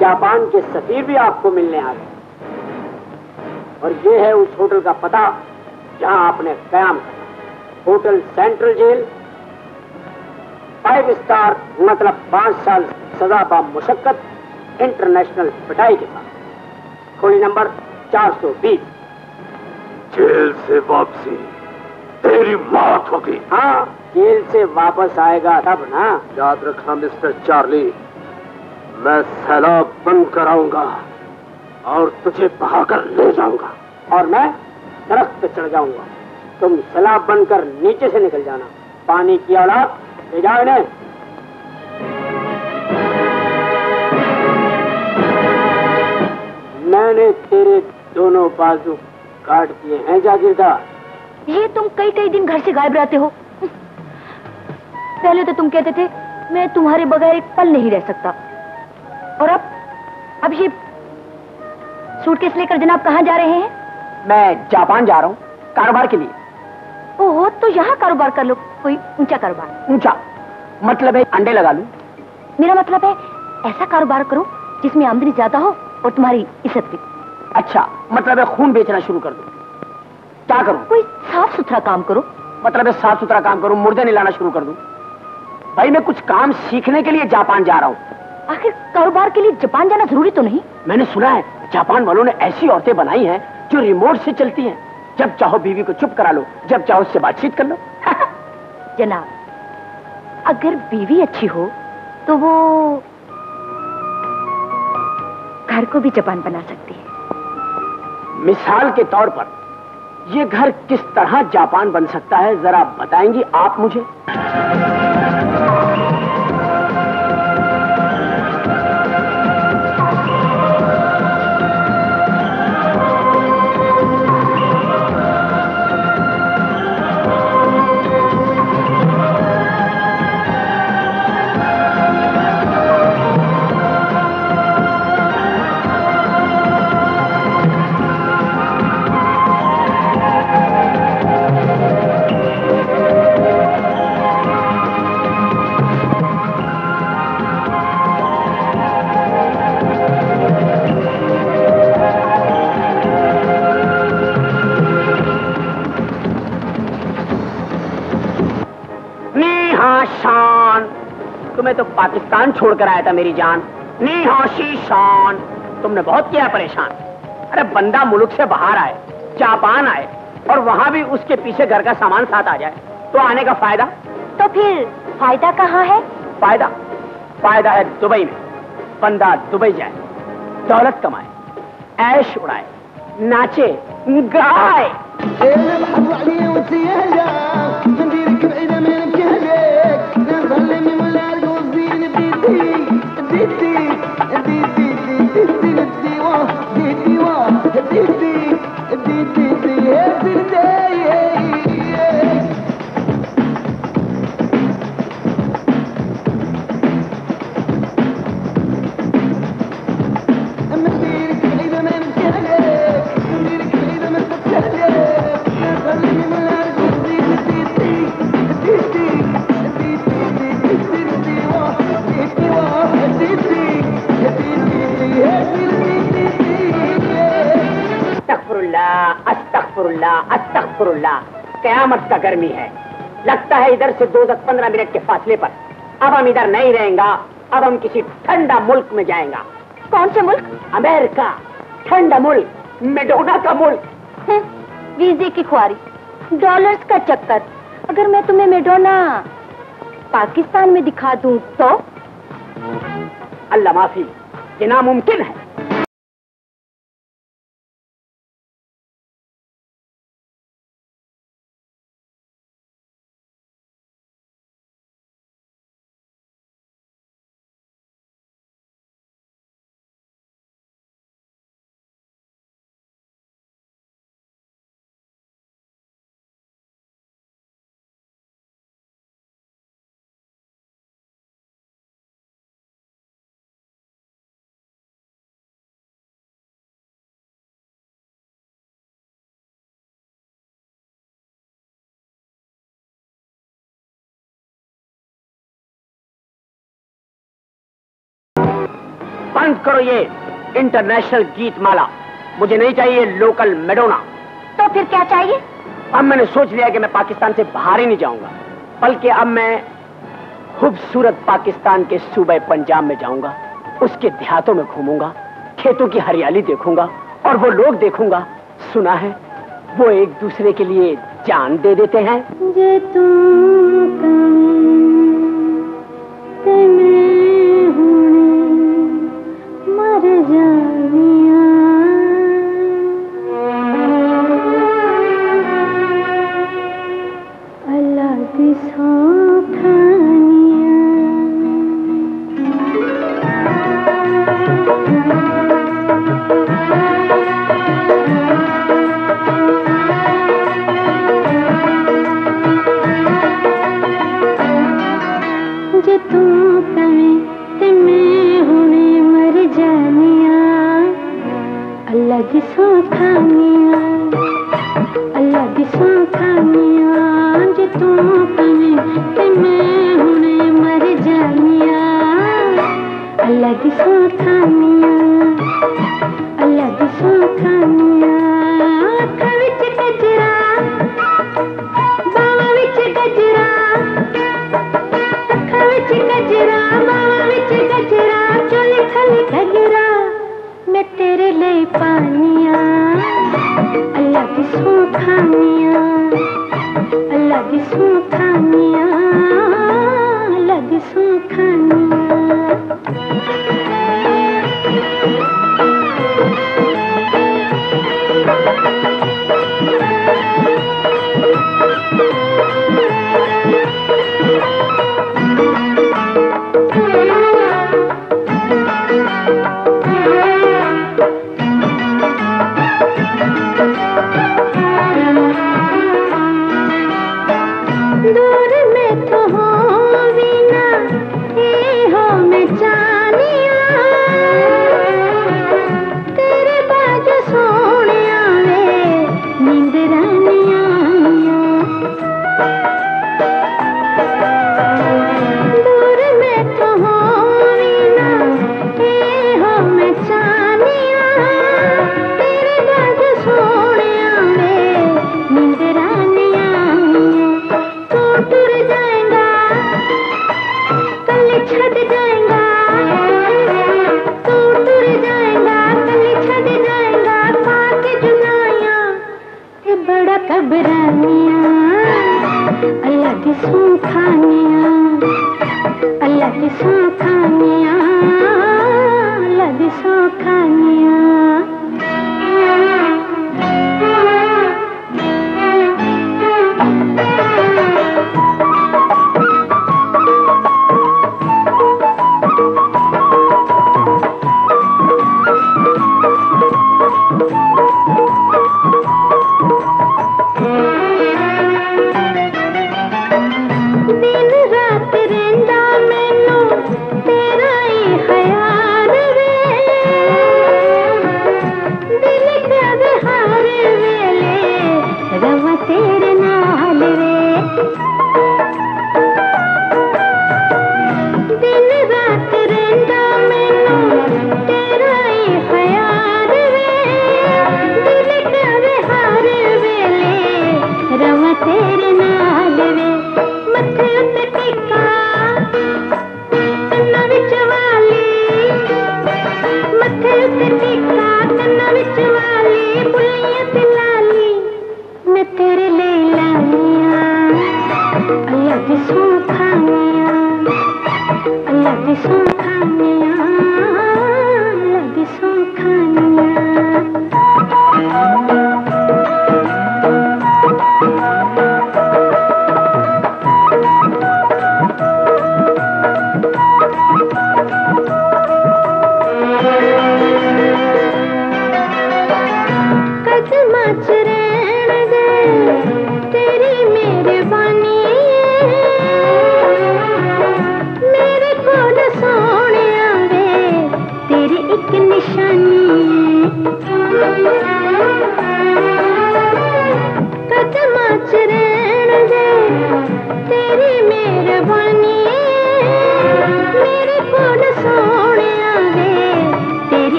जापान के सफीर भी आपको मिलने आ गए। और ये है उस होटल का पता जहाँ आपने कयाम hotel central jail, five star मतलब पाँच साल सजा बा मुशक्कत, इंटरनेशनल पिटाई के साथ खोली नंबर 420 जेल से वापसी। तेरी मौत होगी। हाँ जेल से वापस आएगा तब ना। याद रखना मिस्टर चार्ली मैं सैलाब बंद कराऊँगा और तुझे बहाकर ले जाऊँगा। और मैं दरख्त पे चढ़ जाऊँगा। तुम सैलाब बनकर नीचे से निकल जाना। पानी की औलाद ले जाओ इन्हें। मैंने तेरे दोनों बाजू काट दिए हैं जागीरदार। ये तुम कई कई दिन घर से गायब रहते हो। पहले तो तुम कहते थे मैं तुम्हारे बगैर एक पल नहीं रह सकता। और अब अब ये सूटकेस लेकर जनाब कहाँ जा रहे हैं? मैं जापान जा रहा हूँ कारोबार के लिए। ओहो तो यहाँ कारोबार कर लो कोई ऊँचा कारोबार। ऊँचा मतलब है अंडे लगा लूँ। मेरा मतलब है ऐसा कारोबार करो जिसमें आमदनी ज़्यादा हो और तुम्हारी इज़्ज़त भी। अच्छा मतलब है खून बेचना शुरू कर दूँ। क्या करूँ? कोई साफ़ सुथरा काम करो। मतलब है साफ़ सुथरा काम करूँ मुर्दे निलाना शुरू कर दूँ। भाई मैं कुछ काम सीखने के लिए जापान जा रहा हूँ। आखिर कारोबार के लिए जापान जाना ज़रूरी तो नहीं? मैंने सुना है जापान वालों ने ऐसी औरतें बनाई हैं जो रिमोट से चलती हैं। जब चाहो बीवी को चुप करा लो जब चाहो उससे बातचीत कर लो। जनाब अगर बीवी अच्छी हो तो वो घर को भी जापान बना सकती है। मिसाल के तौर पर, ये घर किस तरह जापान बन सकता है, जरा बताएँगी आप मुझे? पाकिस्तान छोड़कर आया था मेरी जान। नी हाँ शान। तुमने बहुत किया परेशान। अरे बंदा मुल्क से बाहर आए जापान आए और वहाँ भी उसके पीछे घर का सामान साथ आ जाए। तो आने का फ़ायदा? तो फिर फ़ायदा कहाँ है? फ़ायदा? फ़ायदा है दुबई में। बंदा दुबई जाए दौलत कमाए ऐश उड़ाए नाचे गाए। कयामत का गर्मी है। लगता है इधर से दो दस पंद्रह मिनट के फासले पर। अब हम इधर नहीं रहेंगे अब हम किसी ठंडा मुल्क में जाएँगे। कौन सा मुल्क? अमेरिका ठंडा मुल्क मेडोना का मुल्क। हम्म, वीजे की खुआरी डॉलर्स का चक्कर। अगर मैं तुम्हें मेडोना पाकिस्तान में दिखा दूँ तो? अल्लाह माफ़ी ये नामुमकिन है। बंद करो ये इंटरनेशनल गीत माला मुझे नहीं चाहिए लोकल मेडोना। तो फिर क्या चाहिए? अब मैंने सोच लिया कि मैं पाकिस्तान से बाहर ही नहीं जाऊँगा बल्कि अब मैं खूबसूरत पाकिस्तान के सूबे पंजाब में जाऊँगा उसके देहातों में घूमूँगा खेतों की हरियाली देखूँगा और वो लोग देखूँगा। सुना है वो एक दूसरे के लिए जान दे देते हैं। जे तू ते मर जानिया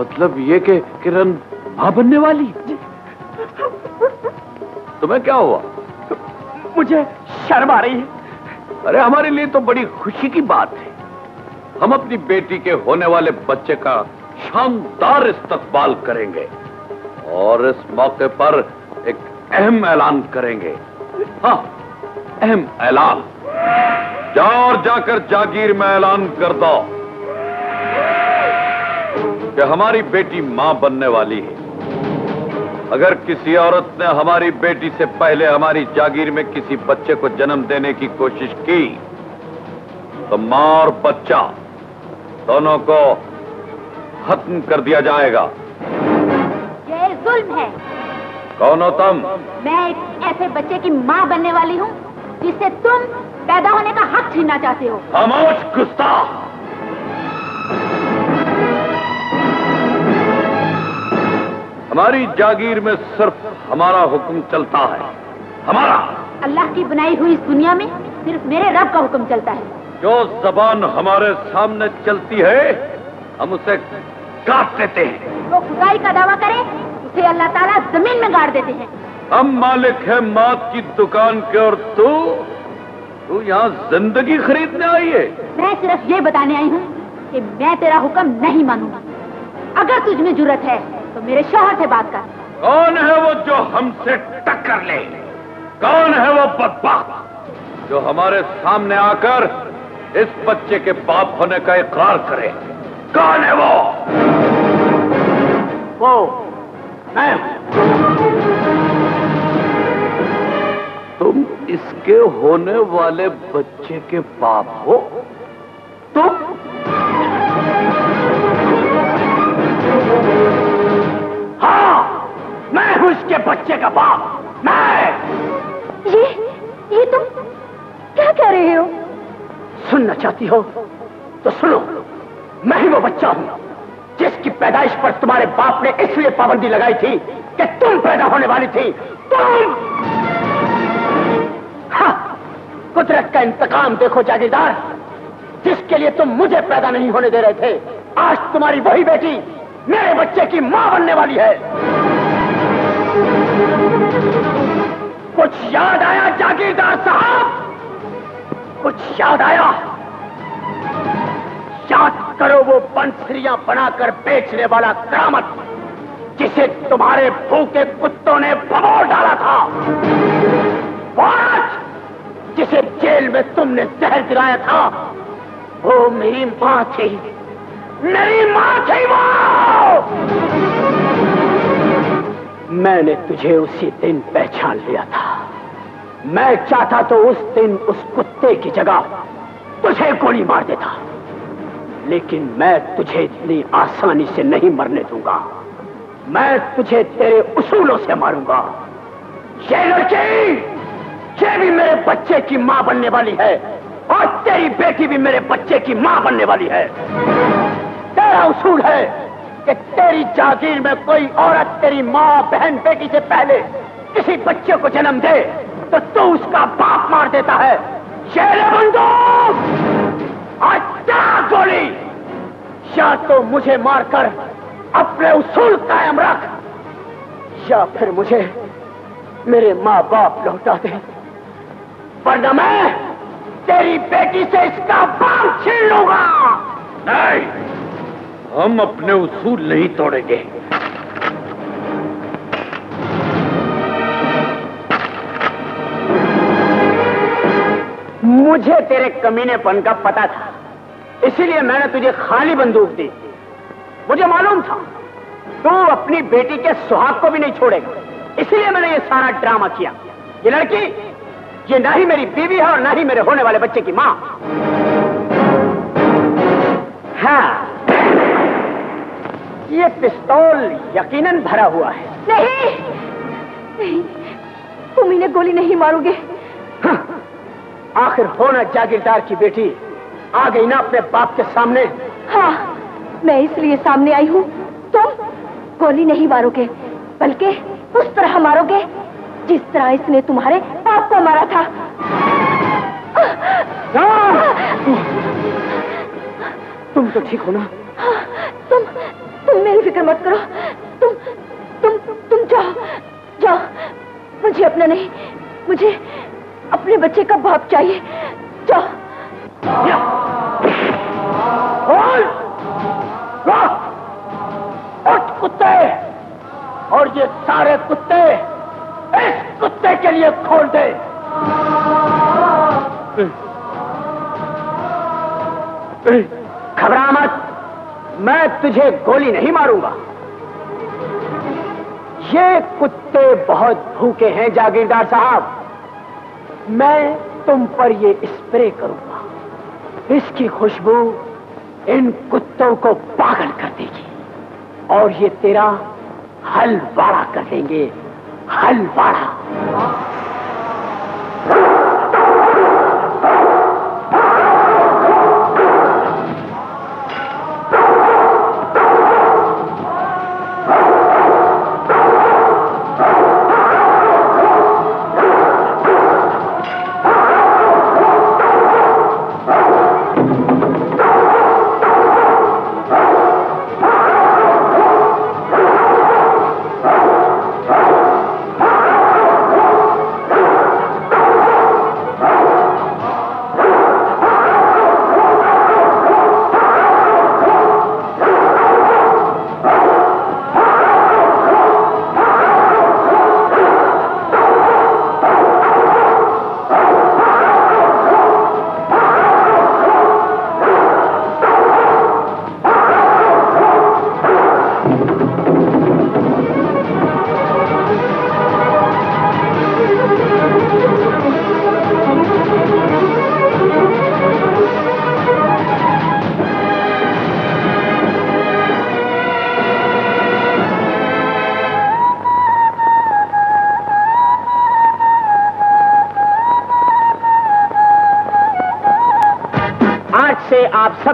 मतलब ये कि किरण माँ बनने वाली। तुम्हें क्या हुआ? मुझे शर्म आ रही है। अरे हमारे लिए तो बड़ी खुशी की बात है। हम अपनी बेटी के होने वाले बच्चे का शानदार इस्तकबाल करेंगे और इस मौके पर एक अहम ऐलान करेंगे। हाँ अहम ऐलान। जाओ और जाकर जागीर में ऐलान कर दो। कि हमारी बेटी माँ बनने वाली है। अगर किसी औरत ने हमारी बेटी से पहले हमारी जागीर में किसी बच्चे को जन्म देने की कोशिश की तो माँ और बच्चा दोनों को खत्म कर दिया जाएगा। ये जुल्म है। कौन हो तुम? मैं एक ऐसे बच्चे की माँ बनने वाली हूँ जिससे तुम पैदा होने का हक छीनना चाहते हो। खामोश गुस्ताख हमारी जागीर में सिर्फ़ हमारा हुक्म चलता है। हमारा। अल्लाह की बनाई हुई इस दुनिया में सिर्फ़ मेरे रब का हुक्म चलता है। जो जबान हमारे सामने चलती है हम उसे काट देते हैं। जो खुदाई का दावा करे उसे अल्लाह ताला ज़मीन में गाड़ देते हैं। हम मालिक है मौत की दुकान के और तू तू यहाँ ज़िंदगी खरीदने आई है। मैं सिर्फ़ ये बताने आई हूँ कि मैं तेरा हुक्म नहीं मानूँगा। अगर तुझ में ज़रूरत है तो मेरे शोहर से बात कर। कौन है वो जो हमसे टक्कर ले? कौन है वो बदबख्त जो हमारे सामने आकर इस बच्चे के बाप होने का इकरार करे? कौन है वो? वो मैं तुम इसके होने वाले बच्चे के बाप हो। तुम इसके बच्चे का बाप मैं। ये ये तुम क्या कह रहे हो? सुनना चाहती हो तो सुनो। मैं ही वो बच्चा हूँ जिसकी पैदाइश पर तुम्हारे बाप ने इसलिए पाबंदी लगाई थी कि तुम पैदा होने वाली थी। तुम! हाँ, कुदरत का इंतकाम देखो जागीरदार। जिसके लिए तुम मुझे पैदा नहीं होने दे रहे थे आज तुम्हारी वही बेटी मेरे बच्चे की माँ बनने वाली है। कुछ याद आया जागीरदार साहब? कुछ याद आया? याद करो वो बंसरियाँ बनाकर बेचने वाला करामत जिसे तुम्हारे भूखे कुत्तों ने भगोड़ डाला था। आज जिसे जेल में तुमने जहर दिलाया था, वो मेरी माँ थी। मेरी माँ थी वो! मैंने तुझे उसी दिन पहचान लिया था। मैं चाहता तो उस दिन उस कुत्ते की जगह तुझे गोली मार देता। लेकिन मैं तुझे इतनी आसानी से नहीं मरने दूँगा। मैं तुझे तेरे उसूलों से मारूँगा। ये लड़की, ये भी मेरे बच्चे की माँ बनने वाली है और तेरी बेटी भी मेरे बच्चे की माँ बनने वाली है। तेरा उसूल है कि तेरी जागीर में कोई औरत तेरी माँ, बहन, बेटी से पहले किसी बच्चे को जन्म दे तो तू उसका बाप मार देता है। शेर बंदूक! अच्छा गोली! या तो मुझे मारकर अपने उसूल कायम रख, या फिर मुझे मेरे माँ बाप लौटा दे। वरना मैं तेरी बेटी से इसका बाप छीन लूँगा। नहीं। हम अपने उसूल नहीं तोड़ेंगे। मुझे तेरे कमीनेपन का पता था। इसीलिए मैंने तुझे खाली बंदूक दी। मुझे मालूम था, तू अपनी बेटी के सुहाग को भी नहीं छोड़ेगा। इसलिए मैंने ये सारा ड्रामा किया। ये लड़की, ये ना ही मेरी बीवी है और ना ही मेरे होने वाले बच्चे की माँ। हाँ ये पिस्तौल यकीनन भरा हुआ है। नहीं! नहीं! तुम इन्हें गोली नहीं मारोगे। आखिर होना जागीरदार की बेटी आ गई ना अपने बाप के सामने। हाँ मैं इसलिए सामने आई हूँ तुम गोली नहीं मारोगे बल्कि उस तरह मारोगे जिस तरह इसने तुम्हारे बाप को मारा था। तुम तो ठीक हो ना? तुम तुम मेरी फ़िक्र मत करो। तुम तुम तुम जाओ जाओ। मुझे अपना नहीं मुझे अपने बच्चे का बाप चाहिए। जाओ। उठ कुत्ते! और ये सारे कुत्ते इस कुत्ते के लिए खोल दे। घबरा मत। मैं तुझे गोली नहीं मारूँगा। ये कुत्ते बहुत भूखे हैं, जागीरदार साहब। मैं तुम पर ये स्प्रे करूँगा। इसकी खुशबू इन कुत्तों को पागल कर देगी। और ये तेरा हलवाड़ा कर देंगे। हलवाड़ा।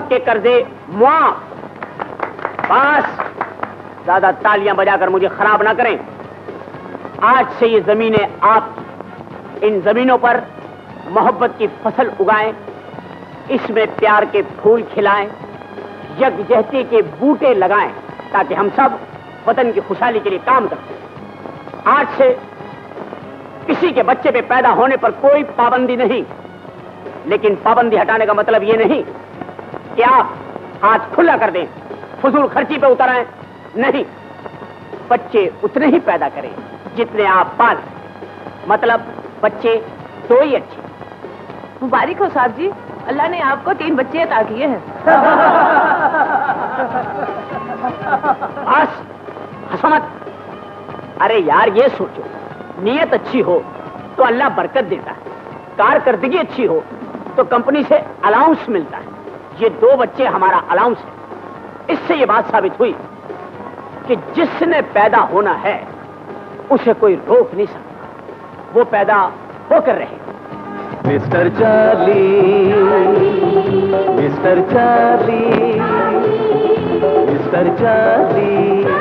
सबके कर्जे मुआफ बस। ज़्यादा तालियाँ बजाकर मुझे खराब ना करें। आज से ये जमीनें आप इन जमीनों पर मोहब्बत की फ़सल उगाएँ, इसमें प्यार के फूल खिलाएँ, यज्ञ के बूटे लगाएँ, ताकि हम सब वतन की खुशहाली के लिए काम कर सकें। आज से किसी के बच्चे पे पैदा होने पर कोई पाबंदी नहीं। लेकिन पाबंदी हटाने का मतलब ये नहीं कि आप हाथ खुला कर दें। फजूल खर्ची पे उतर आए। नहीं बच्चे उतने ही पैदा करें जितने आप पाल। मतलब बच्चे दो ही अच्छे। मुबारक हो साहब जी। अल्लाह ने आपको तीन बच्चे अता किए हैं। बस हंसो मत अरे यार ये सोचो। नीयत अच्छी हो तो अल्लाह बरकत देता है। कारकर्दगी अच्छी हो तो कंपनी से अलाउंस मिलता है। ये दो बच्चे हमारा अलाउंस है। इससे ये बात साबित हुई कि जिसने पैदा होना है, उसे कोई रोक नहीं सकता। वो पैदा होकर रहे। Mister Charlie mister Charlie mister Charlie.